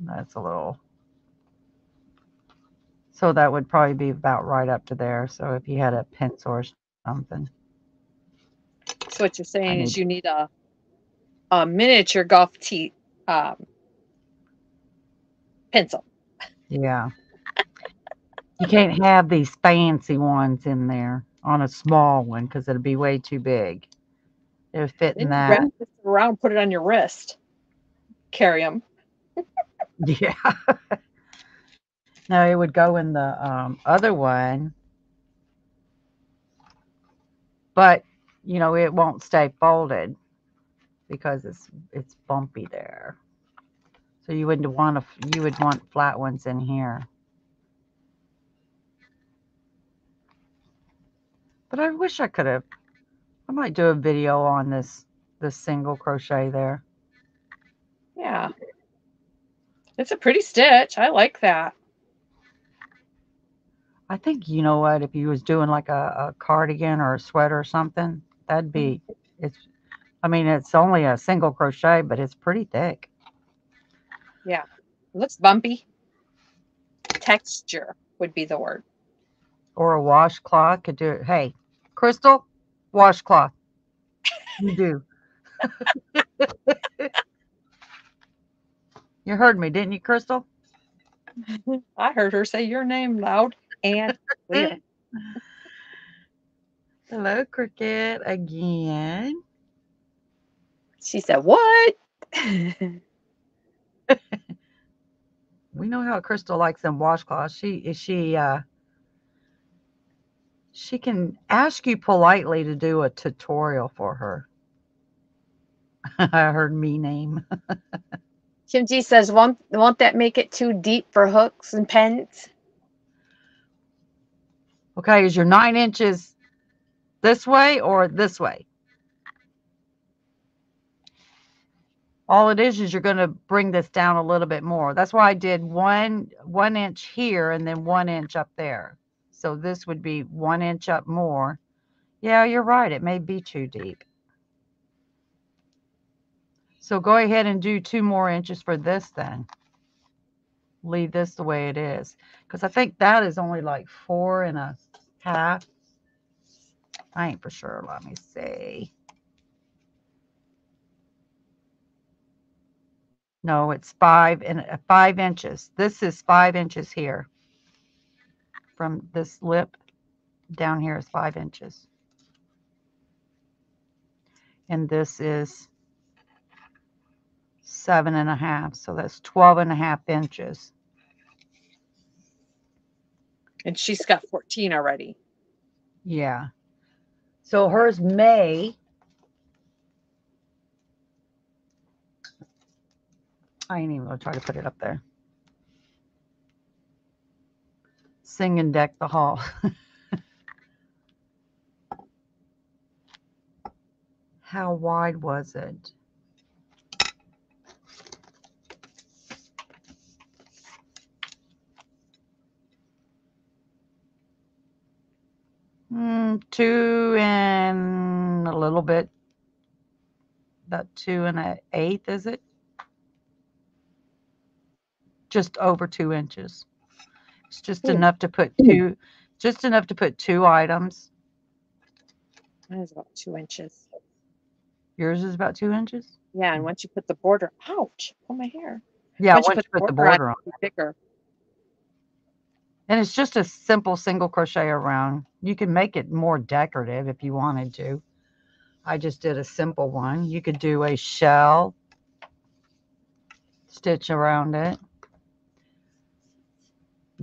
[SPEAKER 2] that's a little. So that would probably be about right up to there. So if you had a pencil or something.
[SPEAKER 1] So what you're saying is you need a a miniature golf tee um, pencil.
[SPEAKER 2] Yeah. you can't have these fancy ones in there on a small one because it'll be way too big. It'll fit in that.
[SPEAKER 1] around, put it on your wrist. Carry them.
[SPEAKER 2] Yeah. no, it would go in the um, other one. But, you know, it won't stay folded because it's it's bumpy there. So you wouldn't want to you would want flat ones in here. But I wish I could have I might do a video on this this single crochet there.
[SPEAKER 1] Yeah. It's a pretty stitch. I like that.
[SPEAKER 2] I think you know what, if you was doing like a, a cardigan or a sweater or something, that'd be mm-hmm. it's I mean it's only a single crochet, but it's pretty thick.
[SPEAKER 1] It looks bumpy. Texture would be the word.
[SPEAKER 2] Or a washcloth could do it. Hey, Crystal, washcloth. You do. you heard me, didn't you, Crystal?
[SPEAKER 1] I heard her say your name loud and clear.
[SPEAKER 2] Hello, Cricket, again.
[SPEAKER 1] She said, What?
[SPEAKER 2] We know how Crystal likes them washcloths. She is she uh she can ask you politely to do a tutorial for her. I heard me name.
[SPEAKER 1] Kim G says, won't, won't that make it too deep for hooks and pens?
[SPEAKER 2] Okay, is your nine inches this way or this way? All it is is you're going to bring this down a little bit more. That's why I did one one inch here and then one inch up there. So this would be one inch up more. Yeah, you're right. It may be too deep. So go ahead and do two more inches for this then. Leave this the way it is. Because I think that is only like four and a half. I ain't for sure. Let me see. No, it's five and uh, five inches. This is five inches here. From this lip down here is five inches. And this is seven and a half. So that's 12 and a half inches.
[SPEAKER 1] And she's got 14 already.
[SPEAKER 2] Yeah. So hers may. I ain't even gonna try to put it up there. Sing and deck the hall. How wide was it? Mm, two and a little bit. About two and an eighth, is it? Just over two inches. It's just
[SPEAKER 1] Hmm.
[SPEAKER 2] enough to put two, just enough to put two items.
[SPEAKER 1] That is about two inches.
[SPEAKER 2] Yours is about two inches.
[SPEAKER 1] Yeah, and once you put the border, ouch, pull my hair.
[SPEAKER 2] Yeah,
[SPEAKER 1] Once
[SPEAKER 2] once
[SPEAKER 1] you
[SPEAKER 2] you put the
[SPEAKER 1] on,
[SPEAKER 2] border on.
[SPEAKER 1] bigger.
[SPEAKER 2] And it's just a simple single crochet around. You can make it more decorative if you wanted to. I just did a simple one. You could do a shell stitch around it.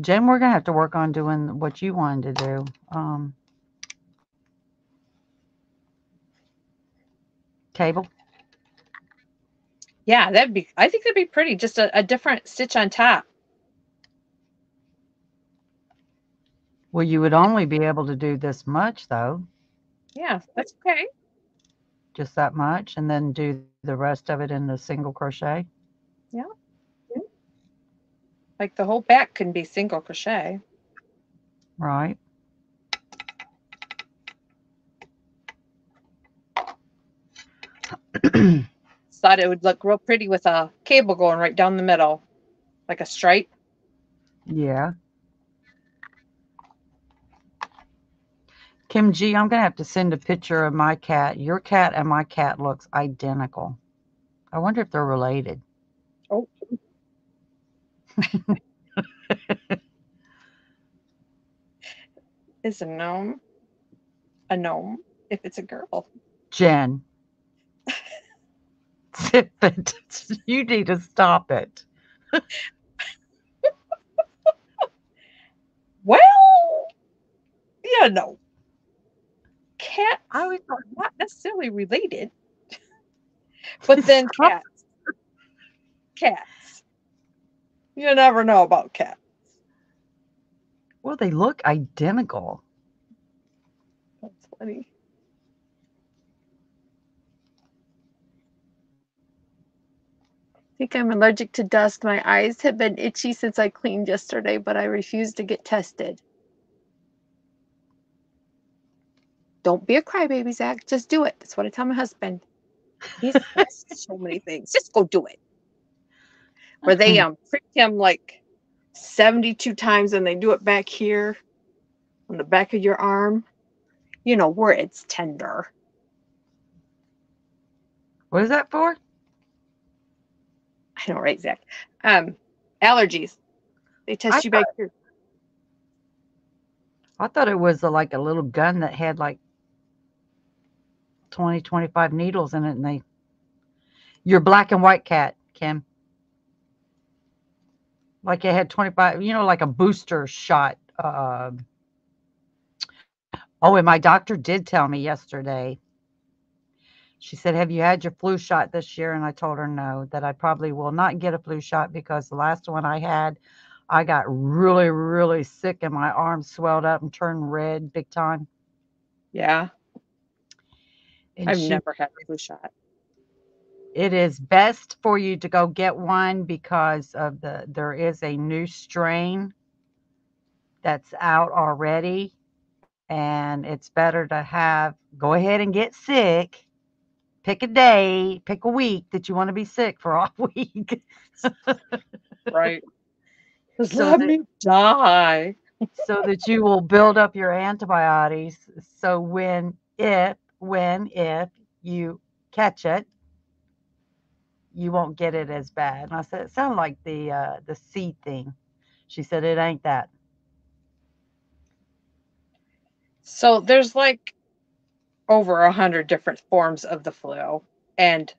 [SPEAKER 2] Jen, we're gonna have to work on doing what you wanted to do. Um, cable.
[SPEAKER 1] Yeah, that'd be, I think that'd be pretty. Just a, a different stitch on top.
[SPEAKER 2] Well, you would only be able to do this much though,
[SPEAKER 1] Yeah, that's okay.
[SPEAKER 2] just that much, and then do the rest of it in the single crochet. Yeah.
[SPEAKER 1] Like the whole back can be single crochet.
[SPEAKER 2] Right.
[SPEAKER 1] Thought it would look real pretty with a cable going right down the middle, like a stripe.
[SPEAKER 2] Yeah. Kim G, I'm gonna have to send a picture of my cat. Your cat and my cat looks identical. I wonder if they're related.
[SPEAKER 1] Oh. Is a gnome a gnome if it's a girl?
[SPEAKER 2] Jen. Zip it. You need to stop it.
[SPEAKER 1] Well, yeah, no. Cat
[SPEAKER 2] I was
[SPEAKER 1] are not necessarily related, but then cats. Cats. You never know about cats.
[SPEAKER 2] well, they look identical.
[SPEAKER 1] That's funny. I think I'm allergic to dust. My eyes have been itchy since I cleaned yesterday, but I refuse to get tested. Don't be a crybaby, Zach. Just do it. That's what I tell my husband. He's so many things. Just go do it. Where they um pricked him like 72 times and they do it back here on the back of your arm. You know, where it's tender.
[SPEAKER 2] What is that for?
[SPEAKER 1] I know, right, Zach? Um, allergies. They test
[SPEAKER 2] I
[SPEAKER 1] you back here.
[SPEAKER 2] I thought it was a, like a little gun that had like 20, 25 needles in it, and they. Your black and white cat, Kim. Like it had 25, you know, like a booster shot. Uh, oh, and my doctor did tell me yesterday. She said, Have you had your flu shot this year? And I told her no, that I probably will not get a flu shot because the last one I had, I got really, really sick and my arms swelled up and turned red big time.
[SPEAKER 1] Yeah,
[SPEAKER 2] And
[SPEAKER 1] I've
[SPEAKER 2] she
[SPEAKER 1] never had a flu shot.
[SPEAKER 2] it is best for you to go get one because of the there is a new strain that's out already and it's better to have go ahead and get sick pick a day pick a week that you want to be sick for all week
[SPEAKER 1] Right. Just
[SPEAKER 2] So
[SPEAKER 1] let
[SPEAKER 2] that-
[SPEAKER 1] me die.
[SPEAKER 2] so that you will build up your antibodies so when if when if you catch it you won't get it as bad. And i said it sounded like the uh the seed thing. She said it ain't that.
[SPEAKER 1] So there's like over a hundred different forms of the flu, and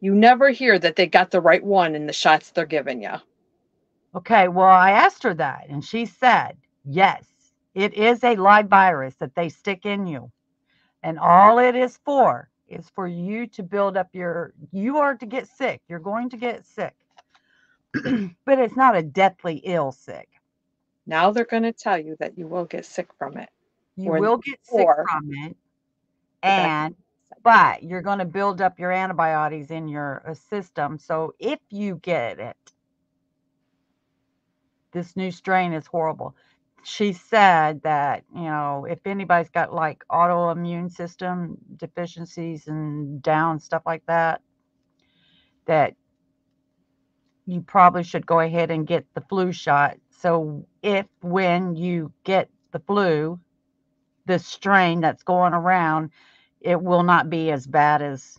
[SPEAKER 1] you never hear that they got the right one in the shots they're giving you.
[SPEAKER 2] okay well i asked her that and she said yes it is a live virus that they stick in you and all it is for is for you to build up your you are to get sick. You're going to get sick. But it's not a deathly ill sick.
[SPEAKER 1] Now they're going to tell you that you will get sick from it.
[SPEAKER 2] you will get sick from it. and but you're going to build up your antibiotics in your uh, system. So if you get it this new strain is horrible she said that you know if anybody's got like autoimmune system deficiencies and down stuff like that that you probably should go ahead and get the flu shot. So if when you get the flu the strain that's going around it will not be as bad as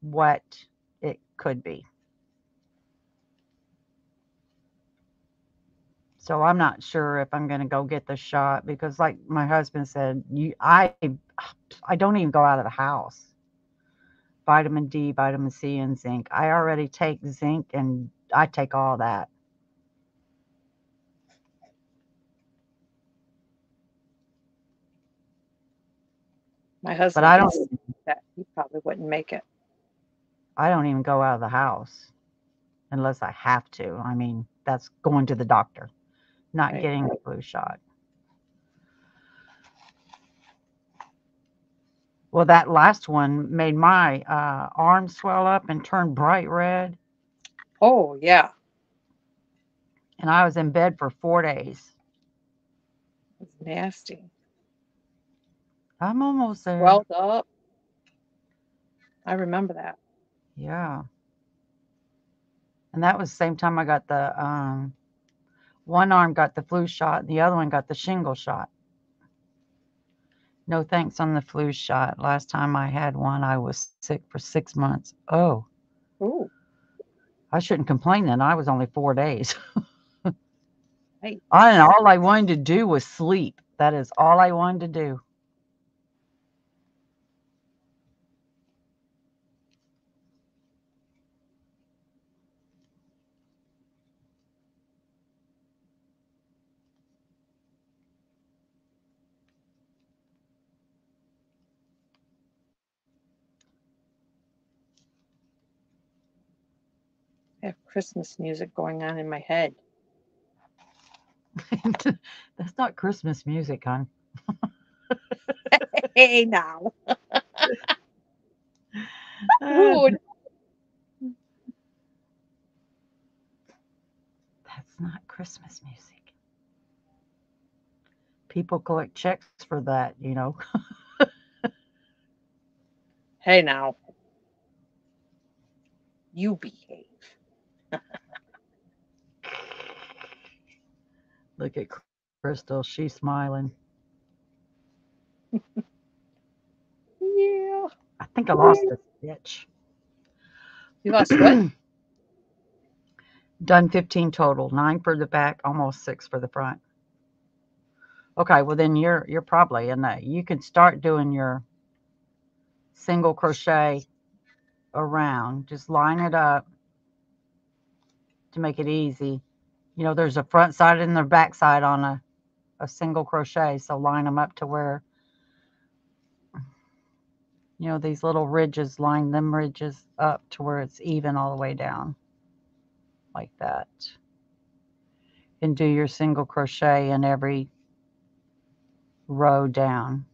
[SPEAKER 2] what it could be so i'm not sure if i'm going to go get the shot because like my husband said you i i don't even go out of the house vitamin d vitamin c and zinc i already take zinc and i take all that
[SPEAKER 1] My husband,
[SPEAKER 2] but i don't
[SPEAKER 1] that he probably wouldn't make it.
[SPEAKER 2] I don't even go out of the house unless I have to. I mean, that's going to the doctor, not
[SPEAKER 1] Right.
[SPEAKER 2] getting the flu shot. Well, that last one made my uh, arm swell up and turn bright red,
[SPEAKER 1] Oh yeah,
[SPEAKER 2] and I was in bed for four days.
[SPEAKER 1] it's nasty.
[SPEAKER 2] I'm almost there.
[SPEAKER 1] Welled up. I remember that.
[SPEAKER 2] Yeah. And that was the same time I got the um one arm got the flu shot the other one got the shingle shot. No thanks on the flu shot. Last time I had one, I was sick for six months. Oh,
[SPEAKER 1] Ooh,
[SPEAKER 2] I shouldn't complain then. I was only four days.
[SPEAKER 1] Right.
[SPEAKER 2] I, and all I wanted to do was sleep. That is all I wanted to do.
[SPEAKER 1] have Christmas music going on in my head.
[SPEAKER 2] That's not Christmas music, hon.
[SPEAKER 1] hey, now. Rude. That's not Christmas music.
[SPEAKER 2] People collect checks for that, you know.
[SPEAKER 1] hey, now. You behave.
[SPEAKER 2] Look at Crystal. She's smiling.
[SPEAKER 1] Yeah.
[SPEAKER 2] I think I lost a stitch.
[SPEAKER 1] You lost what?
[SPEAKER 2] Done 15 total, nine for the back, almost six for the front. Okay, well then you're you're probably in that. You can start doing your single crochet around. Just line it up to make it easy. You know, there's a front side and the back side on a, a single crochet. So line them up to where, you know, these little ridges, line them ridges up to where it's even all the way down like that. And do your single crochet in every row down.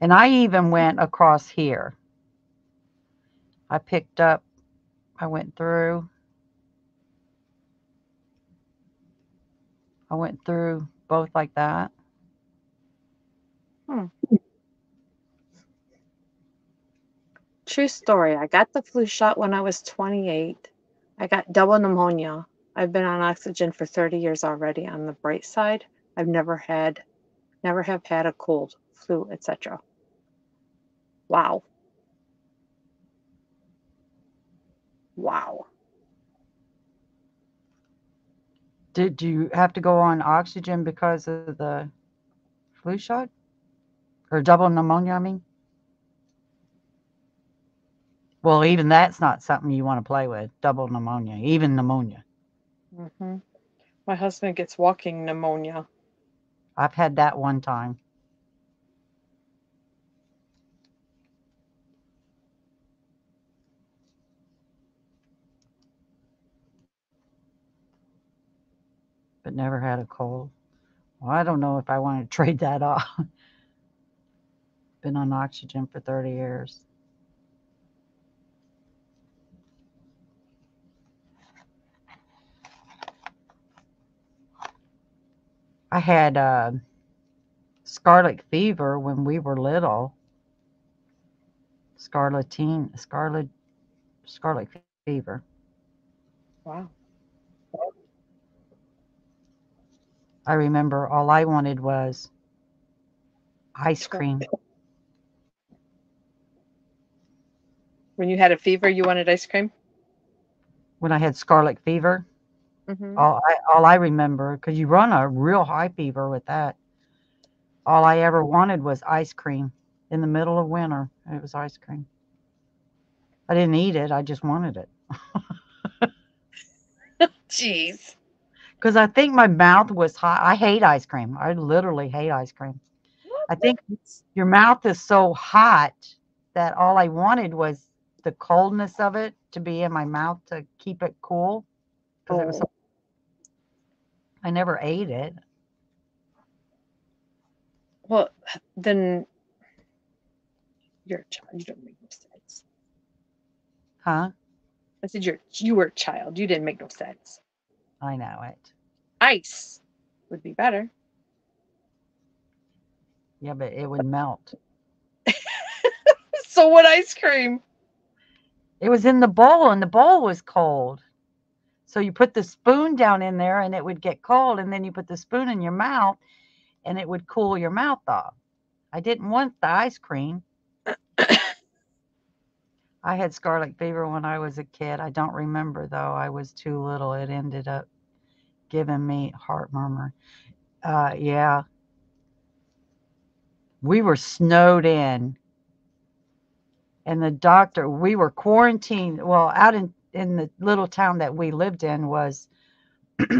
[SPEAKER 2] And I even went across here. I picked up, I went through, I went through both like that. Hmm.
[SPEAKER 1] True story. I got the flu shot when I was 28. I got double pneumonia. I've been on oxygen for 30 years already. On the bright side, I've never had, never have had a cold, flu, etc. Wow. Wow.
[SPEAKER 2] Did you have to go on oxygen because of the flu shot? Or double pneumonia, I mean? Well, even that's not something you want to play with, double pneumonia, even pneumonia.
[SPEAKER 1] hmm My husband gets walking pneumonia.
[SPEAKER 2] I've had that one time. But never had a cold. Well, I don't know if I want to trade that off. Been on oxygen for 30 years. I had uh, scarlet fever when we were little. Scarlatina, scarlet, scarlet fever.
[SPEAKER 1] Wow.
[SPEAKER 2] I remember all I wanted was ice cream.
[SPEAKER 1] When you had a fever, you wanted ice cream?
[SPEAKER 2] When I had scarlet fever,
[SPEAKER 1] hmm
[SPEAKER 2] all I, all I remember, because you run a real high fever with that. All I ever wanted was ice cream in the middle of winter. It was ice cream. I didn't eat it. I just wanted it.
[SPEAKER 1] Jeez.
[SPEAKER 2] Because I think my mouth was hot. I hate ice cream. I literally hate ice cream. I think your mouth is so hot that all I wanted was the coldness of it to be in my mouth to keep it cool. Because it was. So, oh. I never ate it.
[SPEAKER 1] Well, then you're a child. You don't make no sense.
[SPEAKER 2] Huh?
[SPEAKER 1] I said you're you were a child. You didn't make no sense.
[SPEAKER 2] I know it.
[SPEAKER 1] Ice would be better.
[SPEAKER 2] Yeah, but it would melt.
[SPEAKER 1] So what ice cream?
[SPEAKER 2] It was in the bowl, and the bowl was cold. So you put the spoon down in there, and it would get cold, and then you put the spoon in your mouth, and it would cool your mouth off. I didn't want the ice cream. I had scarlet fever when I was a kid. I don't remember though. I was too little. It ended up giving me heart murmur. Uh, yeah. We were snowed in. And the doctor, we were quarantined. Well, out in, in the little town that we lived in was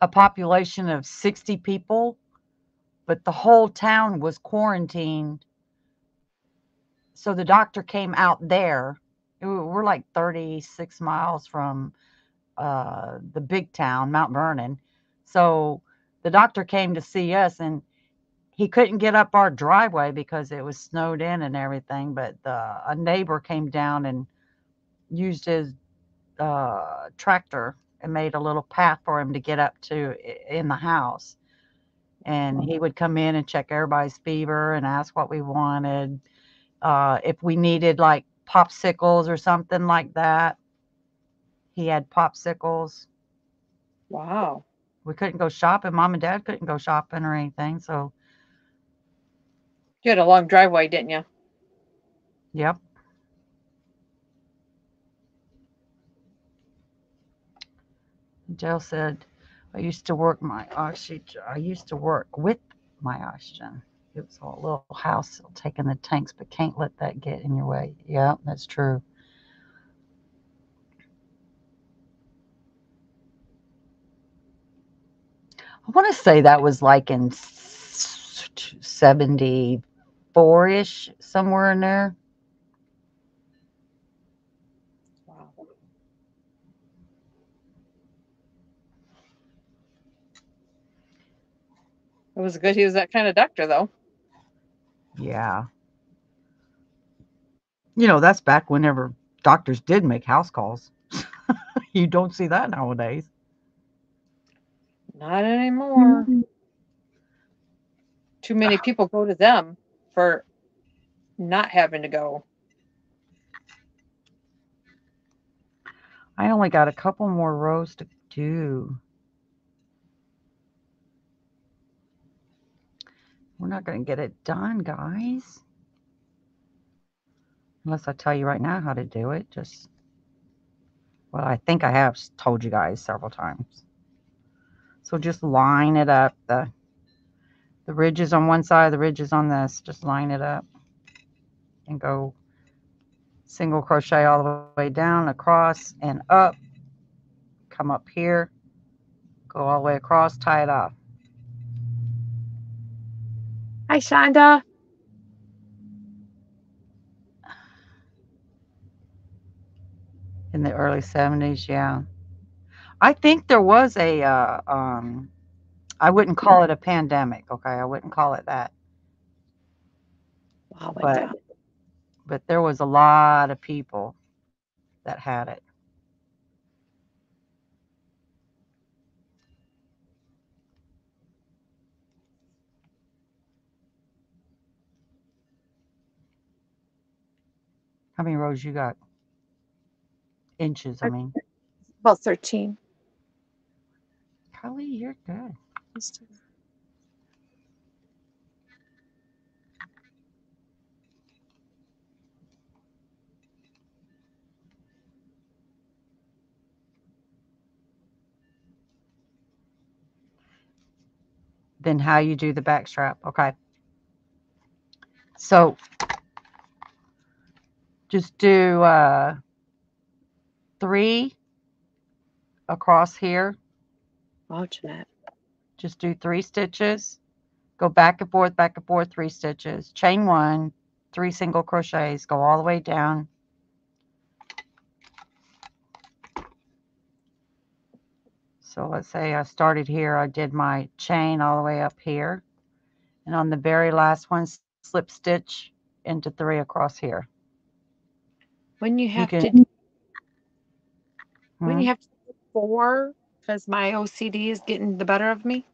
[SPEAKER 2] a population of 60 people, but the whole town was quarantined so the doctor came out there. We're like 36 miles from uh, the big town, Mount Vernon. So the doctor came to see us and he couldn't get up our driveway because it was snowed in and everything. But the, a neighbor came down and used his uh, tractor and made a little path for him to get up to in the house. And he would come in and check everybody's fever and ask what we wanted. Uh, if we needed like popsicles or something like that, he had popsicles.
[SPEAKER 1] Wow.
[SPEAKER 2] We couldn't go shopping. Mom and dad couldn't go shopping or anything. So,
[SPEAKER 1] You had a long driveway, didn't you?
[SPEAKER 2] yep. Jill said, I used to work my oxygen. I used to work with my oxygen. It was a little house taking the tanks, but can't let that get in your way. Yeah, that's true. I want to say that was like in 74 ish, somewhere in there.
[SPEAKER 1] Wow. It was good he was that kind of doctor, though.
[SPEAKER 2] Yeah. You know, that's back whenever doctors did make house calls. you don't see that nowadays.
[SPEAKER 1] Not anymore. Mm-hmm. Too many people go to them for not having to go.
[SPEAKER 2] I only got a couple more rows to do. We're not going to get it done, guys. Unless I tell you right now how to do it. Just, well, I think I have told you guys several times. So just line it up. The, the ridges on one side, the ridges on this. Just line it up and go single crochet all the way down, across, and up. Come up here, go all the way across, tie it off.
[SPEAKER 1] Hi, Shonda.
[SPEAKER 2] in the early 70s yeah i think there was a uh, um i wouldn't call it a pandemic okay? I wouldn't call it that.
[SPEAKER 1] My
[SPEAKER 2] But-
[SPEAKER 1] God.
[SPEAKER 2] but there was a lot of people that had it. How many rows you got? Inches i
[SPEAKER 1] I-
[SPEAKER 2] mean.
[SPEAKER 1] About 13.
[SPEAKER 2] Kelly, you're good then how you do the back strap. Okay. So just do uh, three across here.
[SPEAKER 1] Wow, Jeanette.
[SPEAKER 2] Just do three stitches. Go back and forth, back and forth, three stitches. Chain one, three single crochets. Go all the way down. So let's say I started here, I did my chain all the way up here. And on the very last one, slip stitch into three across here.
[SPEAKER 1] When you have
[SPEAKER 2] can-
[SPEAKER 1] to, when
[SPEAKER 2] Hmm?
[SPEAKER 1] you have to do four, because my OCD is getting the better of me.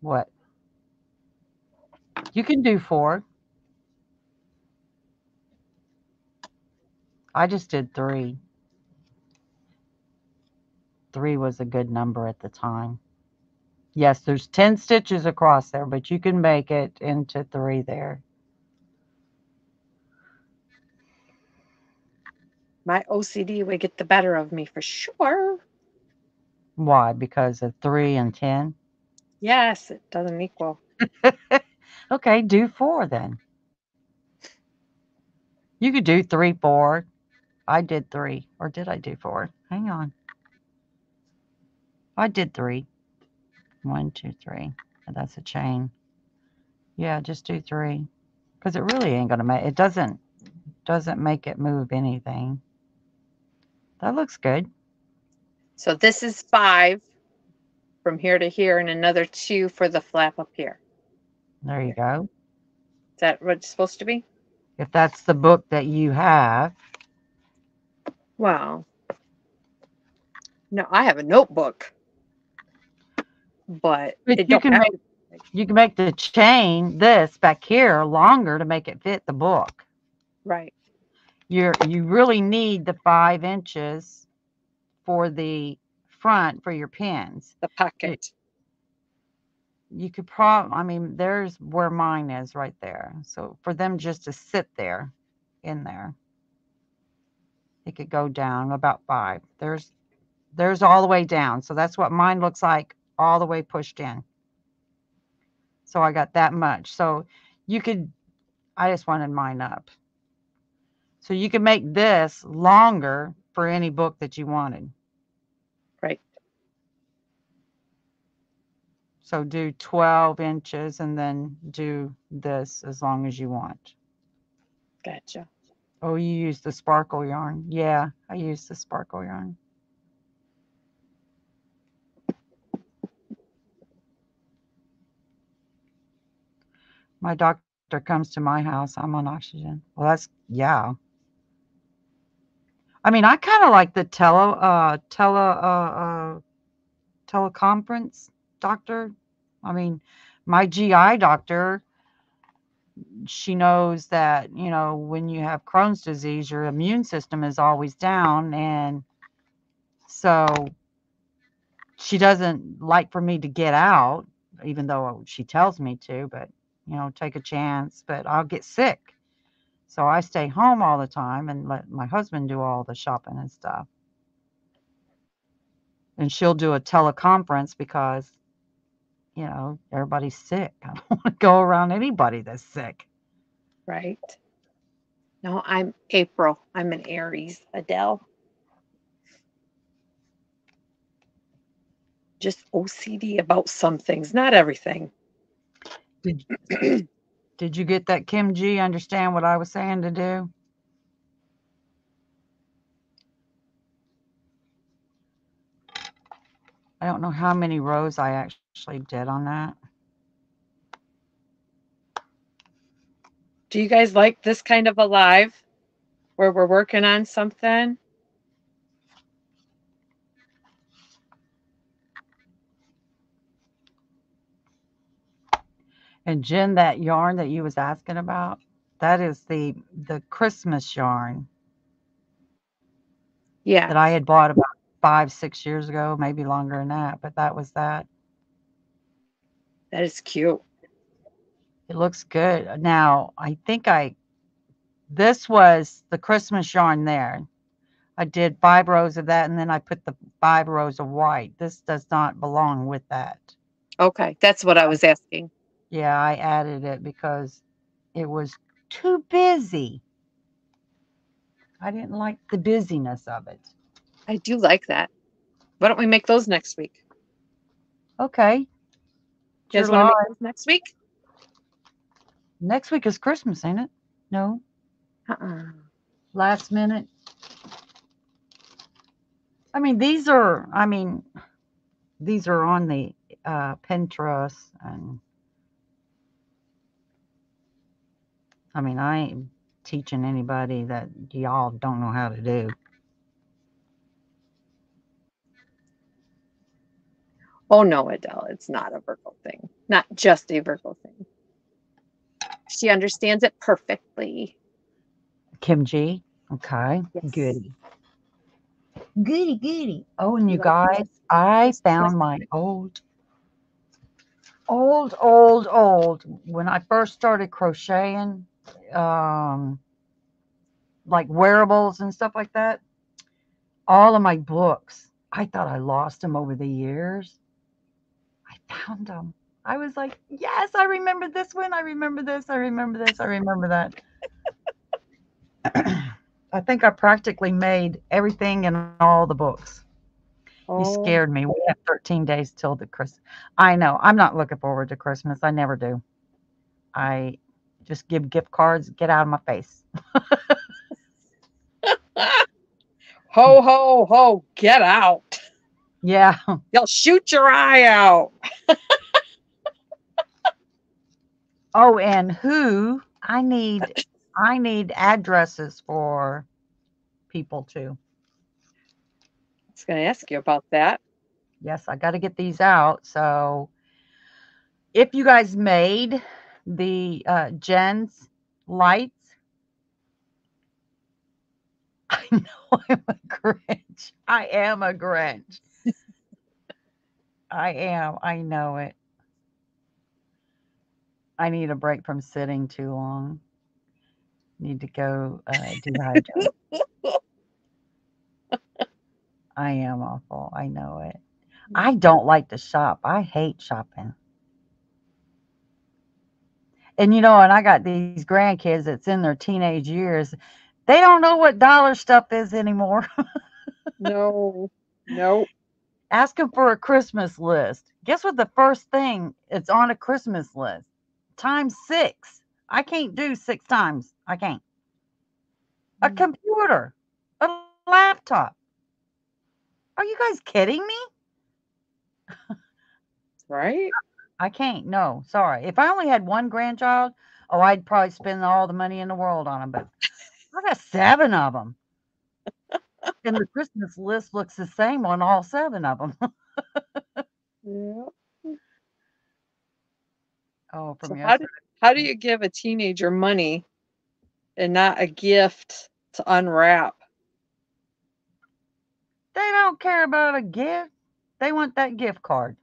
[SPEAKER 2] What? You can do four. I just did three. Three was a good number at the time. Yes, there's 10 stitches across there, but you can make it into three there.
[SPEAKER 1] My OCD would get the better of me for sure.
[SPEAKER 2] Why? Because of three and 10?
[SPEAKER 1] Yes, it doesn't equal.
[SPEAKER 2] Okay, do four then. You could do three, four. I did three. Or did I do four? Hang on. I did three. One, two, three. That's a chain. Yeah, just do three. Because it really ain't gonna make it doesn't doesn't make it move anything. That looks good.
[SPEAKER 1] So this is five from here to here and another two for the flap up here.
[SPEAKER 2] There you go.
[SPEAKER 1] Is that what it's supposed to be?
[SPEAKER 2] If that's the book that you have,
[SPEAKER 1] Wow. No, I have a notebook. But,
[SPEAKER 2] But you can make-
[SPEAKER 1] to-
[SPEAKER 2] You can make the chain this back here longer to make it fit the book.
[SPEAKER 1] right.
[SPEAKER 2] You're you really need the five inches for the front for your pins.
[SPEAKER 1] The pocket.
[SPEAKER 2] You could prob I mean, there's where mine is right there. So for them just to sit there in there. It could go down about five. There's there's all the way down. So that's what mine looks like all the way pushed in. So I got that much. So you could I just wanted mine up. So you can make this longer for any book that you wanted.
[SPEAKER 1] Right.
[SPEAKER 2] So do 12 inches and then do this as long as you want.
[SPEAKER 1] Gotcha.
[SPEAKER 2] Oh, you use the sparkle yarn. Yeah, I use the sparkle yarn. My doctor comes to my house. I'm on oxygen. Well, that's yeah. I mean, I kind of like the tele uh tele uh, uh teleconference doctor. I mean, my GI doctor she knows that you know when you have crohn's disease your immune system is always down and so she doesn't like for me to get out even though she tells me to but you know take a chance but i'll get sick so i stay home all the time and let my husband do all the shopping and stuff and she'll do a teleconference because you know everybody's sick i don't want to go around anybody that's sick
[SPEAKER 1] Right. No, I'm April. I'm an Aries, Adele. Just OCD about some things, not everything.
[SPEAKER 2] Did you get that, Kim G? Understand what I was saying to do? I don't know how many rows I actually did on that.
[SPEAKER 1] Do you guys like this kind of a live where we're working on something?
[SPEAKER 2] And Jen, that yarn that you was asking about, that is the the Christmas yarn
[SPEAKER 1] Yeah.
[SPEAKER 2] that I had bought about five, six years ago, maybe longer than that. But that was that.
[SPEAKER 1] That is cute.
[SPEAKER 2] It looks good. Now, I think I, this was the Christmas yarn there. I did five rows of that and then I put the five rows of white. This does not belong with that.
[SPEAKER 1] Okay. That's what I was asking.
[SPEAKER 2] Yeah, I added it because it was too busy. I didn't like the busyness of it.
[SPEAKER 1] I do like that. Why don't we make those next week?
[SPEAKER 2] Okay.
[SPEAKER 1] You guys want to make those next week?
[SPEAKER 2] Next week is Christmas, ain't it? No.
[SPEAKER 1] Uh-uh.
[SPEAKER 2] last minute. I mean, these are, I mean, these are on the uh, Pinterest and I mean, I ain't teaching anybody that y'all don't know how to do.
[SPEAKER 1] Oh no, Adele, it's not a Virgo thing. Not just a Virgo thing. She understands it perfectly.
[SPEAKER 2] Kim G. Okay.
[SPEAKER 1] Yes.
[SPEAKER 2] Goody. Goody, goody. Oh, and you
[SPEAKER 1] You
[SPEAKER 2] guys, I found my old, old, old, old. When I first started crocheting, um, like wearables and stuff like that, all of my books, I thought I lost them over the years. I found them. I was like, yes, I remember this one. I remember this. I remember this. I remember that. I think I practically made everything in all the books. You
[SPEAKER 1] Oh,
[SPEAKER 2] scared me. We have 13 days till the Christmas. I know. I'm not looking forward to Christmas. I never do. I just give gift cards, get out of my face.
[SPEAKER 1] Ho ho ho, get out.
[SPEAKER 2] Yeah.
[SPEAKER 1] You'll shoot your eye out.
[SPEAKER 2] Oh, and who I need I need addresses for people too.
[SPEAKER 1] I was going to ask you about that.
[SPEAKER 2] Yes, I got to get these out. So, if you guys made the uh, Jen's lights, I know I'm a Grinch. I am a Grinch. I am. I know it. I need a break from sitting too long. Need to go uh, dehydrate. I am awful. I know it. I don't like to shop. I hate shopping. And you know, and I got these grandkids that's in their teenage years. They don't know what dollar stuff is anymore.
[SPEAKER 1] no, no.
[SPEAKER 2] Ask them for a Christmas list. Guess what? The first thing it's on a Christmas list times six. I can't do six times. I can't. A
[SPEAKER 1] Mm.
[SPEAKER 2] computer, a laptop. Are you guys kidding me?
[SPEAKER 1] Right?
[SPEAKER 2] I can't. No, sorry. If I only had one grandchild, oh, I'd probably spend all the money in the world on them. But I got seven of them, and the Christmas list looks the same on all seven of them.
[SPEAKER 1] Yeah.
[SPEAKER 2] oh, from
[SPEAKER 1] So how do, how do you give a teenager money and not a gift to unwrap?
[SPEAKER 2] They don't care about a gift. They want that gift card.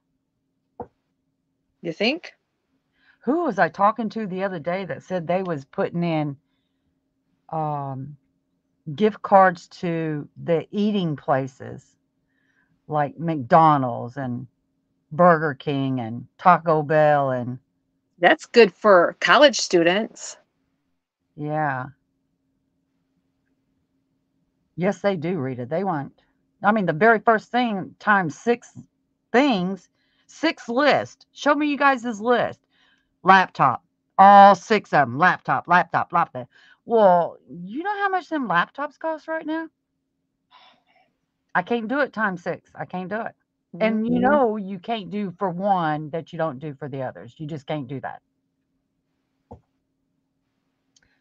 [SPEAKER 1] You think?
[SPEAKER 2] Who was I talking to the other day that said they was putting in um, gift cards to the eating places like McDonald's and Burger King and Taco Bell and
[SPEAKER 1] That's good for college students.
[SPEAKER 2] yeah. Yes, they do, Rita. They want. I mean, the very first thing times six things, six list. Show me you guys' list. Laptop, all six of them. Laptop, laptop, laptop. Well, you know how much them laptops cost right now? I can't do it times six. I can't do it. And you
[SPEAKER 1] Mhm.
[SPEAKER 2] know you can't do for one that you don't do for the others. You just can't do that.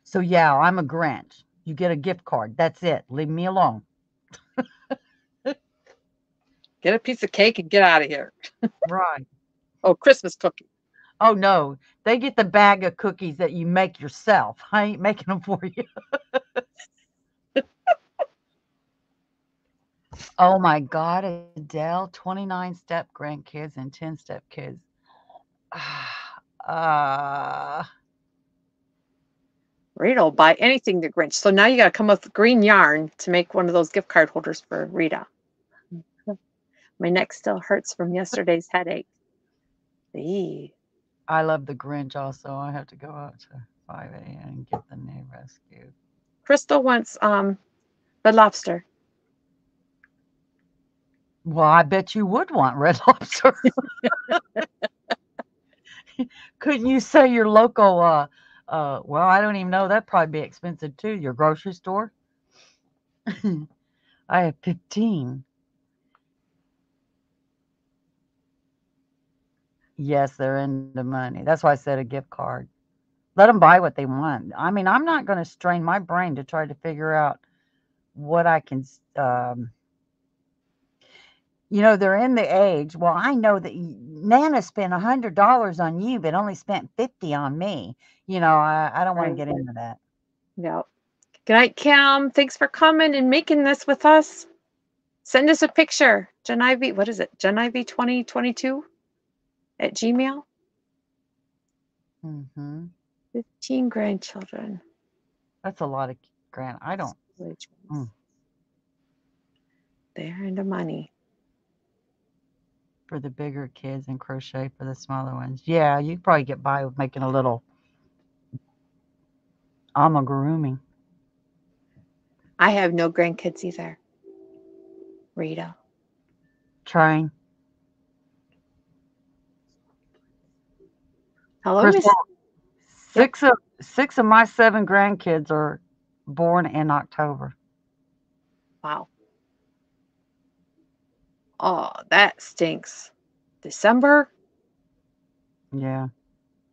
[SPEAKER 2] So yeah, I'm a Grinch. You get a gift card. That's it. Leave me alone.
[SPEAKER 1] get a piece of cake and get out of here.
[SPEAKER 2] Right.
[SPEAKER 1] Oh, Christmas cookie.
[SPEAKER 2] Oh no, they get the bag of cookies that you make yourself. I ain't making them for you. oh my God, Adele, 29 step grandkids and 10 step kids. uh,
[SPEAKER 1] Rita will buy anything to Grinch. So now you got to come up with green yarn to make one of those gift card holders for Rita. My neck still hurts from yesterday's headache. Eee.
[SPEAKER 2] I love the Grinch also. I have to go out to 5 a.m. and get the new rescue.
[SPEAKER 1] Crystal wants um the lobster.
[SPEAKER 2] Well, I bet you would want Red Lobster. Couldn't you say your local uh uh well, I don't even know, that'd probably be expensive too, your grocery store? I have 15. Yes, they're into money. That's why I said a gift card. Let them buy what they want. I mean, I'm not going to strain my brain to try to figure out what I can um you know, they're in the age. Well, I know that Nana spent a hundred dollars on you, but only spent fifty on me. You know, I, I don't want to get into that.
[SPEAKER 1] No. Good night, Cam. Thanks for coming and making this with us. Send us a picture. Gen Ivy, what is it? Gen Ivy 2022 at Gmail.
[SPEAKER 2] hmm
[SPEAKER 1] 15 grandchildren.
[SPEAKER 2] That's a lot of grand. I don't. Mm.
[SPEAKER 1] They're into money.
[SPEAKER 2] for the bigger kids and crochet for the smaller ones. Yeah, you probably get by with making a little amigurumi.
[SPEAKER 1] I have no grandkids either. Rita.
[SPEAKER 2] Trying.
[SPEAKER 1] Hello, Miss.
[SPEAKER 2] Six of six of my seven grandkids are born in October.
[SPEAKER 1] Wow. Oh, that stinks. December?
[SPEAKER 2] Yeah.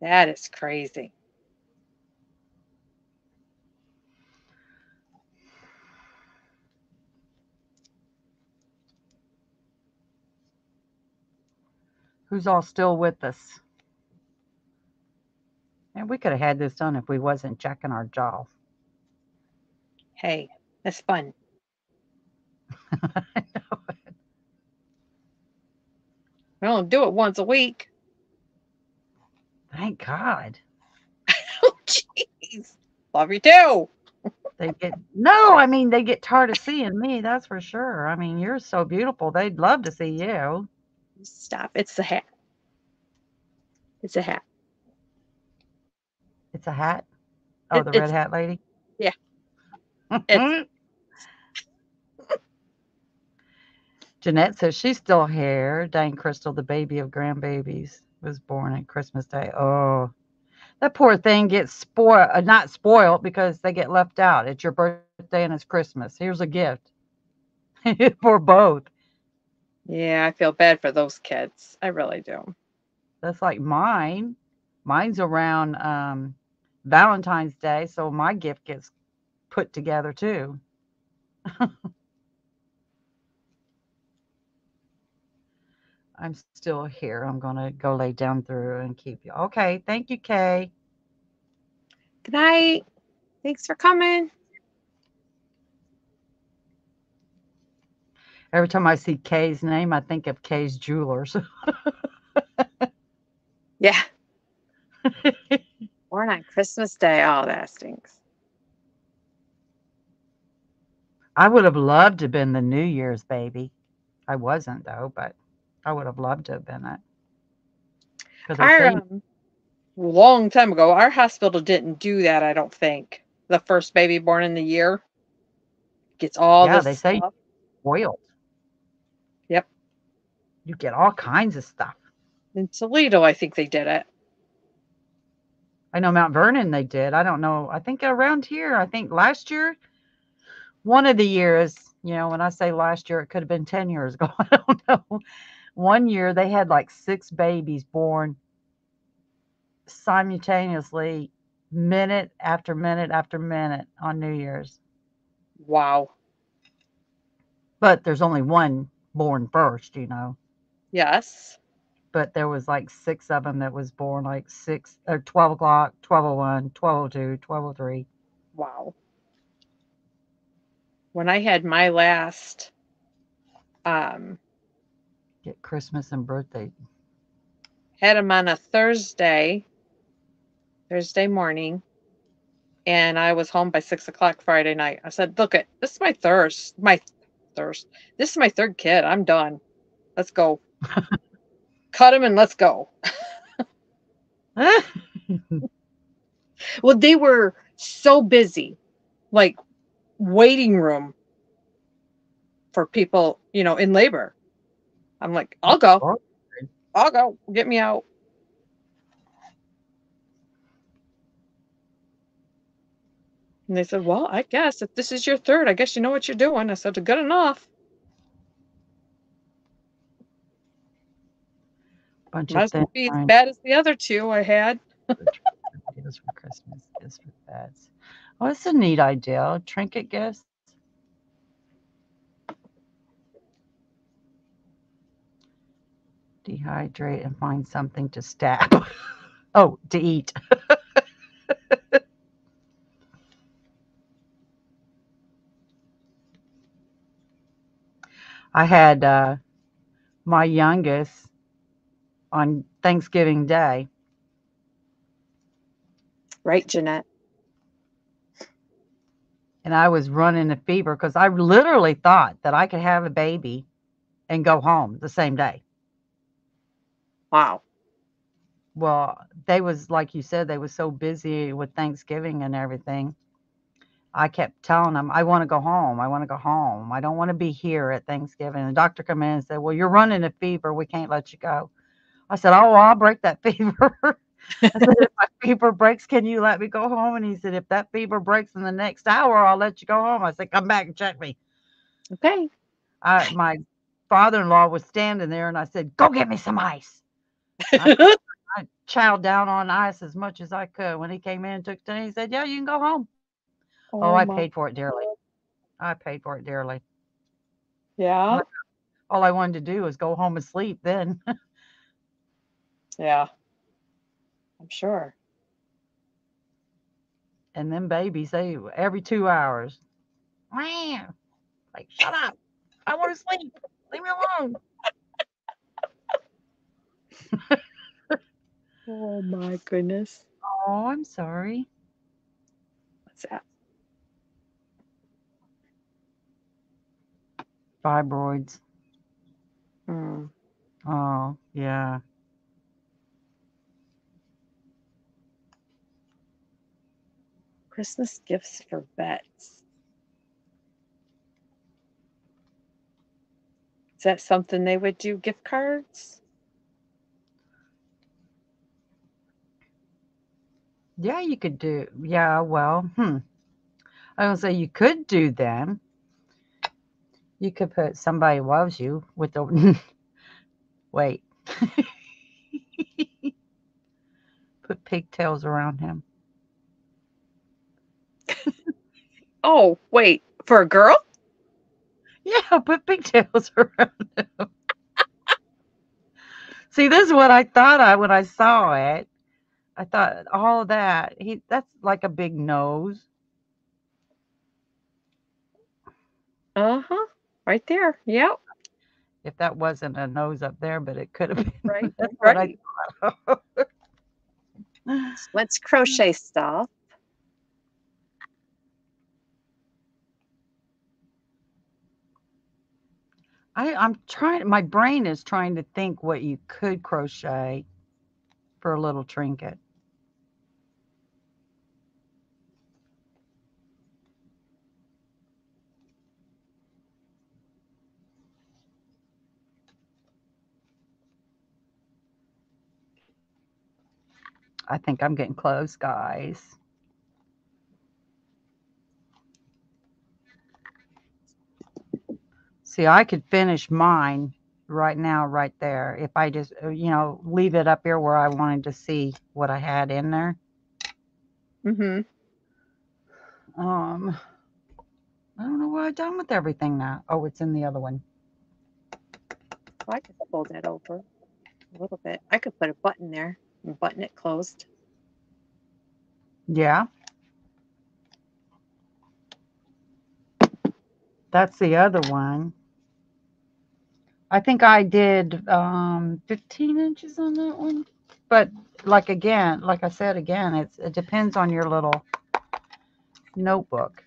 [SPEAKER 1] That is crazy.
[SPEAKER 2] Who's all still with us? And we could have had this done if we wasn't checking our jaw.
[SPEAKER 1] Hey, that's fun.
[SPEAKER 2] I know.
[SPEAKER 1] We don't do it once a week.
[SPEAKER 2] Thank God.
[SPEAKER 1] Oh, jeez. Love you too.
[SPEAKER 2] They get no, I mean they get tired of seeing me, that's for sure. I mean, you're so beautiful. They'd love to see you.
[SPEAKER 1] Stop. It's the hat. It's a hat.
[SPEAKER 2] It's a hat. Oh, the red hat lady?
[SPEAKER 1] Yeah.
[SPEAKER 2] Jeanette says she's still here. Dang Crystal, the baby of grandbabies, was born at Christmas Day. Oh, that poor thing gets spoiled, uh, not spoiled because they get left out. It's your birthday and it's Christmas. Here's a gift for both.
[SPEAKER 1] Yeah, I feel bad for those kids. I really do.
[SPEAKER 2] That's like mine. Mine's around um, Valentine's Day, so my gift gets put together too. I'm still here. I'm gonna go lay down through and keep you. Okay, thank you, Kay.
[SPEAKER 1] Good night. Thanks for coming.
[SPEAKER 2] Every time I see Kay's name, I think of Kay's Jewelers.
[SPEAKER 1] Yeah. Born on Christmas Day. Oh, that stinks.
[SPEAKER 2] I would have loved to have been the New Year's baby. I wasn't though, but I would have loved to have been it. Because
[SPEAKER 1] Our um, long time ago, our hospital didn't do that. I don't think the first baby born in the year gets all
[SPEAKER 2] Yeah,
[SPEAKER 1] this
[SPEAKER 2] they say- spoiled.
[SPEAKER 1] Yep.
[SPEAKER 2] You get all kinds of stuff.
[SPEAKER 1] In Toledo, I think they did it.
[SPEAKER 2] I know Mount Vernon they did. I don't know. I think around here, I think last year, one of the years, you know, when I say last year, it could have been 10 years ago. I don't know. One year they had like six babies born simultaneously, minute after minute after minute on New Year's.
[SPEAKER 1] Wow.
[SPEAKER 2] But there's only one born first, you know.
[SPEAKER 1] Yes.
[SPEAKER 2] But there was like six of them that was born like six or 12 o'clock, 1201, 1202, 1203.
[SPEAKER 1] Wow. When I had my last, um,
[SPEAKER 2] Get Christmas and birthday.
[SPEAKER 1] had him on a Thursday, Thursday morning, and I was home by six o'clock Friday night. I said, "Look, it this is my thirst, my thirst. This is my third kid. I'm done. Let's go. Cut him and let's go." Well, they were so busy, like waiting room for people, you know, in labor. I'm like, I'll go. I'll go. Get me out. And they said, Well, I guess if this is your third, I guess you know what you're doing. I said, Good enough.
[SPEAKER 2] Bunch
[SPEAKER 1] Might
[SPEAKER 2] of
[SPEAKER 1] as well
[SPEAKER 2] things.
[SPEAKER 1] be as bad as the other two I had.
[SPEAKER 2] Ideas for Christmas, gifts for pets. Oh, that's a neat idea. Trinket gifts. Dehydrate and find something to stab. oh, to eat. I had uh, my youngest on Thanksgiving Day.
[SPEAKER 1] Right, Jeanette?
[SPEAKER 2] and I was running a fever because I literally thought that I could have a baby and go home the same day.
[SPEAKER 1] Wow.
[SPEAKER 2] Well, they was like you said, they was so busy with Thanksgiving and everything. I kept telling them, I want to go home. I want to go home. I don't want to be here at Thanksgiving. The doctor come in and said, Well, you're running a fever. We can't let you go. I said, Oh, I'll break that fever. I said, if my fever breaks, can you let me go home? And he said, if that fever breaks in the next hour, I'll let you go home. I said, come back and check me.
[SPEAKER 1] Okay.
[SPEAKER 2] I, my father-in-law was standing there and I said, go get me some ice. I chowed down on ice as much as I could. When he came in and took it, he said, yeah, you can go home. Oh, oh I
[SPEAKER 1] my-
[SPEAKER 2] paid for it dearly. I paid for it dearly.
[SPEAKER 1] Yeah.
[SPEAKER 2] All I wanted to do was go home and sleep then.
[SPEAKER 1] Yeah. I'm sure.
[SPEAKER 2] And then babies, they every two hours. Wow. Like, shut up. I want to sleep. Leave me alone.
[SPEAKER 1] Oh my goodness.
[SPEAKER 2] Oh, I'm sorry.
[SPEAKER 1] What's that?
[SPEAKER 2] Fibroids.
[SPEAKER 1] Hmm.
[SPEAKER 2] Oh, yeah.
[SPEAKER 1] Christmas gifts for vets. Is that something they would do gift cards?
[SPEAKER 2] Yeah, you could do. Yeah, well, hmm. I don't say you could do them. You could put somebody loves you with the. Wait. put pigtails around him.
[SPEAKER 1] Oh, wait, for a girl?
[SPEAKER 2] Yeah, put pigtails around him. See, this is what I thought I when I saw it. I thought all that he that's like a big nose.
[SPEAKER 1] Uh-huh. Right there. Yep.
[SPEAKER 2] If that wasn't a nose up there, but it could have been.
[SPEAKER 1] Right.
[SPEAKER 2] That's what I
[SPEAKER 1] right.
[SPEAKER 2] thought.
[SPEAKER 1] Let's crochet stuff.
[SPEAKER 2] I, I'm trying, my brain is trying to think what you could crochet for a little trinket. I think I'm getting close, guys. See, I could finish mine right now, right there. If I just, uh, you know, leave it up here where I wanted to see what I had in there.
[SPEAKER 1] Mm-hmm.
[SPEAKER 2] Um, I don't know what I've done with everything now. Oh, it's in the other one.
[SPEAKER 1] Well, I could fold that over a little bit. I could put a button there and button it closed.
[SPEAKER 2] Yeah. That's the other one. I think I did um 15 inches on that one. But like again, like I said again, it's it depends on your little notebook.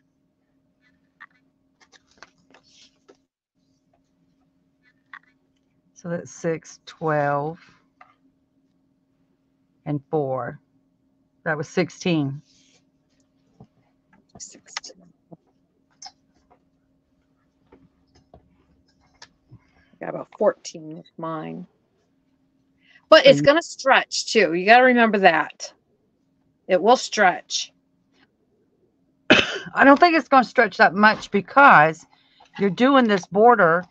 [SPEAKER 2] So that's 6, 12, and 4. That was 16.
[SPEAKER 1] 16. Got about 14 with mine. But it's going to stretch too. You got to remember that. It will stretch.
[SPEAKER 2] I don't think it's going to stretch that much because you're doing this border.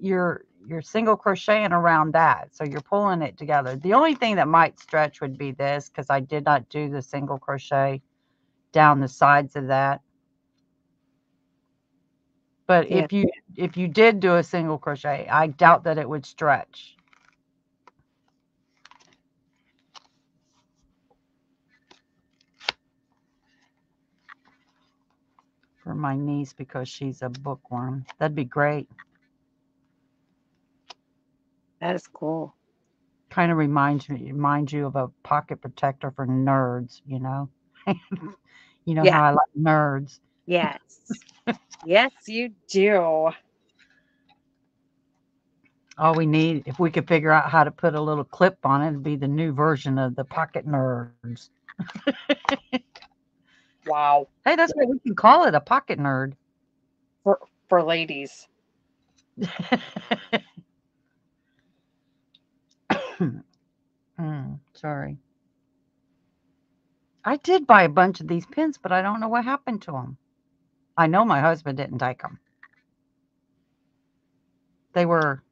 [SPEAKER 2] You're you're single crocheting around that, so you're pulling it together. The only thing that might stretch would be this because I did not do the single crochet down the sides of that. But
[SPEAKER 1] Yeah.
[SPEAKER 2] if you if you did do a single crochet, I doubt that it would stretch. For my niece because she's a bookworm. That'd be great.
[SPEAKER 1] That is cool.
[SPEAKER 2] Kind of reminds me reminds you of a pocket protector for nerds, you know. you know
[SPEAKER 1] Yeah.
[SPEAKER 2] how I like nerds.
[SPEAKER 1] Yes. yes, you do.
[SPEAKER 2] All we need, if we could figure out how to put a little clip on it, it'd be the new version of the pocket nerds.
[SPEAKER 1] Wow.
[SPEAKER 2] Hey, that's what we can call it, a pocket nerd.
[SPEAKER 1] For for ladies.
[SPEAKER 2] Mm, sorry. I did buy a bunch of these pins, but I don't know what happened to them. I know my husband didn't take them. They were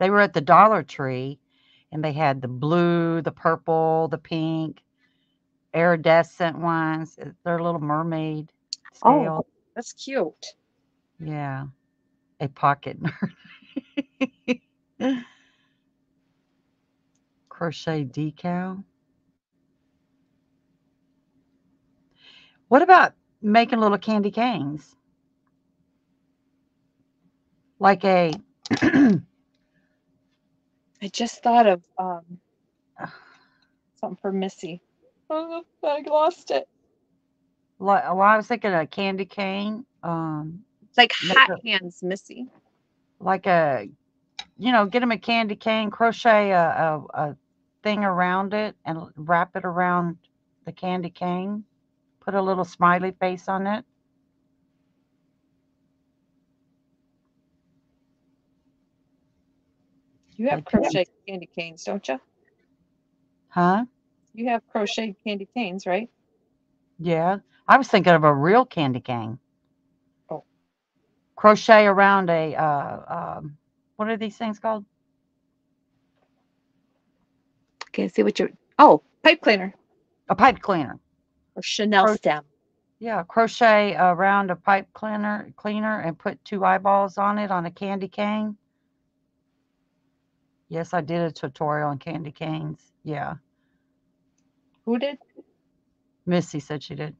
[SPEAKER 2] they were at the Dollar Tree and they had the blue, the purple, the pink, iridescent ones. uh, They're little mermaid
[SPEAKER 1] Oh. That's cute.
[SPEAKER 2] Yeah. A pocket nerd. crochet decal. What about making little candy canes? Like a
[SPEAKER 1] I just thought of um, something for Missy. Oh, I lost it.
[SPEAKER 2] like well, I was thinking a candy cane. Um
[SPEAKER 1] like hot
[SPEAKER 2] a-
[SPEAKER 1] hands, Missy.
[SPEAKER 2] like a you know, get them a candy cane, crochet a, a, a thing around it and wrap it around the candy cane. Put a little smiley face on it.
[SPEAKER 1] You have
[SPEAKER 2] I do.
[SPEAKER 1] crochet candy canes, don't you?
[SPEAKER 2] Huh?
[SPEAKER 1] You have crochet candy canes, right?
[SPEAKER 2] Yeah. I was thinking of a real candy cane.
[SPEAKER 1] Oh.
[SPEAKER 2] Crochet around a uh um what are these things called?
[SPEAKER 1] Can't see what you're. Oh, pipe cleaner
[SPEAKER 2] A pipe cleaner.
[SPEAKER 1] Or chenille
[SPEAKER 2] Cro-
[SPEAKER 1] stem.
[SPEAKER 2] Yeah, crochet around a pipe cleaner cleaner and put two eyeballs on it on a candy cane. Yes, I did a tutorial on candy canes. Yeah.
[SPEAKER 1] Who did?
[SPEAKER 2] Missy said she did.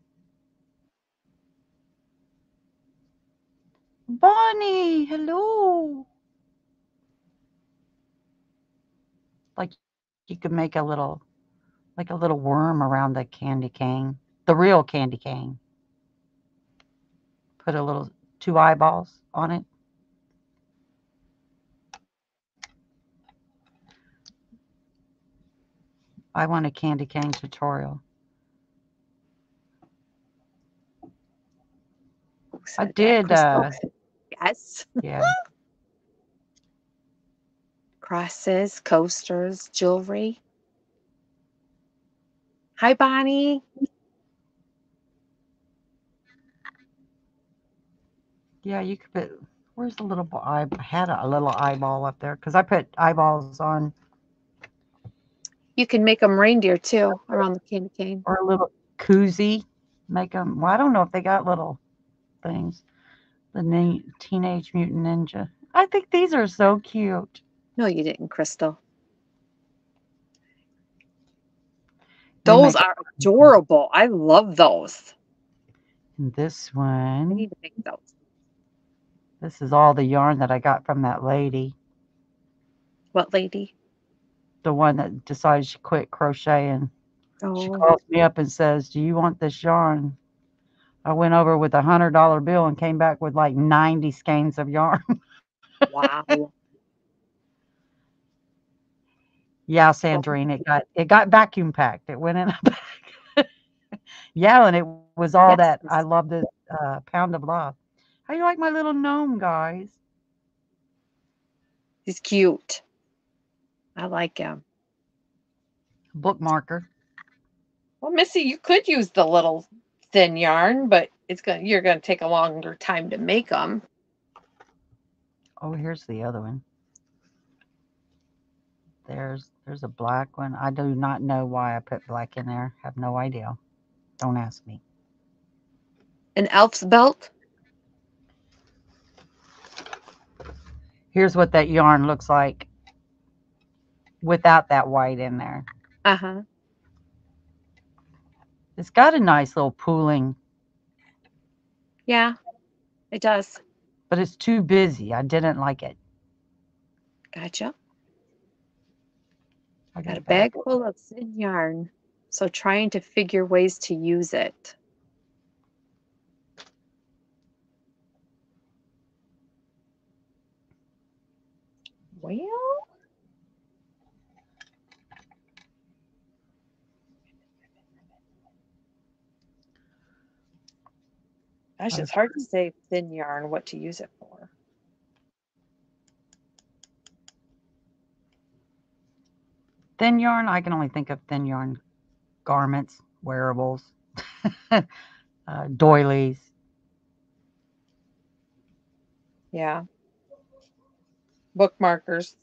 [SPEAKER 2] Bonnie, hello. Like you could make a little like a little worm around the candy cane. The real candy cane. Put a little two eyeballs on it. I want a candy cane tutorial. I did, uh,
[SPEAKER 1] yes.
[SPEAKER 2] Yeah.
[SPEAKER 1] Crosses, coasters, jewelry. Hi, Bonnie.
[SPEAKER 2] Yeah, you could put. Where's the little? I had a little eyeball up there because I put eyeballs on
[SPEAKER 1] You can make them reindeer too around the candy cane.
[SPEAKER 2] or a little koozie. Make them. Well, I don't know if they got little things. The na- Teenage Mutant Ninja. I think these are so cute.
[SPEAKER 1] No, you didn't, Crystal. Those are adorable. I love those.
[SPEAKER 2] and this
[SPEAKER 1] I
[SPEAKER 2] one.
[SPEAKER 1] need to make those.
[SPEAKER 2] This is all the yarn that I got from that lady.
[SPEAKER 1] What lady?
[SPEAKER 2] The one that decided she quit crocheting.
[SPEAKER 1] Oh.
[SPEAKER 2] She calls me up and says, "Do you want this yarn?" I went over with a hundred dollar bill and came back with like ninety skeins of yarn.
[SPEAKER 1] wow.
[SPEAKER 2] Yeah, Sandrine, it got it got vacuum packed. It went in a bag. yeah, and it was all that. I
[SPEAKER 1] Yes.
[SPEAKER 2] love this uh, pound of love. How you like my little gnome, guys?
[SPEAKER 1] He's cute. I like him.
[SPEAKER 2] Bookmarker.
[SPEAKER 1] Well, Missy, you could use the little thin yarn, but it's gonna you're gonna take a longer time to make them.
[SPEAKER 2] Oh, here's the other one. There's there's a black one. I do not know why I put black in there. Have no idea. Don't ask me.
[SPEAKER 1] An elf's belt.
[SPEAKER 2] Here's what that yarn looks like without that white in there.
[SPEAKER 1] Uh huh.
[SPEAKER 2] It's got a nice little pooling,
[SPEAKER 1] Yeah, it does.
[SPEAKER 2] but it's too busy. I didn't like it.
[SPEAKER 1] Gotcha.
[SPEAKER 2] I
[SPEAKER 1] Got a bag full of thin yarn. So trying to figure ways to use it. Well, gosh, it's hard to say thin yarn what to use it for.
[SPEAKER 2] Thin yarn, I can only think of thin yarn garments, wearables, uh, doilies.
[SPEAKER 1] Yeah. Bookmarkers.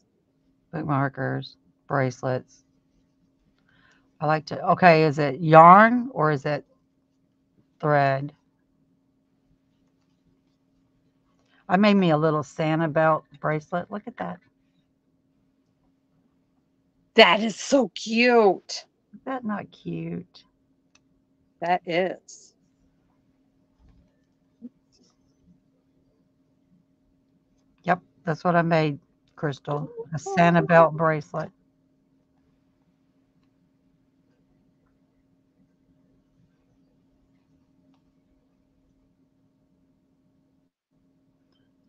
[SPEAKER 2] bookmarkers, bracelets. I like to, okay, is it yarn or is it thread? I made me a little Santa belt bracelet. Look at that.
[SPEAKER 1] That is so cute.
[SPEAKER 2] Is that not cute?
[SPEAKER 1] That is.
[SPEAKER 2] Yep, that's what I made, Crystal. A oh, Santa belt bracelet.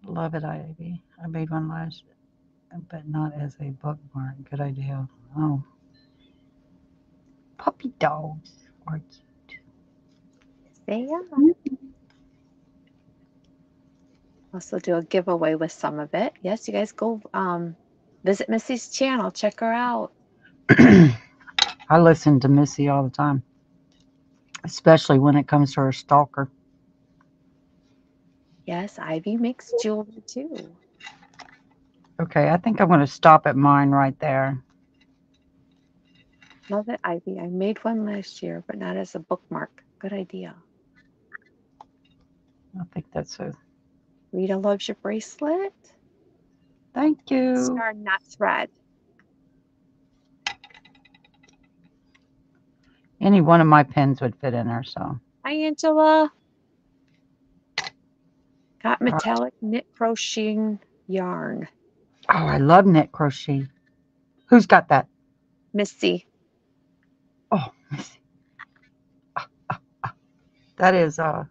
[SPEAKER 2] Love it, Ivy. I made one last, but not as a bookmark. Good idea. Oh. Puppy dogs are cute.
[SPEAKER 1] They mm-hmm. are. Also do a giveaway with some of it. Yes, you guys go um visit Missy's channel. Check her out.
[SPEAKER 2] I listen to Missy all the time, especially when it comes to her stalker.
[SPEAKER 1] Yes, Ivy makes jewelry too.
[SPEAKER 2] Okay, I think I'm going to stop at mine right there.
[SPEAKER 1] Love it, Ivy. I made one last year, but not as a bookmark. Good idea.
[SPEAKER 2] I think that's a
[SPEAKER 1] Rita loves your bracelet.
[SPEAKER 2] thank you.
[SPEAKER 1] Star, not thread.
[SPEAKER 2] Any one of my pins would fit in there, so
[SPEAKER 1] Hi, Angela. Got metallic knit crocheting yarn.
[SPEAKER 2] oh, I love knit crochet. Who's got that?
[SPEAKER 1] Missy.
[SPEAKER 2] Oh, Missy. That is uh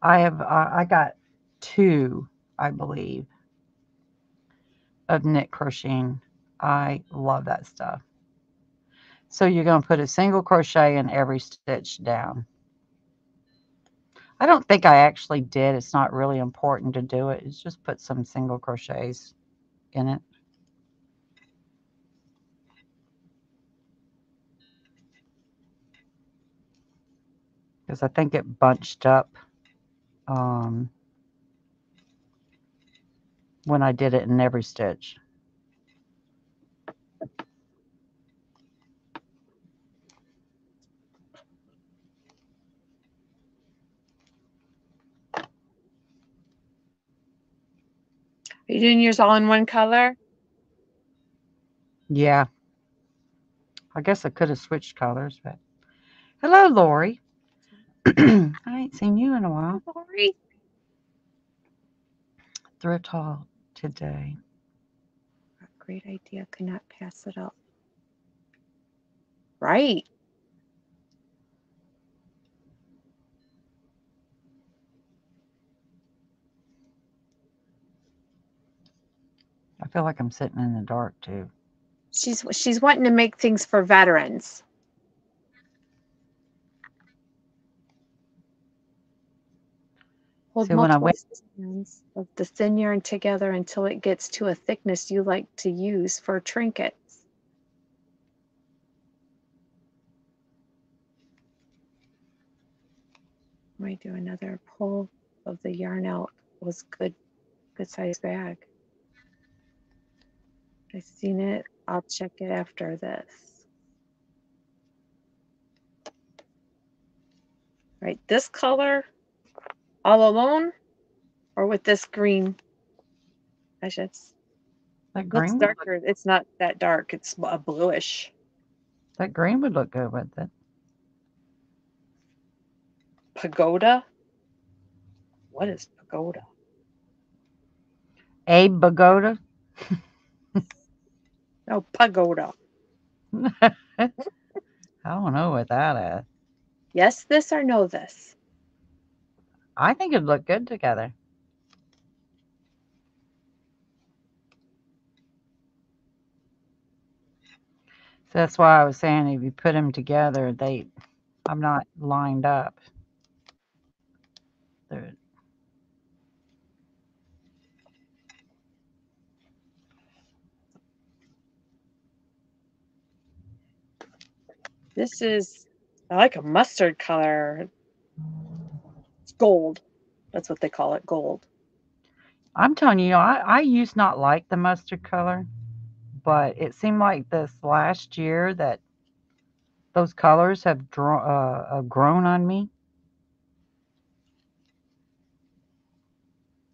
[SPEAKER 2] I have uh, I got two, I believe, of knit crocheting. I love that stuff. So you're going to put a single crochet in every stitch down. I don't think I actually did. It's not really important to do it. It's just put some single crochets in it. because I think it bunched up um, when I did it in every stitch.
[SPEAKER 1] Are you doing yours all in one color?
[SPEAKER 2] Yeah. I guess I could have switched colors, but hello, Lori. I ain't seen you in a while.
[SPEAKER 1] Lori.
[SPEAKER 2] Thrift haul today.
[SPEAKER 1] a Great idea. Cannot pass it up. Right.
[SPEAKER 2] I feel like I'm sitting in the dark too.
[SPEAKER 1] She's she's wanting to make things for veterans. Hold
[SPEAKER 2] See, when I went-
[SPEAKER 1] strands of the thin yarn together until it gets to a thickness you like to use for trinkets. Might do another pull of the yarn out. Was good, good size bag. I've seen it. I'll check it after this. Right, this color all alone or with this green? I should.
[SPEAKER 2] That green, look,
[SPEAKER 1] darker. It's not that dark. It's a bluish.
[SPEAKER 2] that green would look good with it.
[SPEAKER 1] Pagoda. What is pagoda?
[SPEAKER 2] A pagoda.
[SPEAKER 1] No, pagoda.
[SPEAKER 2] I don't know what that is.
[SPEAKER 1] Yes, this or no, this.
[SPEAKER 2] I think it'd look good together. So that's why I was saying if you put them together, they, I'm not lined up. They're,
[SPEAKER 1] This is, I like a mustard color. Gold. That's what they call it, gold.
[SPEAKER 2] I'm telling you, I, I used not like the mustard color, but it seemed like this last year that those colors have draw, uh, uh, grown on me.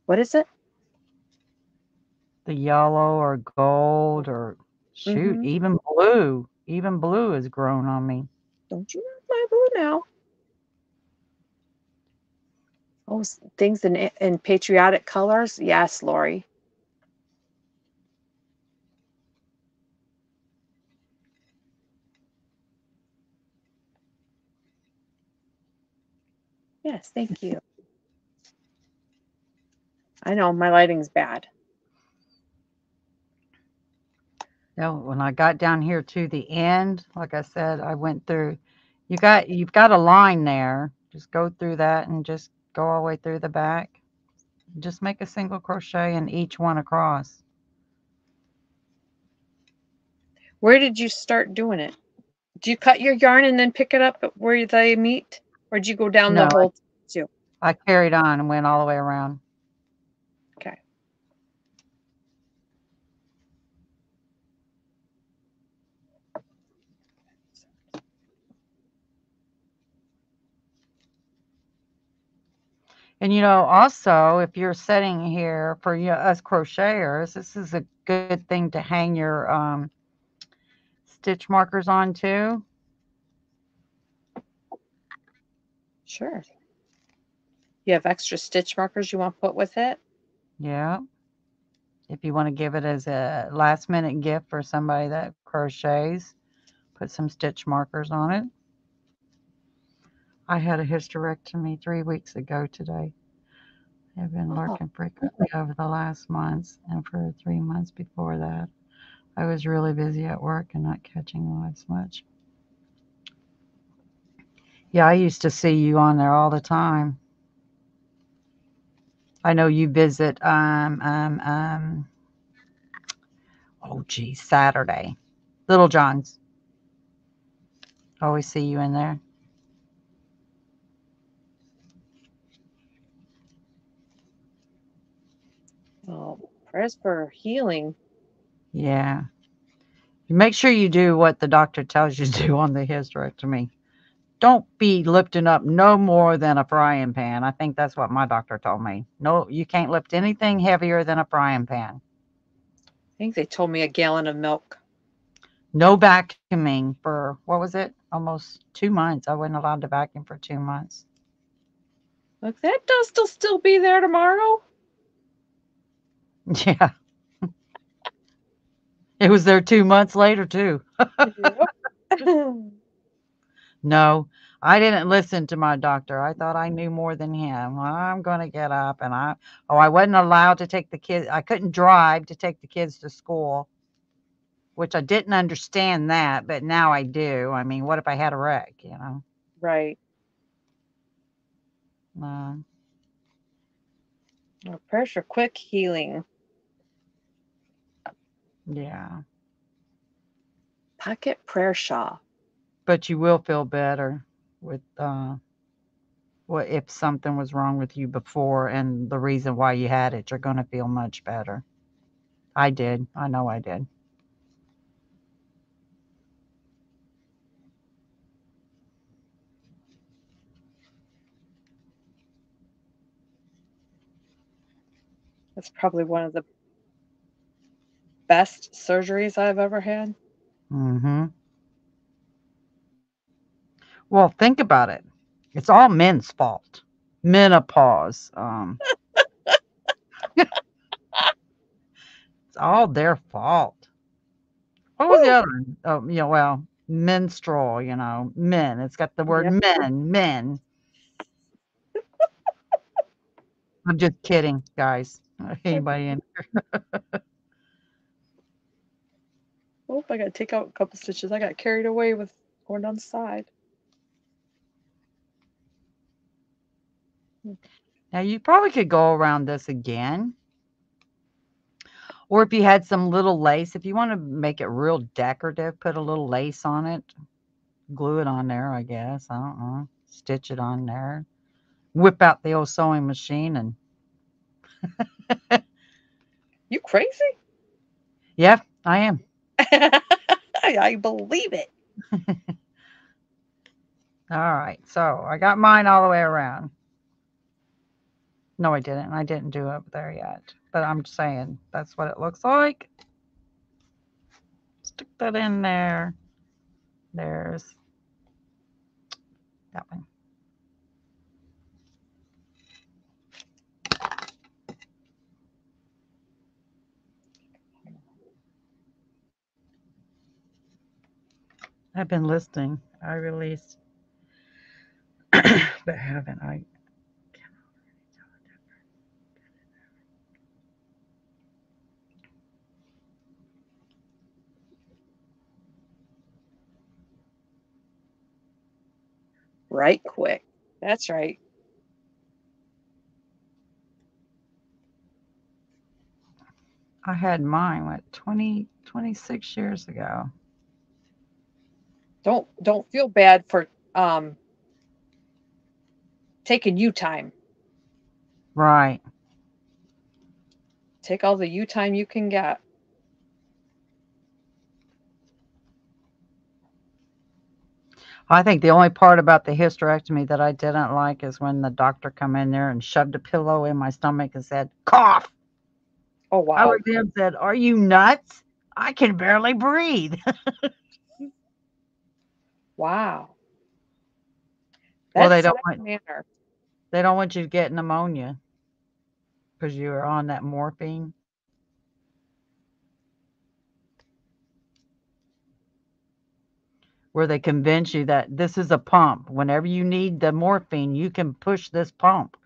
[SPEAKER 1] What is it?
[SPEAKER 2] The yellow or gold or Shoot,
[SPEAKER 1] Mhm.
[SPEAKER 2] even blue, even blue has grown on me.
[SPEAKER 1] Don't you know my blue now? Oh, things in in patriotic colors. Yes, Lori. Yes, thank you. I know my lighting's bad.
[SPEAKER 2] No, when I got down here to the end, like I said, I went through. You got you've got a line there. Just go through that and just go all the way through the back. Just make a single crochet in each one across.
[SPEAKER 1] Where did you start doing it? Do you cut your yarn and then pick it up at where they meet, or did you go down
[SPEAKER 2] No,
[SPEAKER 1] the
[SPEAKER 2] I-
[SPEAKER 1] whole?
[SPEAKER 2] I carried on and went all the way around.
[SPEAKER 1] Okay.
[SPEAKER 2] And you know, also, if you're sitting here for you us crocheters, this is a good thing to hang your um, stitch markers on too.
[SPEAKER 1] Sure. You have extra stitch markers you want to put with it?
[SPEAKER 2] Yeah. If you want to give it as a last minute gift for somebody that crochets, put some stitch markers on it. I had a hysterectomy three weeks ago today. I've been
[SPEAKER 1] Oh.
[SPEAKER 2] working frequently over the last months, and for three months before that, I was really busy at work and not catching lives much. Yeah, I used to see you on there all the time. I know you visit um um um oh geez, Saturday. Little John's. Always see you in there.
[SPEAKER 1] Oh, prayers for healing.
[SPEAKER 2] Yeah. Make sure you do what the doctor tells you to do on the hysterectomy. Don't be lifting up no more than a frying pan. I think that's what my doctor told me. No, you can't lift anything heavier than a frying pan.
[SPEAKER 1] I think they told me a gallon of milk.
[SPEAKER 2] No vacuuming for what was it? Almost two months. I wasn't allowed to vacuum for two months.
[SPEAKER 1] Look, that dust will still be there tomorrow.
[SPEAKER 2] Yeah. it was there two months later, too. No, I didn't listen to my doctor. I thought I knew more than him. I'm going to get up and I, oh, I wasn't allowed to take the kids. I couldn't drive to take the kids to school, which I didn't understand that, but now I do. I mean, what if I had a wreck, you know?
[SPEAKER 1] right.
[SPEAKER 2] Uh,
[SPEAKER 1] Well, for quick healing.
[SPEAKER 2] Yeah.
[SPEAKER 1] Pocket prayer shawl.
[SPEAKER 2] But you will feel better with, uh, what if something was wrong with you before and the reason why you had it, you're going to feel much better. I did. I know I did.
[SPEAKER 1] That's probably one of the best surgeries I've ever had.
[SPEAKER 2] Mm-hmm. Well, think about it. It's all men's fault. Menopause. Um, it's all their fault. What was the other? one? Oh, you know, well, menstrual. You know, men. It's got the word
[SPEAKER 1] Yep.
[SPEAKER 2] men. Men. I'm just kidding, guys. Anybody in?
[SPEAKER 1] Oh, I got to take out a couple stitches. I got carried away with going down the side.
[SPEAKER 2] Now you probably could go around this again. Or if you had some little lace, if you want to make it real decorative, put a little lace on it. Glue it on there, I guess. I don't know. Stitch it on there. Whip out the old sewing machine and
[SPEAKER 1] You crazy?
[SPEAKER 2] yeah, I am.
[SPEAKER 1] I believe it.
[SPEAKER 2] All right. So I got mine all the way around. No, I didn't. I didn't do it there yet. But I'm just saying that's what it looks like. Stick that in there. There's that one. I've been listening. I released, but haven't. I
[SPEAKER 1] Right quick. That's right.
[SPEAKER 2] I had mine what 20, 26 years ago.
[SPEAKER 1] Don't don't feel bad for um taking you time.
[SPEAKER 2] Right.
[SPEAKER 1] Take all the you time you can get.
[SPEAKER 2] I think the only part about the hysterectomy that I didn't like is when the doctor come in there and shoved a pillow in my stomach and said, "Cough."
[SPEAKER 1] Oh
[SPEAKER 2] I
[SPEAKER 1] wow.
[SPEAKER 2] at him and said, "Are you nuts? I can barely breathe."
[SPEAKER 1] Wow.
[SPEAKER 2] Well, they don't want-
[SPEAKER 1] manner.
[SPEAKER 2] they don't want you to get pneumonia because you are on that morphine. Where they convince you that this is a pump. Whenever you need the morphine, you can push this pump.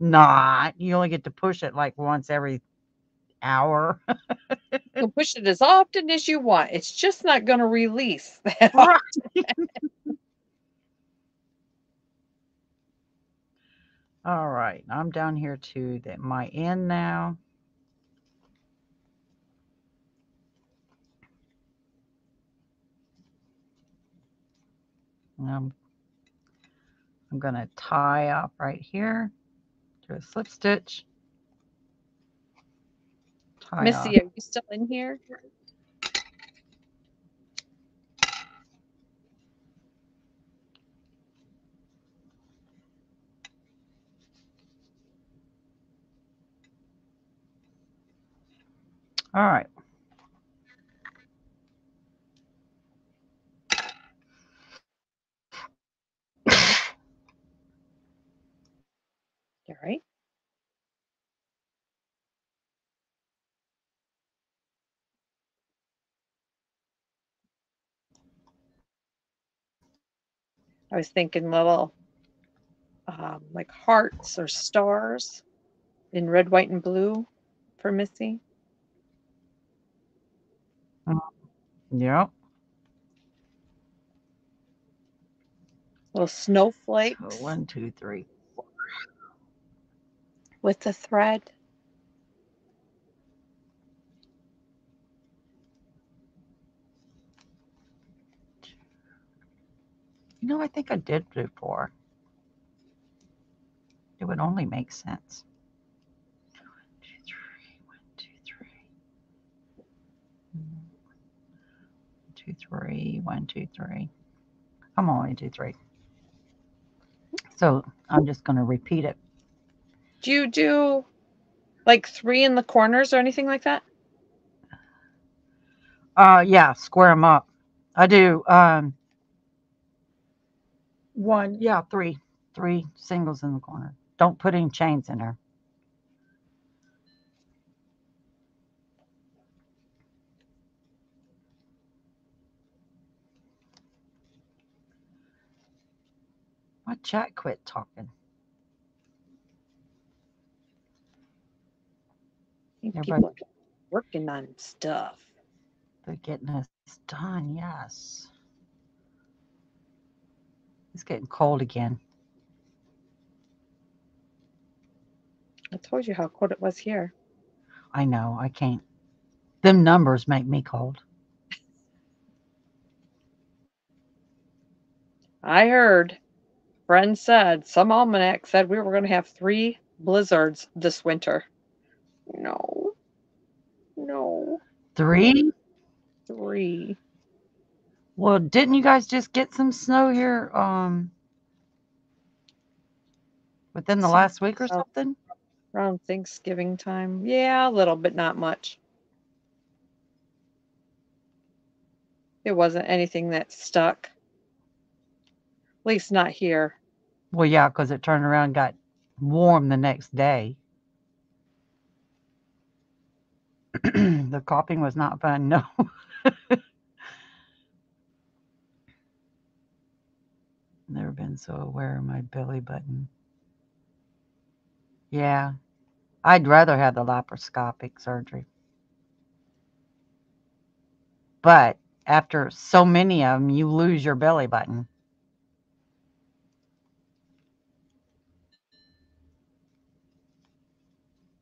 [SPEAKER 2] Not. You only get to push it like once every hour.
[SPEAKER 1] You can push it as often as you want. It's just not going to release that.
[SPEAKER 2] Right. All right. I'm down here to the, my end now. Um, I'm going to tie up right here, do a slip stitch.
[SPEAKER 1] Missy, are you still in here?
[SPEAKER 2] All right.
[SPEAKER 1] All right. I was thinking little um, like hearts or stars in red, white, and blue for Missy.
[SPEAKER 2] Yep.
[SPEAKER 1] Little snowflakes
[SPEAKER 2] one, two, three.
[SPEAKER 1] with the thread.
[SPEAKER 2] You know, I think I did before. It would only make sense. One, two, three. One, two, three. Mm. One, two, three. One, two, three. Come on, one, two, three. So I'm just going to repeat it.
[SPEAKER 1] Do you do like three in the corners or anything like that?
[SPEAKER 2] Uh, yeah, square them up. I do. Um, one, yeah, three, three singles in the corner. Don't put any chains in there. My chat quit talking.
[SPEAKER 1] People working on stuff.
[SPEAKER 2] They're getting us done, yes. It's getting cold again.
[SPEAKER 1] I told you how cold it was here.
[SPEAKER 2] I know, I can't. Them numbers make me cold.
[SPEAKER 1] I heard friends said some almanac said we were going to have three blizzards this winter. No, no,
[SPEAKER 2] Three?
[SPEAKER 1] three.
[SPEAKER 2] Well, didn't you guys just get some snow here um within the
[SPEAKER 1] Some
[SPEAKER 2] last week or something?
[SPEAKER 1] around Thanksgiving time. Yeah, a little, but not much. It wasn't anything that stuck. At least not here.
[SPEAKER 2] Well, yeah, because it turned around and got warm the next day. the coughing was not fun, no. Never been so aware of my belly button. Yeah, I'd rather have the laparoscopic surgery. But after so many of them, you lose your belly button.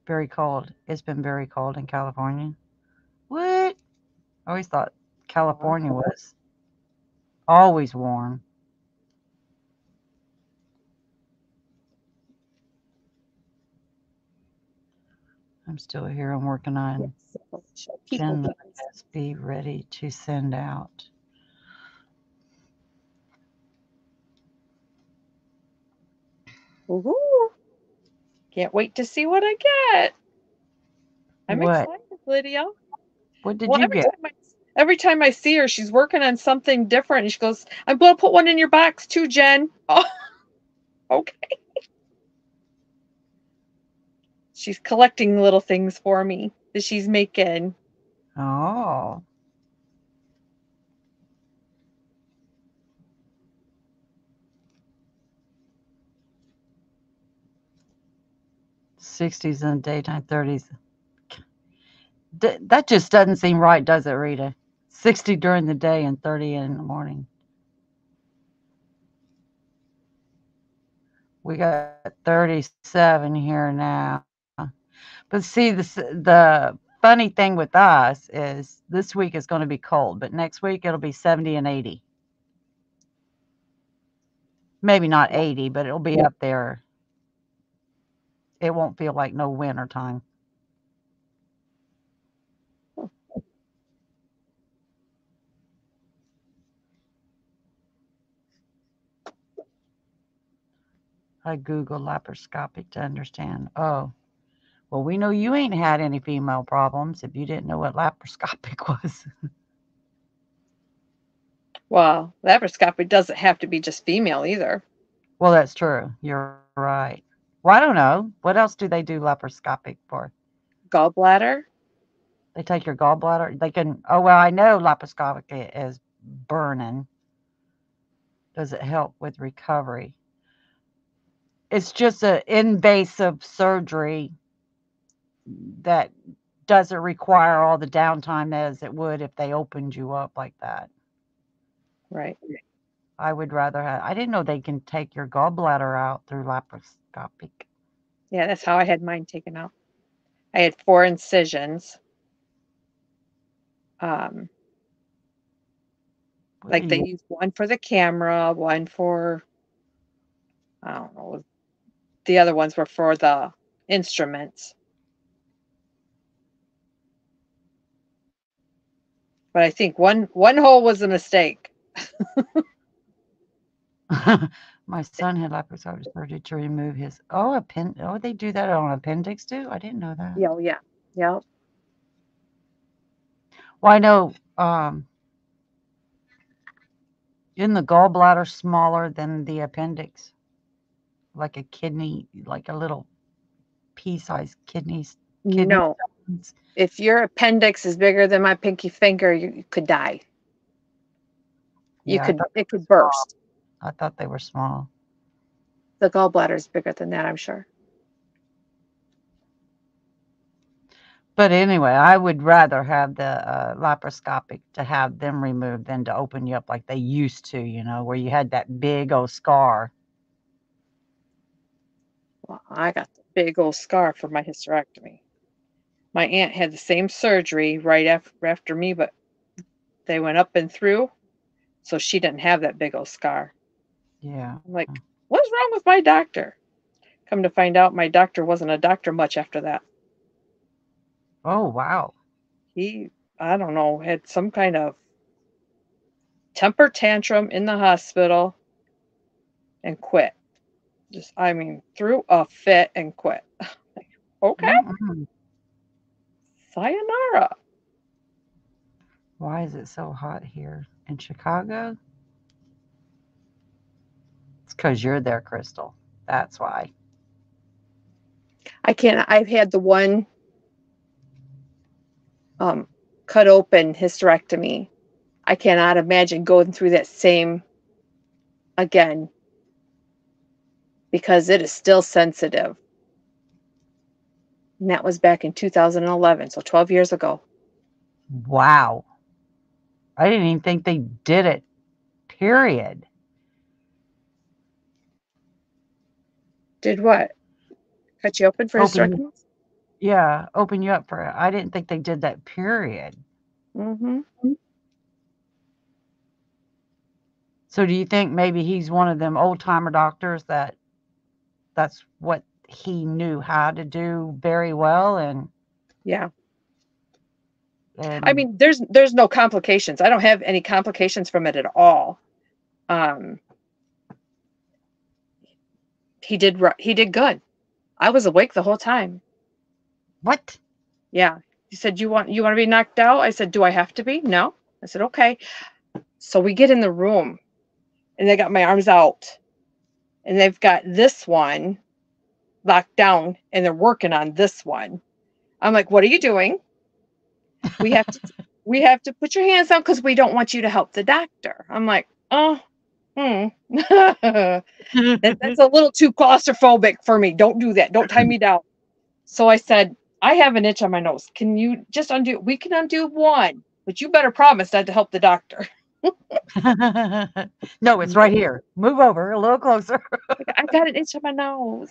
[SPEAKER 2] Very cold. It's been very cold in California. What? I always thought California was always warm. I'm still here. I'm working on Jen be ready to send out.
[SPEAKER 1] Woohoo! Can't wait to see what I get. I'm
[SPEAKER 2] What?
[SPEAKER 1] excited, Lydia.
[SPEAKER 2] What did
[SPEAKER 1] Well,
[SPEAKER 2] you
[SPEAKER 1] every
[SPEAKER 2] get?
[SPEAKER 1] time I, every time I see her, she's working on something different, and she goes, "I'm going to put one in your box too, Jen." Oh, okay. She's collecting little things for me that she's making.
[SPEAKER 2] Oh. Sixties in the daytime, thirties. That just doesn't seem right, does it, Rita? Sixty during the day and thirty in the morning. We got thirty-seven here now. But see, the the funny thing with us is this week is going to be cold, but next week it'll be seventy and eighty. Maybe not eighty, but it'll be up there. It won't feel like no winter time. I Google laparoscopic to understand. Oh, well, we know you ain't had any female problems if you didn't know what laparoscopic was.
[SPEAKER 1] Well, laparoscopic doesn't have to be just female either.
[SPEAKER 2] well, that's true. You're right. Well, I don't know. What else do they do laparoscopic for?
[SPEAKER 1] Gallbladder.
[SPEAKER 2] They take your gallbladder. They can. Oh well, I know laparoscopic is burning. Does it help with recovery? It's just an invasive surgery that doesn't require all the downtime as it would if they opened you up like that.
[SPEAKER 1] Right.
[SPEAKER 2] I would rather have. I didn't know they can take your gallbladder out through laparoscopic.
[SPEAKER 1] Yeah, that's how I had mine taken out. I had four incisions. Um,
[SPEAKER 2] What
[SPEAKER 1] like they used one for the camera, one for I don't know. The other ones were for the instruments. But I think one one hole was a mistake.
[SPEAKER 2] My son had laparoscopic surgery to remove his. Oh, append. Oh, they do that on appendix too. I didn't know that.
[SPEAKER 1] Yeah, oh, yeah, yeah.
[SPEAKER 2] Well, I know. Um, in the gallbladder smaller than the appendix, like a kidney, like a little pea-sized kidneys. Kidney
[SPEAKER 1] No,
[SPEAKER 2] stones.
[SPEAKER 1] if your appendix is bigger than my pinky finger, you, you could die. You
[SPEAKER 2] Yeah,
[SPEAKER 1] could it could burst.
[SPEAKER 2] I thought they were small.
[SPEAKER 1] The gallbladder is bigger than that, I'm sure.
[SPEAKER 2] But anyway, I would rather have the uh, laparoscopic to have them removed than to open you up like they used to, you know, where you had that big old scar.
[SPEAKER 1] Well, I got the big old scar for my hysterectomy. My aunt had the same surgery right after, after me, but they went up and through, so she didn't have that big old scar.
[SPEAKER 2] Yeah.
[SPEAKER 1] I'm like, what's wrong with my doctor? Come to find out, my doctor wasn't a doctor much after that.
[SPEAKER 2] Oh, wow.
[SPEAKER 1] He, I don't know, had some kind of temper tantrum in the hospital and quit. Just, I mean, threw a fit and quit. Like, okay,
[SPEAKER 2] Mm-mm.
[SPEAKER 1] Sayonara.
[SPEAKER 2] Why is it so hot here in Chicago? It's because you're there, Crystal. That's why.
[SPEAKER 1] I can't. I've had the one um, cut open hysterectomy. I cannot imagine going through that same again because it is still sensitive. And that was back in 2011, so 12 years ago.
[SPEAKER 2] Wow. I didn't even think they did it, period.
[SPEAKER 1] Did what? Cut you open for
[SPEAKER 2] Open-? Yeah, open you up for it. I didn't think they did that, period.
[SPEAKER 1] Mm-hmm.
[SPEAKER 2] So do you think maybe he's one of them old timer doctors that that's what he knew how to do very well and,
[SPEAKER 1] Yeah.
[SPEAKER 2] and
[SPEAKER 1] I mean, there's there's no complications. I don't have any complications from it at all. Um, he did he did good. I was awake the whole time.
[SPEAKER 2] what?
[SPEAKER 1] Yeah. He said, "You want you want to be knocked out?" I said, "Do I have to be?" No. I said, "Okay." So we get in the room, and they got my arms out, and they've got this one locked down, and they're working on this one. I'm like, "What are you doing?" We have to we have to put your hands down because we don't want you to help the doctor. I'm like, "Oh, hmm." That- that's a little too claustrophobic for me. Don't do that. Don't tie me down. So I said, I have an itch on my nose. Can you just undo? We can undo one, but you better promise not to help the doctor.
[SPEAKER 2] no, it's right here. Move over a little closer.
[SPEAKER 1] I got an itch on my nose.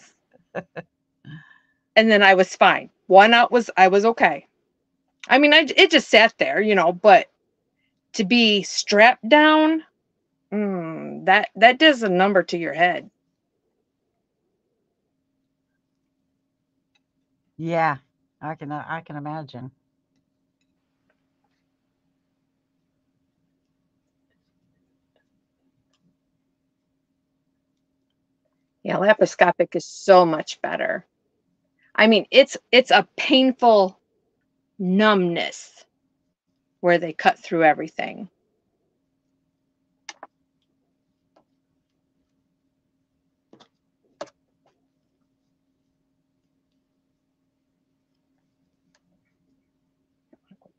[SPEAKER 1] And then I was fine. One out was I was okay. I mean, I it just sat there, you know, but to be strapped down, mm, that that does a number to your head.
[SPEAKER 2] yeah, I can I can imagine.
[SPEAKER 1] Yeah, laparoscopic is so much better. I mean, it's it's a painful numbness where they cut through everything.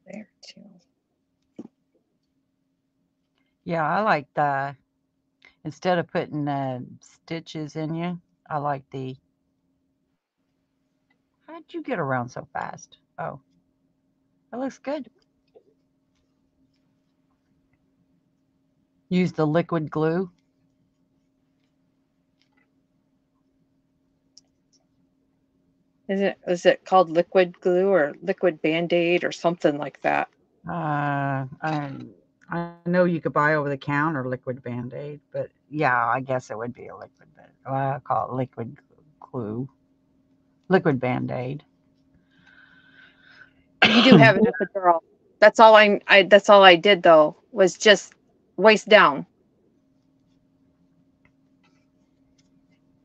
[SPEAKER 1] There too.
[SPEAKER 2] Yeah, I like the instead of putting uh, stitches in you, I like the. How'd you get around so fast? Oh, that looks good. Use the liquid glue.
[SPEAKER 1] Is it is it called liquid glue or liquid band-aid or something like that?
[SPEAKER 2] Uh, I, I know you could buy over the counter liquid band aid, but yeah, I guess it would be a liquid. Band- well, I call it liquid glue, liquid band aid.
[SPEAKER 1] You do have an epidural. That's all I, I that's all I did though, was just waist down.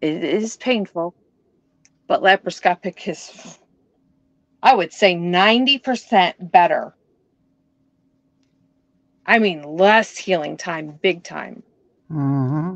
[SPEAKER 1] It is painful, but laparoscopic is I would say 90% better. I mean less healing time, big time.
[SPEAKER 2] Mm-hmm.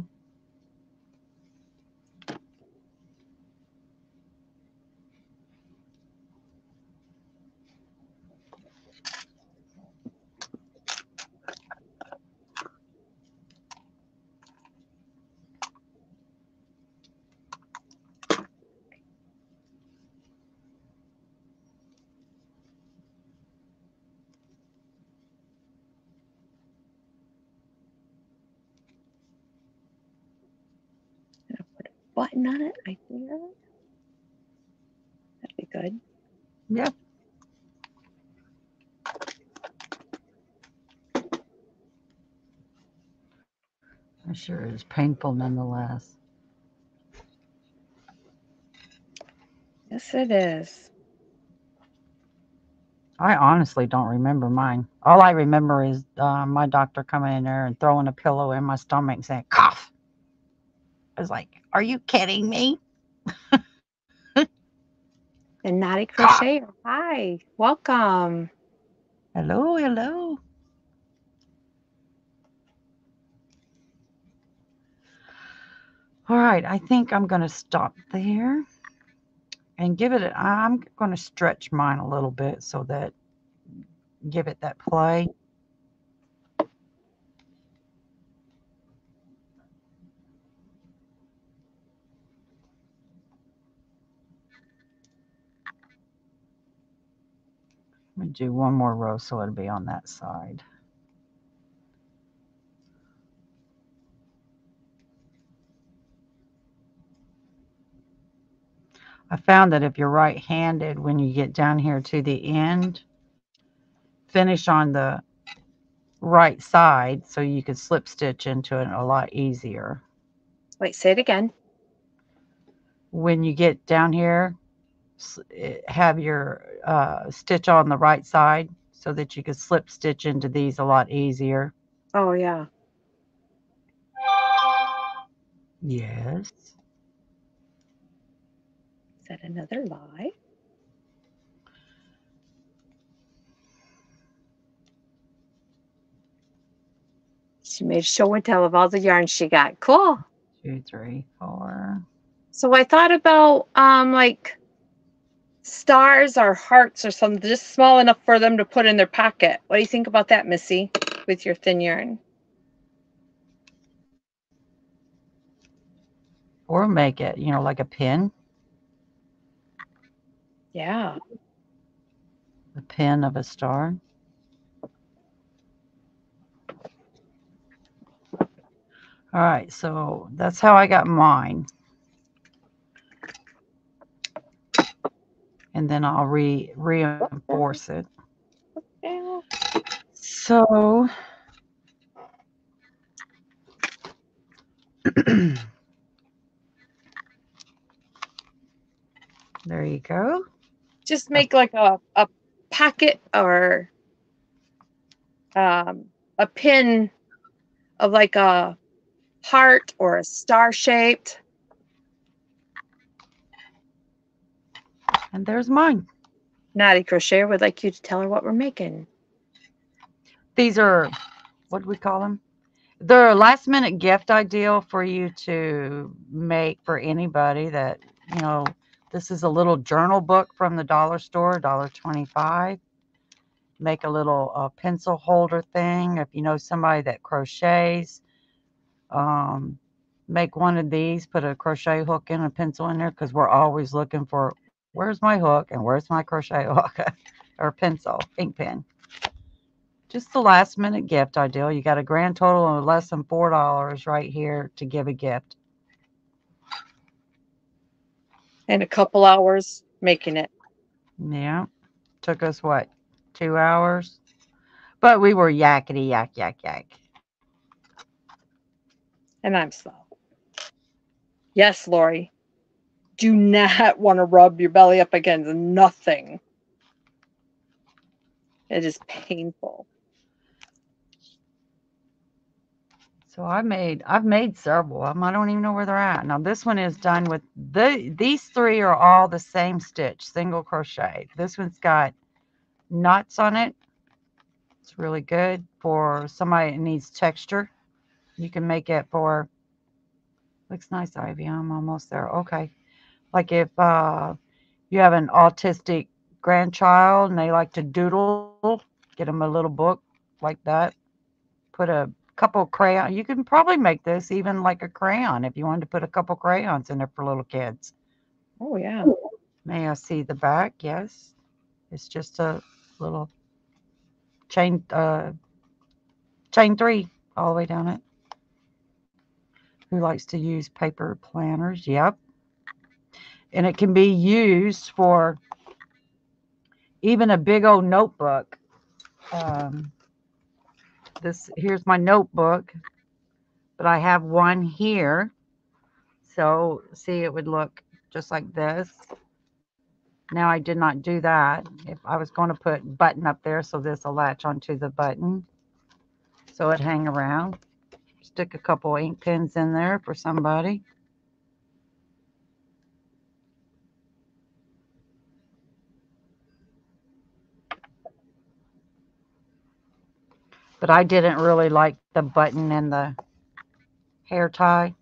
[SPEAKER 1] It, I think. That'd be good.
[SPEAKER 2] Yeah. It sure is painful nonetheless.
[SPEAKER 1] Yes, it is.
[SPEAKER 2] I honestly don't remember mine. All I remember is uh, my doctor coming in there and throwing a pillow in my stomach and saying, cough. I was like, are you kidding me?
[SPEAKER 1] the Naughty
[SPEAKER 2] Crochet.
[SPEAKER 1] Ah. Hi, welcome.
[SPEAKER 2] Hello, hello. All right, I think I'm going to stop there and give it, a, I'm going to stretch mine a little bit so that give it that play. I'm going to do one more row so it'll be on that side. I found that if you're right-handed, when you get down here to the end, finish on the right side so you can slip stitch into it a lot easier.
[SPEAKER 1] Wait, say it again.
[SPEAKER 2] When you get down here, have your uh, stitch on the right side so that you can slip stitch into these a lot easier.
[SPEAKER 1] Oh, yeah.
[SPEAKER 2] Yes.
[SPEAKER 1] Is that another lie? She made a show and tell of all the yarn she got. Cool.
[SPEAKER 2] Two, three, four.
[SPEAKER 1] So I thought about um like stars or hearts or something just small enough for them to put in their pocket. What do you think about that, Missy, with your thin yarn?
[SPEAKER 2] Or make it, you know, like a pin.
[SPEAKER 1] Yeah.
[SPEAKER 2] The pin of a star. All right, so that's how I got mine. And then I'll re reinforce it. So there you go.
[SPEAKER 1] Just make like a, a pocket or um, a pin of like a heart or a star shaped.
[SPEAKER 2] And there's mine.
[SPEAKER 1] Naughty Crocheter would like you to tell her what we're making.
[SPEAKER 2] These are, what do we call them? They're a last minute gift ideal for you to make for anybody that, you know, this is a little journal book from the dollar store, $1.25. Make a little uh, pencil holder thing. If you know somebody that crochets, um, make one of these, put a crochet hook and a pencil in there because we're always looking for where's my hook and where's my crochet hook or pencil, ink pen. Just the last minute gift ideal. You got a grand total of less than $4 right here to give a gift.
[SPEAKER 1] And a couple hours making it.
[SPEAKER 2] Yeah. Took us what? Two hours? But we were yakety yak yak yak.
[SPEAKER 1] And I'm slow. Yes, Lori. Do not want to rub your belly up against nothing. It is painful.
[SPEAKER 2] So I made I've made several of them. I don't even know where they're at. Now this one is done with the these three are all the same stitch, single crochet. This one's got knots on it. It's really good for somebody that needs texture. You can make it for looks nice, Ivy. I'm almost there. Okay. Like if uh, you have an autistic grandchild and they like to doodle, get them a little book like that. Put a couple crayon. You can probably make this even like a crayon if you wanted to put a couple crayons in there for little kids.
[SPEAKER 1] Oh, yeah.
[SPEAKER 2] May I see the back? Yes. It's just a little chain, uh, chain three all the way down it. Who likes to use paper planners? Yep. And it can be used for even a big old notebook. Um, this here's my notebook, but I have one here. So see, it would look just like this. Now I did not do that. If I was going to put button up there, so this will latch onto the button. So it hang around. Stick a couple ink pens in there for somebody. But I didn't really like the button and the hair tie.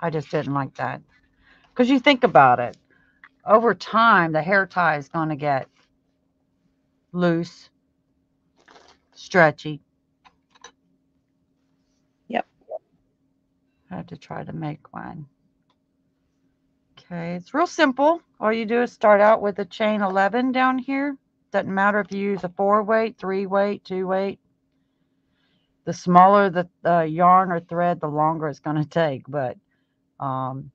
[SPEAKER 2] I just didn't like that. Because you think about it, over time, the hair tie is going to get loose, stretchy.
[SPEAKER 1] Yep.
[SPEAKER 2] I had to try to make one. Okay, it's real simple. All you do is start out with a chain 11 down here. Doesn't matter if you use a four weight, three weight, two weight. The smaller the, the yarn or thread, the longer it's going to take. But um,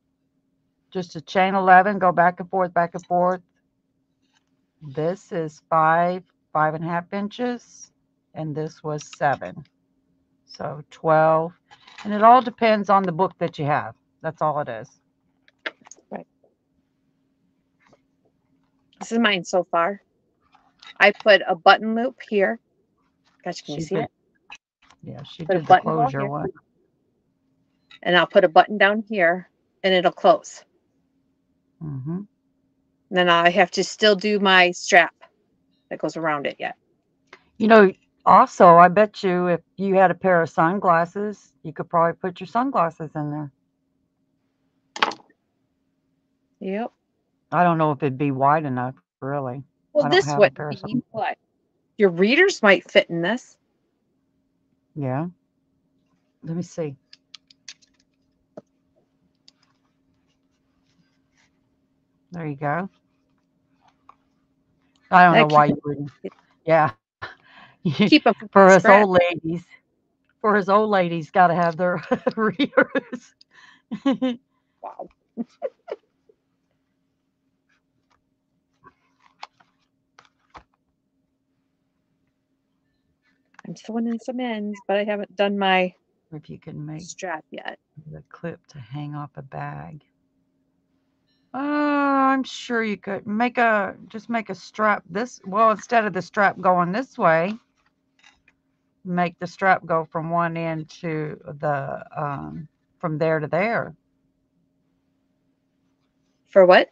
[SPEAKER 2] just a chain 11, go back and forth, back and forth. This is five, five and a half inches, and this was seven. So 12. And it all depends on the book that you have. That's all it is. Right.
[SPEAKER 1] This is mine so far. I put a button loop here. Gosh, can you see
[SPEAKER 2] did-
[SPEAKER 1] it?
[SPEAKER 2] Yeah, she
[SPEAKER 1] Put
[SPEAKER 2] did the closure one.
[SPEAKER 1] And I'll put a button down here and it'll close.
[SPEAKER 2] Mm -hmm.
[SPEAKER 1] Then I have to still do my strap that goes around it yet.
[SPEAKER 2] You know, also, I bet you if you had a pair of sunglasses, you could probably put your sunglasses in there.
[SPEAKER 1] Yep.
[SPEAKER 2] I don't know if it'd be wide enough, really.
[SPEAKER 1] Well, this would be what? Your readers might fit in this.
[SPEAKER 2] Yeah. Let me see. There you go. I don't know why you wouldn't. Yeah.
[SPEAKER 1] Keep them
[SPEAKER 2] for us old ladies, for us old ladies, got to have their readers.
[SPEAKER 1] Wow. I'm in some ends, but I haven't done my
[SPEAKER 2] if you can make
[SPEAKER 1] strap yet.
[SPEAKER 2] the clip to hang off a bag. Uh, I'm sure you could make a just make a strap this well instead of the strap going this way, make the strap go from one end to the um from there to there.
[SPEAKER 1] For what?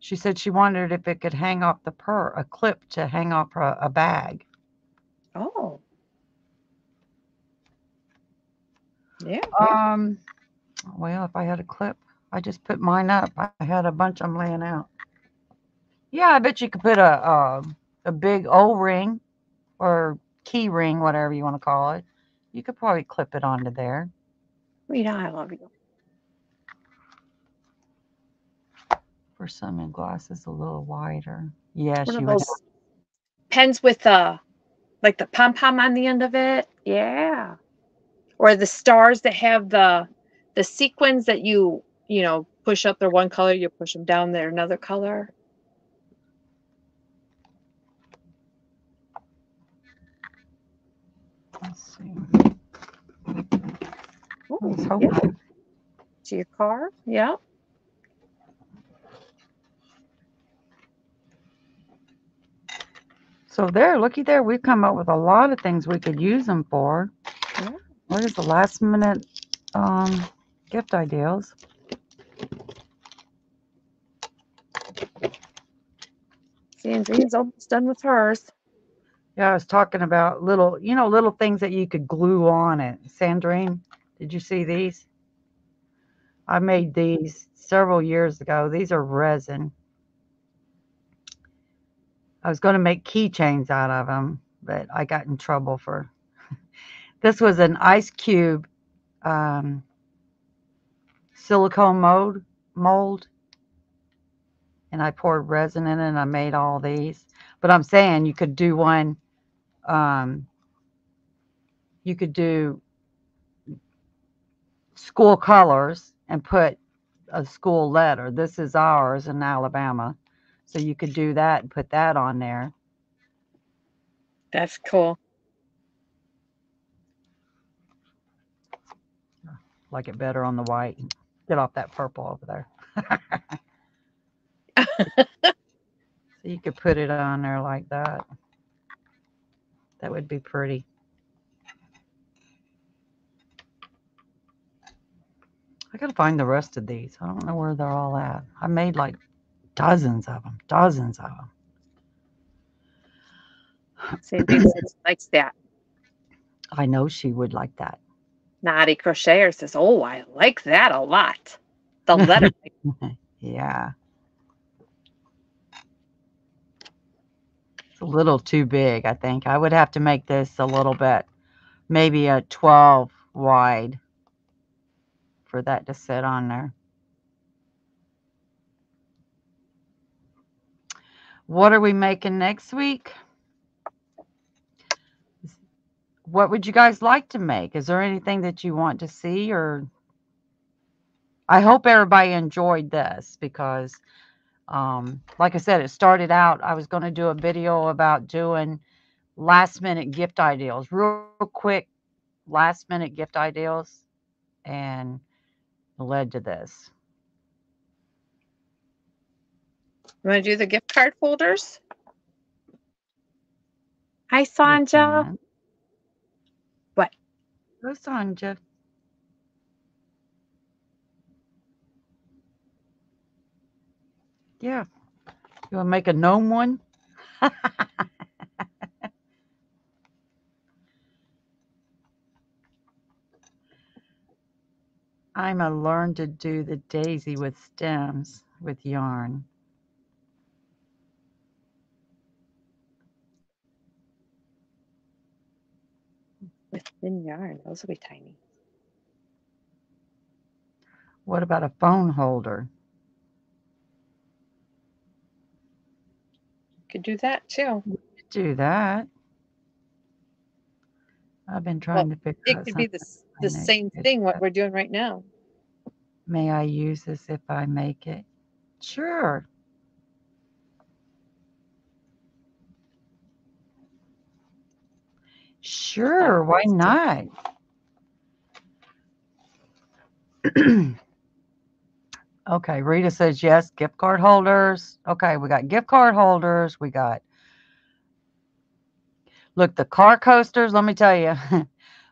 [SPEAKER 2] She said she wondered if it could hang off the purr a clip to hang off a bag.
[SPEAKER 1] Oh. Yeah. yeah.
[SPEAKER 2] Um, well, if I had a clip, I just put mine up. I had a bunch them laying out. Yeah, I bet you could put a a, a big O ring or key ring, whatever you want to call it. You could probably clip it onto there.
[SPEAKER 1] Rita, I love you.
[SPEAKER 2] For some glasses, a little wider. Yes,
[SPEAKER 1] One of
[SPEAKER 2] would.
[SPEAKER 1] those pens with uh like the pom pom on the end of it. Yeah. Or the stars that have the the sequins that you you know push up they're one color, you push them down they're another color.
[SPEAKER 2] Let's see.
[SPEAKER 1] Ooh, yeah. To your car. Yeah.
[SPEAKER 2] So there, looky there. We've come up with a lot of things we could use them for.
[SPEAKER 1] Yeah.
[SPEAKER 2] What is the last minute um, gift ideas?
[SPEAKER 1] Sandrine's almost done with hers.
[SPEAKER 2] Yeah, I was talking about little, you know, little things that you could glue on it. Sandrine, did you see these? I made these several years ago. These are resin. I was going to make keychains out of them, but I got in trouble for. this was an ice cube um, silicone mold mold, and I poured resin in it, and I made all these. But I'm saying you could do one. Um, you could do school colors and put a school letter. This is ours in Alabama. So you could do that and put that on there.
[SPEAKER 1] That's cool.
[SPEAKER 2] Like it better on the white. Get off that purple over there. so you could put it on there like that. That would be pretty. I gotta find the rest of these. I don't know where they're all at. I made like dozens of them, dozens of them.
[SPEAKER 1] Says likes that.
[SPEAKER 2] I know she would like that.
[SPEAKER 1] Naughty Crocheter says, Oh, I like that a lot. The letter.
[SPEAKER 2] yeah. It's a little too big, I think. I would have to make this a little bit, maybe a 12 wide for that to sit on there. What are we making next week? What would you guys like to make? Is there anything that you want to see or I hope everybody enjoyed this because um, like I said, it started out, I was going to do a video about doing last minute gift ideals, real quick last minute gift ideals, and led to this.
[SPEAKER 1] You want to do the gift card folders? Hi, Sanja. What?
[SPEAKER 2] Go, Sanja. Yeah. You want to make a gnome one? I'm a learn to do the daisy with stems with yarn.
[SPEAKER 1] With thin yarn. Those will be tiny.
[SPEAKER 2] What about a phone holder?
[SPEAKER 1] Could do that too.
[SPEAKER 2] Do that. I've been trying
[SPEAKER 1] Well,
[SPEAKER 2] to figure
[SPEAKER 1] It
[SPEAKER 2] out
[SPEAKER 1] could be the, the same thing what we're doing right now.
[SPEAKER 2] May I use this if I make it? Sure. Sure, why not? okay, Rita says yes, gift card holders. Okay, we got gift card holders. We got, look, the car coasters. Let me tell you,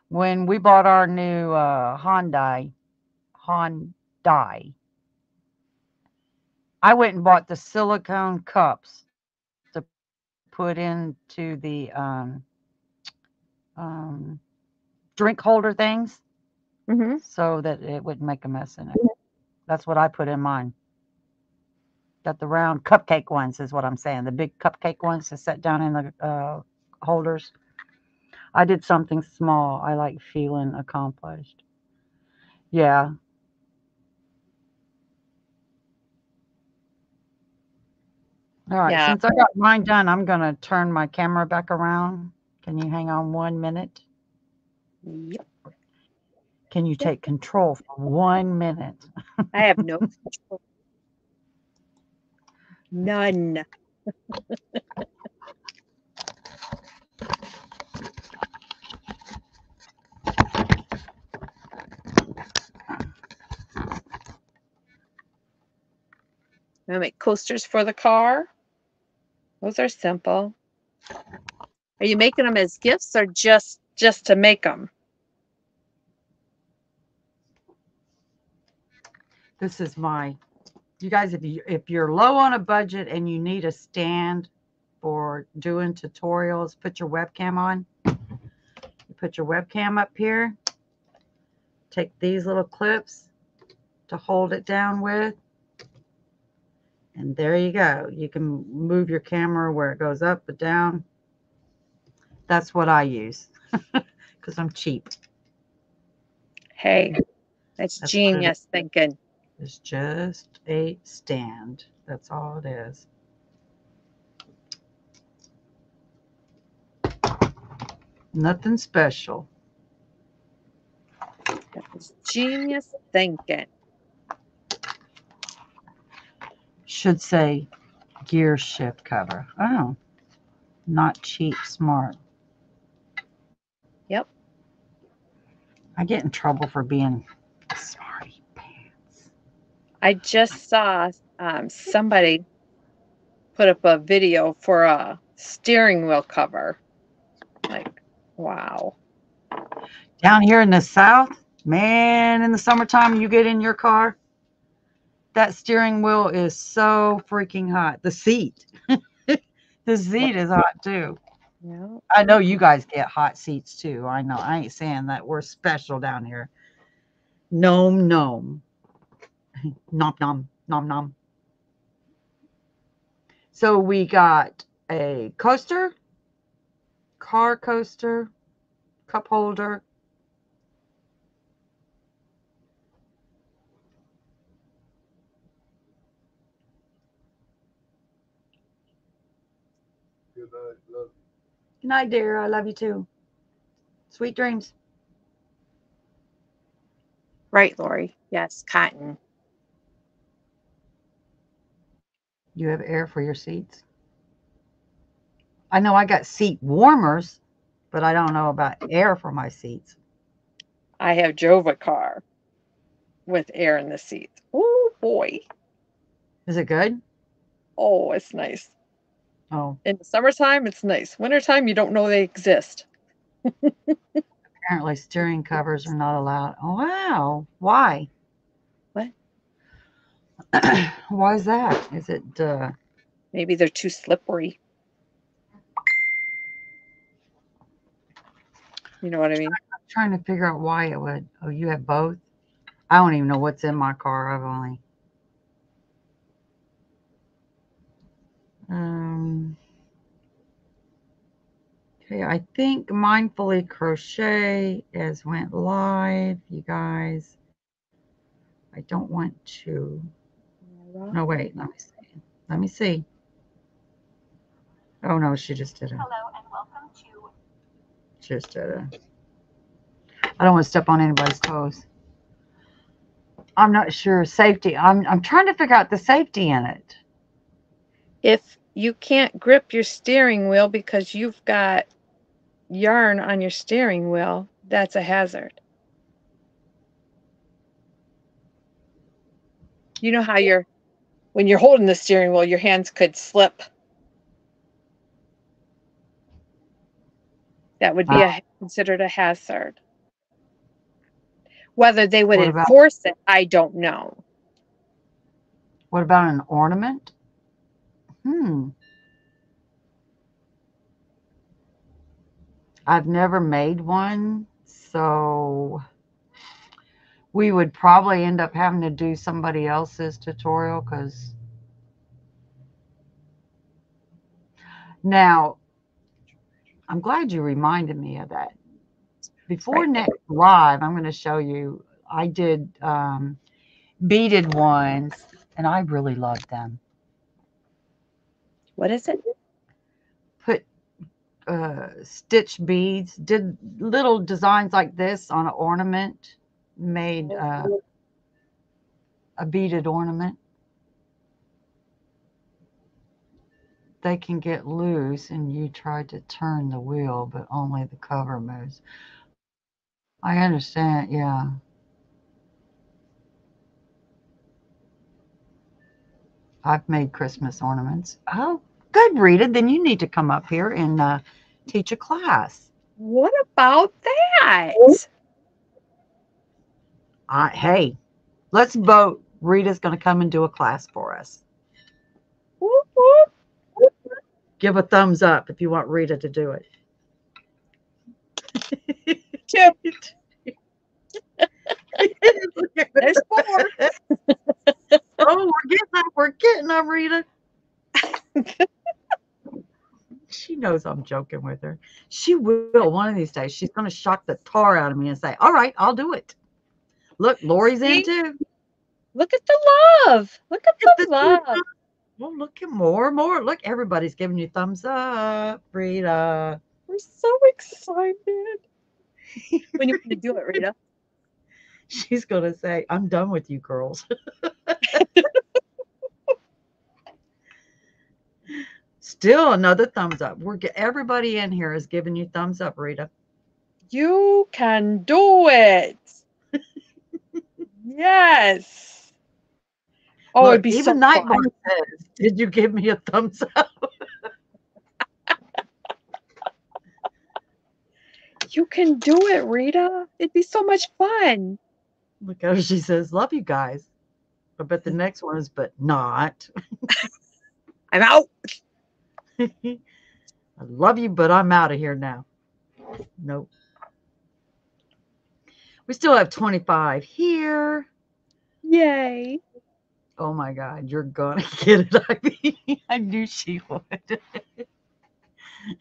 [SPEAKER 2] when we bought our new uh, Hyundai, Hyundai, I went and bought the silicone cups to put into the um, um, drink holder things
[SPEAKER 1] Mm-hmm.
[SPEAKER 2] so that it wouldn't make a mess in it. That's what I put in mine. Got the round cupcake ones, is what I'm saying. The big cupcake ones to set down in the uh, holders. I did something small. I like feeling accomplished. Yeah. All right.
[SPEAKER 1] Yeah.
[SPEAKER 2] Since I got mine done, I'm going to turn my camera back around. Can you hang on one minute?
[SPEAKER 1] Yep.
[SPEAKER 2] Can you take control for one minute?
[SPEAKER 1] I have no control. None. I'm make coasters for the car. Those are simple. Are you making them as gifts or just just to make them?
[SPEAKER 2] this is my you guys if you if you're low on a budget and you need a stand for doing tutorials put your webcam on. You put your webcam up here. Take these little clips to hold it down with. And there you go. You can move your camera where it goes up and down that's what i use because i'm cheap
[SPEAKER 1] Hey, that's
[SPEAKER 2] That's what it
[SPEAKER 1] genius thinking.
[SPEAKER 2] It's just a stand. That's all it is. Nothing special.
[SPEAKER 1] That was genius thinking.
[SPEAKER 2] Should say gear shift cover. Oh, not cheap, smart.
[SPEAKER 1] Yep.
[SPEAKER 2] I get in trouble for being smarty pants.
[SPEAKER 1] I just saw um, somebody put up a video for a steering wheel cover. Like, wow.
[SPEAKER 2] Down here in the south, man, in the summertime, you get in your car, that steering wheel is so freaking hot. The seat, the seat is hot too.
[SPEAKER 1] Yeah.
[SPEAKER 2] I know you guys get hot seats too. I know. I ain't saying that we're special down here. Gnome, gnome. Nom, nom, nom, nom. So we got a coaster, car coaster, cup holder.
[SPEAKER 3] Good night,
[SPEAKER 2] dear. I love you too. Sweet dreams.
[SPEAKER 1] Right, Lori. Yes, cotton.
[SPEAKER 2] You have air for your seats. I know I got seat warmers, but I don't know about air for my seats.
[SPEAKER 1] I have Jova car with air in the seats. Oh boy.
[SPEAKER 2] Is it good?
[SPEAKER 1] Oh, it's nice.
[SPEAKER 2] Oh,
[SPEAKER 1] In the summertime, it's nice. Wintertime, you don't know they exist.
[SPEAKER 2] apparently steering covers are not allowed. Oh, wow. Why?
[SPEAKER 1] What?
[SPEAKER 2] Why is that? Is it uh
[SPEAKER 1] Maybe they're too slippery. You know what I mean?
[SPEAKER 2] I'm trying to figure out why it would. Oh, you have both? I don't even know what's in my car. I've only um Okay, I think Mindfully Crochet has went live, you guys. I don't want to. No, wait, let me see. Let me see. Oh no, she just did it.
[SPEAKER 4] Hello and welcome to
[SPEAKER 2] Just did it. I don't want to step on anybody's toes. I'm not sure safety. I'm I'm trying to figure out the safety in it.
[SPEAKER 1] If you can't grip your steering wheel because you've got yarn on your steering wheel, that's a hazard. You know how you're when you're holding the steering wheel, your hands could slip. That would be ah. a, considered a hazard. Whether they would
[SPEAKER 2] about-
[SPEAKER 1] enforce it, I don't know.
[SPEAKER 2] What about an ornament? Hmm. I've never made one, so we would probably end up having to do somebody else's tutorial because now I'm glad you reminded me of that. Before
[SPEAKER 1] Right.
[SPEAKER 2] next live, I'm going to show you. I did um, beaded ones, and I really loved them.
[SPEAKER 1] What is it?
[SPEAKER 2] Put uh, stitch beads, did little designs like this on an ornament, made uh, a beaded ornament. They can get loose, and you try to turn the wheel, but only the cover moves. I understand, yeah. I've made Christmas ornaments. Oh, good, Rita. Then you need to come up here and uh, teach a class.
[SPEAKER 1] What about that?
[SPEAKER 2] I, hey, let's vote. Rita's going to come and do a class for us.
[SPEAKER 1] Whoop, whoop.
[SPEAKER 2] Give a thumbs up if you want Rita to do it. There's
[SPEAKER 1] four.
[SPEAKER 2] oh, we're getting them. We're getting them, Rita. she knows I'm joking with her. She will one of these days. She's going to shock the tar out of me and say, All right, I'll do it. Look, Lori's in too.
[SPEAKER 1] Look at the love. Look at the
[SPEAKER 2] at
[SPEAKER 1] love.
[SPEAKER 2] the Well, look at more, more. Look, everybody's giving you thumbs up, Rita.
[SPEAKER 1] We're so excited. when you want to do it, Rita?
[SPEAKER 2] She's going to say, I'm done with you girls. Still another thumbs up. We're everybody in here is giving you thumbs up, Rita.
[SPEAKER 1] You can do it. yes. Oh,
[SPEAKER 2] Look,
[SPEAKER 1] it'd be
[SPEAKER 2] even
[SPEAKER 1] so
[SPEAKER 2] Nightborn
[SPEAKER 1] fun.
[SPEAKER 2] says, "Did you give me a thumbs up?"
[SPEAKER 1] You can do it, Rita. It'd be so much fun.
[SPEAKER 2] Look at her. She says, "Love you guys." I bet the next one is, but not.
[SPEAKER 1] I'm out.
[SPEAKER 2] I love you, but I'm out of here now. Nope. We still have 25 here.
[SPEAKER 1] Yay.
[SPEAKER 2] Oh my God, you're gonna get it, Ivy. I knew she would.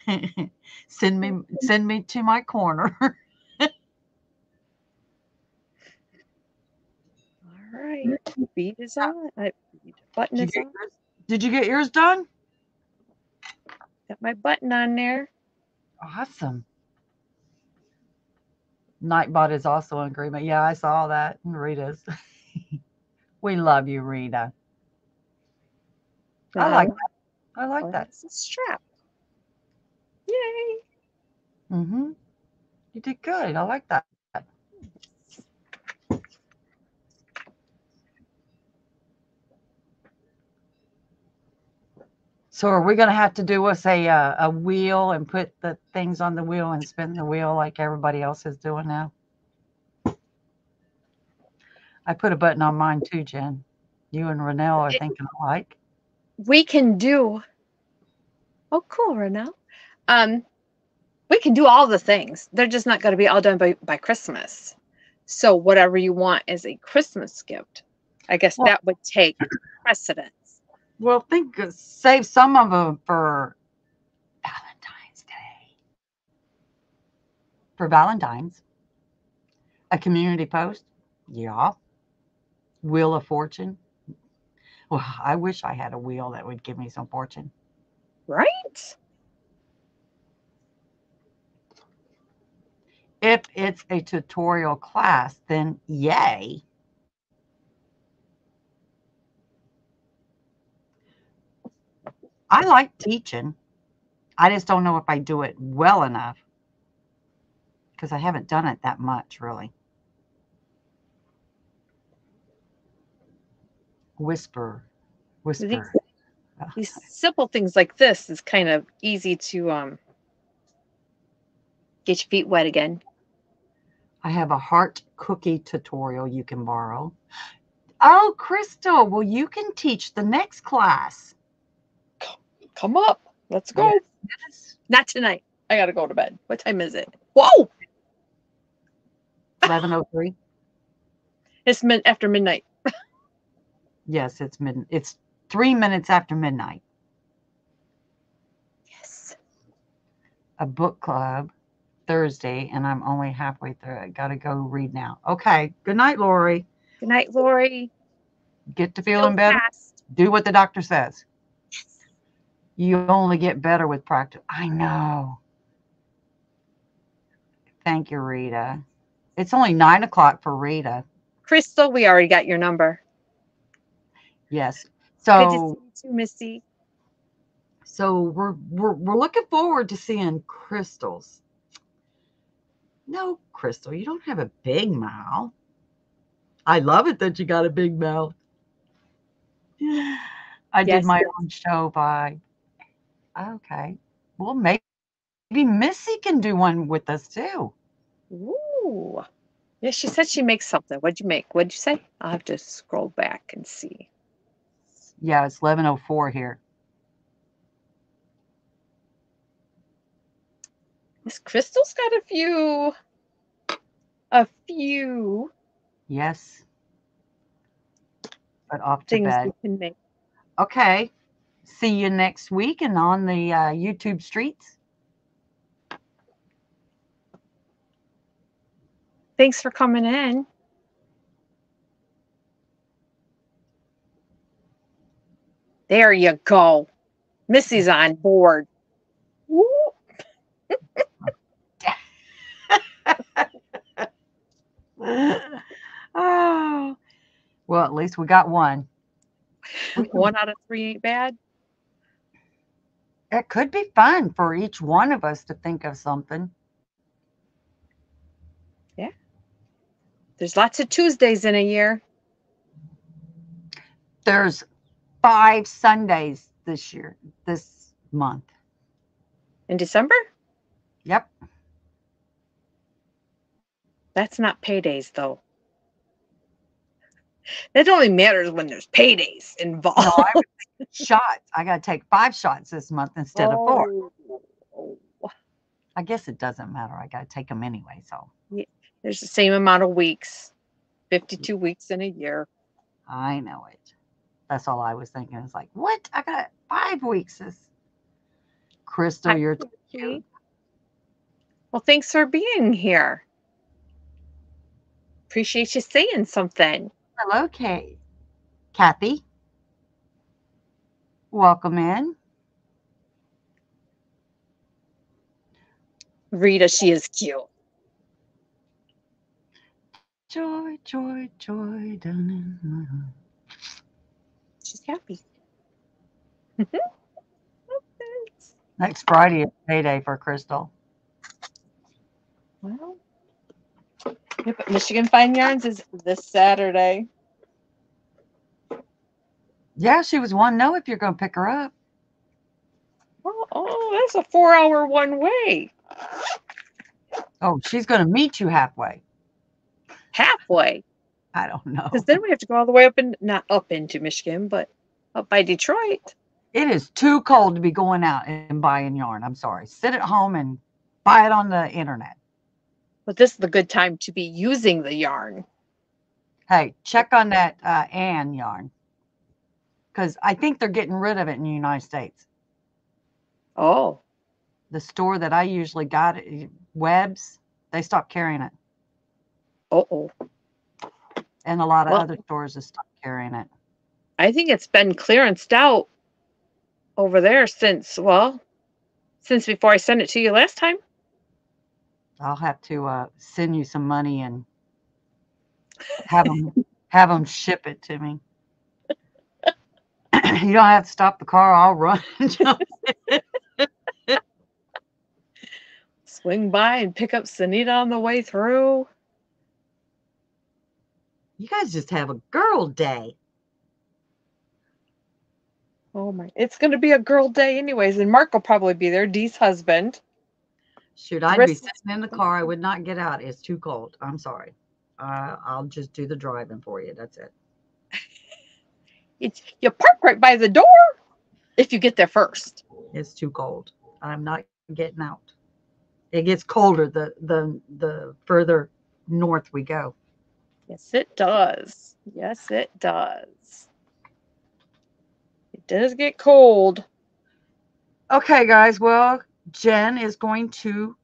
[SPEAKER 2] send me, send me to my corner.
[SPEAKER 1] All right. Beat is on. I, button is on.
[SPEAKER 2] did you get yours done?
[SPEAKER 1] Got my button on there.
[SPEAKER 2] Awesome. Nightbot is also in agreement. Yeah, I saw that. Rita's. we love you, Rita. I like that. I like
[SPEAKER 1] oh,
[SPEAKER 2] that.
[SPEAKER 1] strap. Yay.
[SPEAKER 2] Mm-hmm. You did good. I like that. So are we gonna have to do us a uh, a wheel and put the things on the wheel and spin the wheel like everybody else is doing now? I put a button on mine too, Jen. You and Renelle are thinking alike.
[SPEAKER 1] We can do. Oh, cool, Renelle. Um, we can do all the things. They're just not going to be all done by by Christmas. So whatever you want as a Christmas gift, I guess
[SPEAKER 2] Well-
[SPEAKER 1] that would take precedence.
[SPEAKER 2] Well, think save some of them for Valentine's Day. For Valentine's, a community post, yeah. Wheel of Fortune. Well, I wish I had a wheel that would give me some fortune.
[SPEAKER 1] Right?
[SPEAKER 2] If it's a tutorial class, then yay. I like teaching. I just don't know if I do it well enough because I haven't done it that much, really. Whisper,
[SPEAKER 1] These,
[SPEAKER 2] whisper.
[SPEAKER 1] these simple things like this is kind of easy to um get your feet wet again.
[SPEAKER 2] I have a heart cookie tutorial you can borrow. Oh, Crystal, well, you can teach the next class.
[SPEAKER 1] Come up. Let's go.
[SPEAKER 2] Yes.
[SPEAKER 1] Not tonight. I gotta go to bed. What time is it? Whoa!
[SPEAKER 2] 1103.
[SPEAKER 1] It's mid after midnight.
[SPEAKER 2] Yes, it's mid. It's three minutes after midnight.
[SPEAKER 1] Yes.
[SPEAKER 2] A book club Thursday, and I'm only halfway through. I gotta go read now. Okay. Good night, Lori.
[SPEAKER 1] Good night, Lori.
[SPEAKER 2] Get to
[SPEAKER 1] Feel
[SPEAKER 2] feeling better.
[SPEAKER 1] fast.
[SPEAKER 2] Do what the doctor says.
[SPEAKER 1] Yes.
[SPEAKER 2] You only get better with practice. I know. Thank you, Rita. It's only nine o'clock for Rita.
[SPEAKER 1] Crystal, we already got your number.
[SPEAKER 2] Yes.
[SPEAKER 1] So Good to see you too, Misty.
[SPEAKER 2] so we're we're we're looking forward to seeing crystals. No, Crystal, you don't have a big mouth. I love it that you got a big mouth. I did my
[SPEAKER 1] yes.
[SPEAKER 2] own show by. Okay. Well, maybe, maybe Missy can do one with us too.
[SPEAKER 1] Ooh. Yeah, she said she makes something. What'd you make? What'd you say? I'll have to scroll back and see.
[SPEAKER 2] Yeah, it's 1104 here.
[SPEAKER 1] Miss Crystal's got a few. A few
[SPEAKER 2] Yes. But off to
[SPEAKER 1] things
[SPEAKER 2] bed.
[SPEAKER 1] we can make.
[SPEAKER 2] Okay. See you next week and on the uh, YouTube streets.
[SPEAKER 1] Thanks for coming in. There you go. Missy's on board.
[SPEAKER 2] Oh. Well, at least we got one.
[SPEAKER 1] One out of three ain't bad.
[SPEAKER 2] It could be fun for each one of us to think of something. Yeah.
[SPEAKER 1] There's lots of Tuesdays in a year.
[SPEAKER 2] There's five Sundays this year, this month.
[SPEAKER 1] In December?
[SPEAKER 2] Yep.
[SPEAKER 1] That's not paydays though. That only matters when there's paydays involved.
[SPEAKER 2] No, I would shots. I got to take five shots this month instead of four.
[SPEAKER 1] Oh,
[SPEAKER 2] I guess it doesn't matter. I got to take them anyway. So
[SPEAKER 1] There's the same amount of weeks, 52 weeks in a year.
[SPEAKER 2] I know it. That's all I was thinking. It's like, what? I got five weeks. This Crystal,
[SPEAKER 1] I
[SPEAKER 2] you're cute.
[SPEAKER 1] Well, thanks for being here. Appreciate you saying something.
[SPEAKER 2] Hello, Kate. Kathy. Welcome in.
[SPEAKER 1] Rita, she is cute.
[SPEAKER 2] Joy, joy, joy down in my heart.
[SPEAKER 1] She's happy.
[SPEAKER 2] Next Friday is payday for Crystal.
[SPEAKER 1] well, but Michigan Fine Yarns is this Saturday.
[SPEAKER 2] Yeah, she was one no if you're going to pick her up.
[SPEAKER 1] Oh, oh, that's a four hour one way.
[SPEAKER 2] Oh, she's going to meet you halfway.
[SPEAKER 1] Halfway.
[SPEAKER 2] I don't know.
[SPEAKER 1] Because then we have to go all the way up and not up into Michigan, but up by Detroit.
[SPEAKER 2] It is too cold to be going out and buying yarn. I'm sorry. Sit at home and buy it on the internet.
[SPEAKER 1] But this is the good time to be using the yarn.
[SPEAKER 2] Hey, check on that uh, Ann yarn because I think they're getting rid of it in the United States.
[SPEAKER 1] Oh,
[SPEAKER 2] The store that I usually got, it, Webb's, they stopped carrying it,
[SPEAKER 1] oh, oh.
[SPEAKER 2] and a lot of
[SPEAKER 1] Well-
[SPEAKER 2] other stores have stopped carrying it.
[SPEAKER 1] I think it's been clearanced out over there since, well, since before I sent it to you last time.
[SPEAKER 2] I'll have to uh, send you some money and have them have them ship it to me. you don't have to stop the car. I'll run. and jump.
[SPEAKER 1] Swing by and pick up Sunita on the way through.
[SPEAKER 2] you guys just have a girl day.
[SPEAKER 1] Oh my, it's going to be a girl day, anyways. And Mark will probably be there, Dee's husband.
[SPEAKER 2] Should I be sitting in the car? I would not get out. It's too cold. I'm sorry. Uh, I'll just do the driving for you. That's it.
[SPEAKER 1] It's, you park right by the door if you get there first.
[SPEAKER 2] It's too cold. I'm not getting out. It gets colder the the the further north we go.
[SPEAKER 1] Yes, it does. Yes, it does. It does get cold.
[SPEAKER 2] Okay, guys. Well, Jen is going to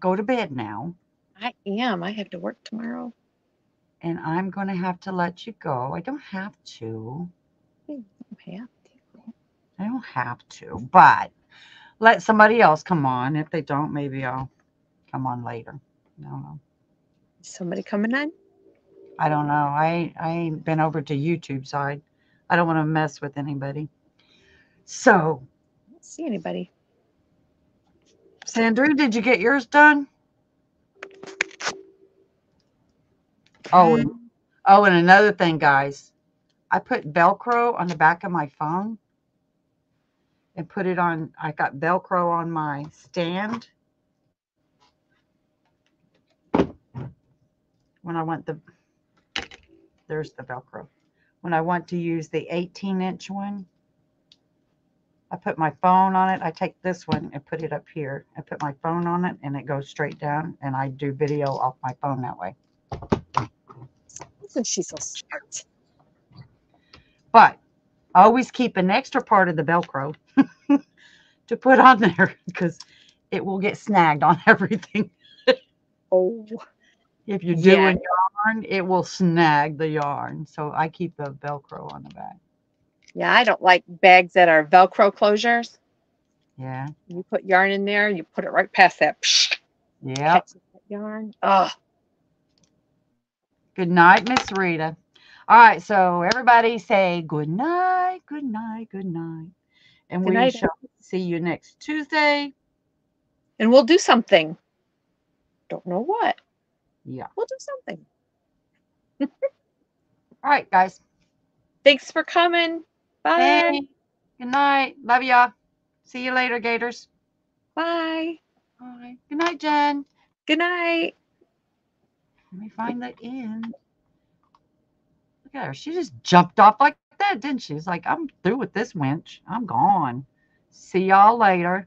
[SPEAKER 2] go to bed now,
[SPEAKER 1] I am. I have to work tomorrow.
[SPEAKER 2] and I'm going to have to let you go. I don't have to.
[SPEAKER 1] Yeah.
[SPEAKER 2] I don't have to, but let somebody else come on. If they don't, maybe I'll come on later. I don't know.
[SPEAKER 1] Somebody coming on?
[SPEAKER 2] I don't know. I I ain't been over to YouTube side. I don't want to mess with anybody. So,
[SPEAKER 1] I don't see anybody.
[SPEAKER 2] Sandra, did you get yours done? Oh, and- um, oh, and another thing, guys. I put Velcro on the back of my phone and put it on. I got Velcro on my stand. When I want the, there's the Velcro. When I want to use the 18 inch one, I put my phone on it. I take this one and put it up here. I put my phone on it and it goes straight down and I do video off my phone that way.
[SPEAKER 1] Isn't she so smart?
[SPEAKER 2] But I always keep an extra part of the Velcro to put on there because it will get snagged on everything.
[SPEAKER 1] Oh,
[SPEAKER 2] If you're
[SPEAKER 1] Yeah.
[SPEAKER 2] doing yarn, it will snag the yarn. So I keep the Velcro on the back.
[SPEAKER 1] Yeah. I don't like bags that are Velcro closures.
[SPEAKER 2] Yeah.
[SPEAKER 1] You put yarn in there, you put it right past that. That yarn. Oh,
[SPEAKER 2] Good night, Miss Rita. All right. So everybody say good night, good night, good night. And
[SPEAKER 1] Good
[SPEAKER 2] we
[SPEAKER 1] night,
[SPEAKER 2] shall see you next Tuesday.
[SPEAKER 1] and we'll do something. Don't know what.
[SPEAKER 2] Yeah.
[SPEAKER 1] We'll do something.
[SPEAKER 2] All right, guys.
[SPEAKER 1] Thanks for coming. Bye.
[SPEAKER 2] Hey, good night. Love ya. See you later, Gators.
[SPEAKER 1] Bye.
[SPEAKER 2] Bye. Good night, Jen.
[SPEAKER 1] Good night.
[SPEAKER 2] Let me find the end. Look at her. She just jumped off like that, didn't she? It's like, I'm through with this winch. I'm gone. See y'all later.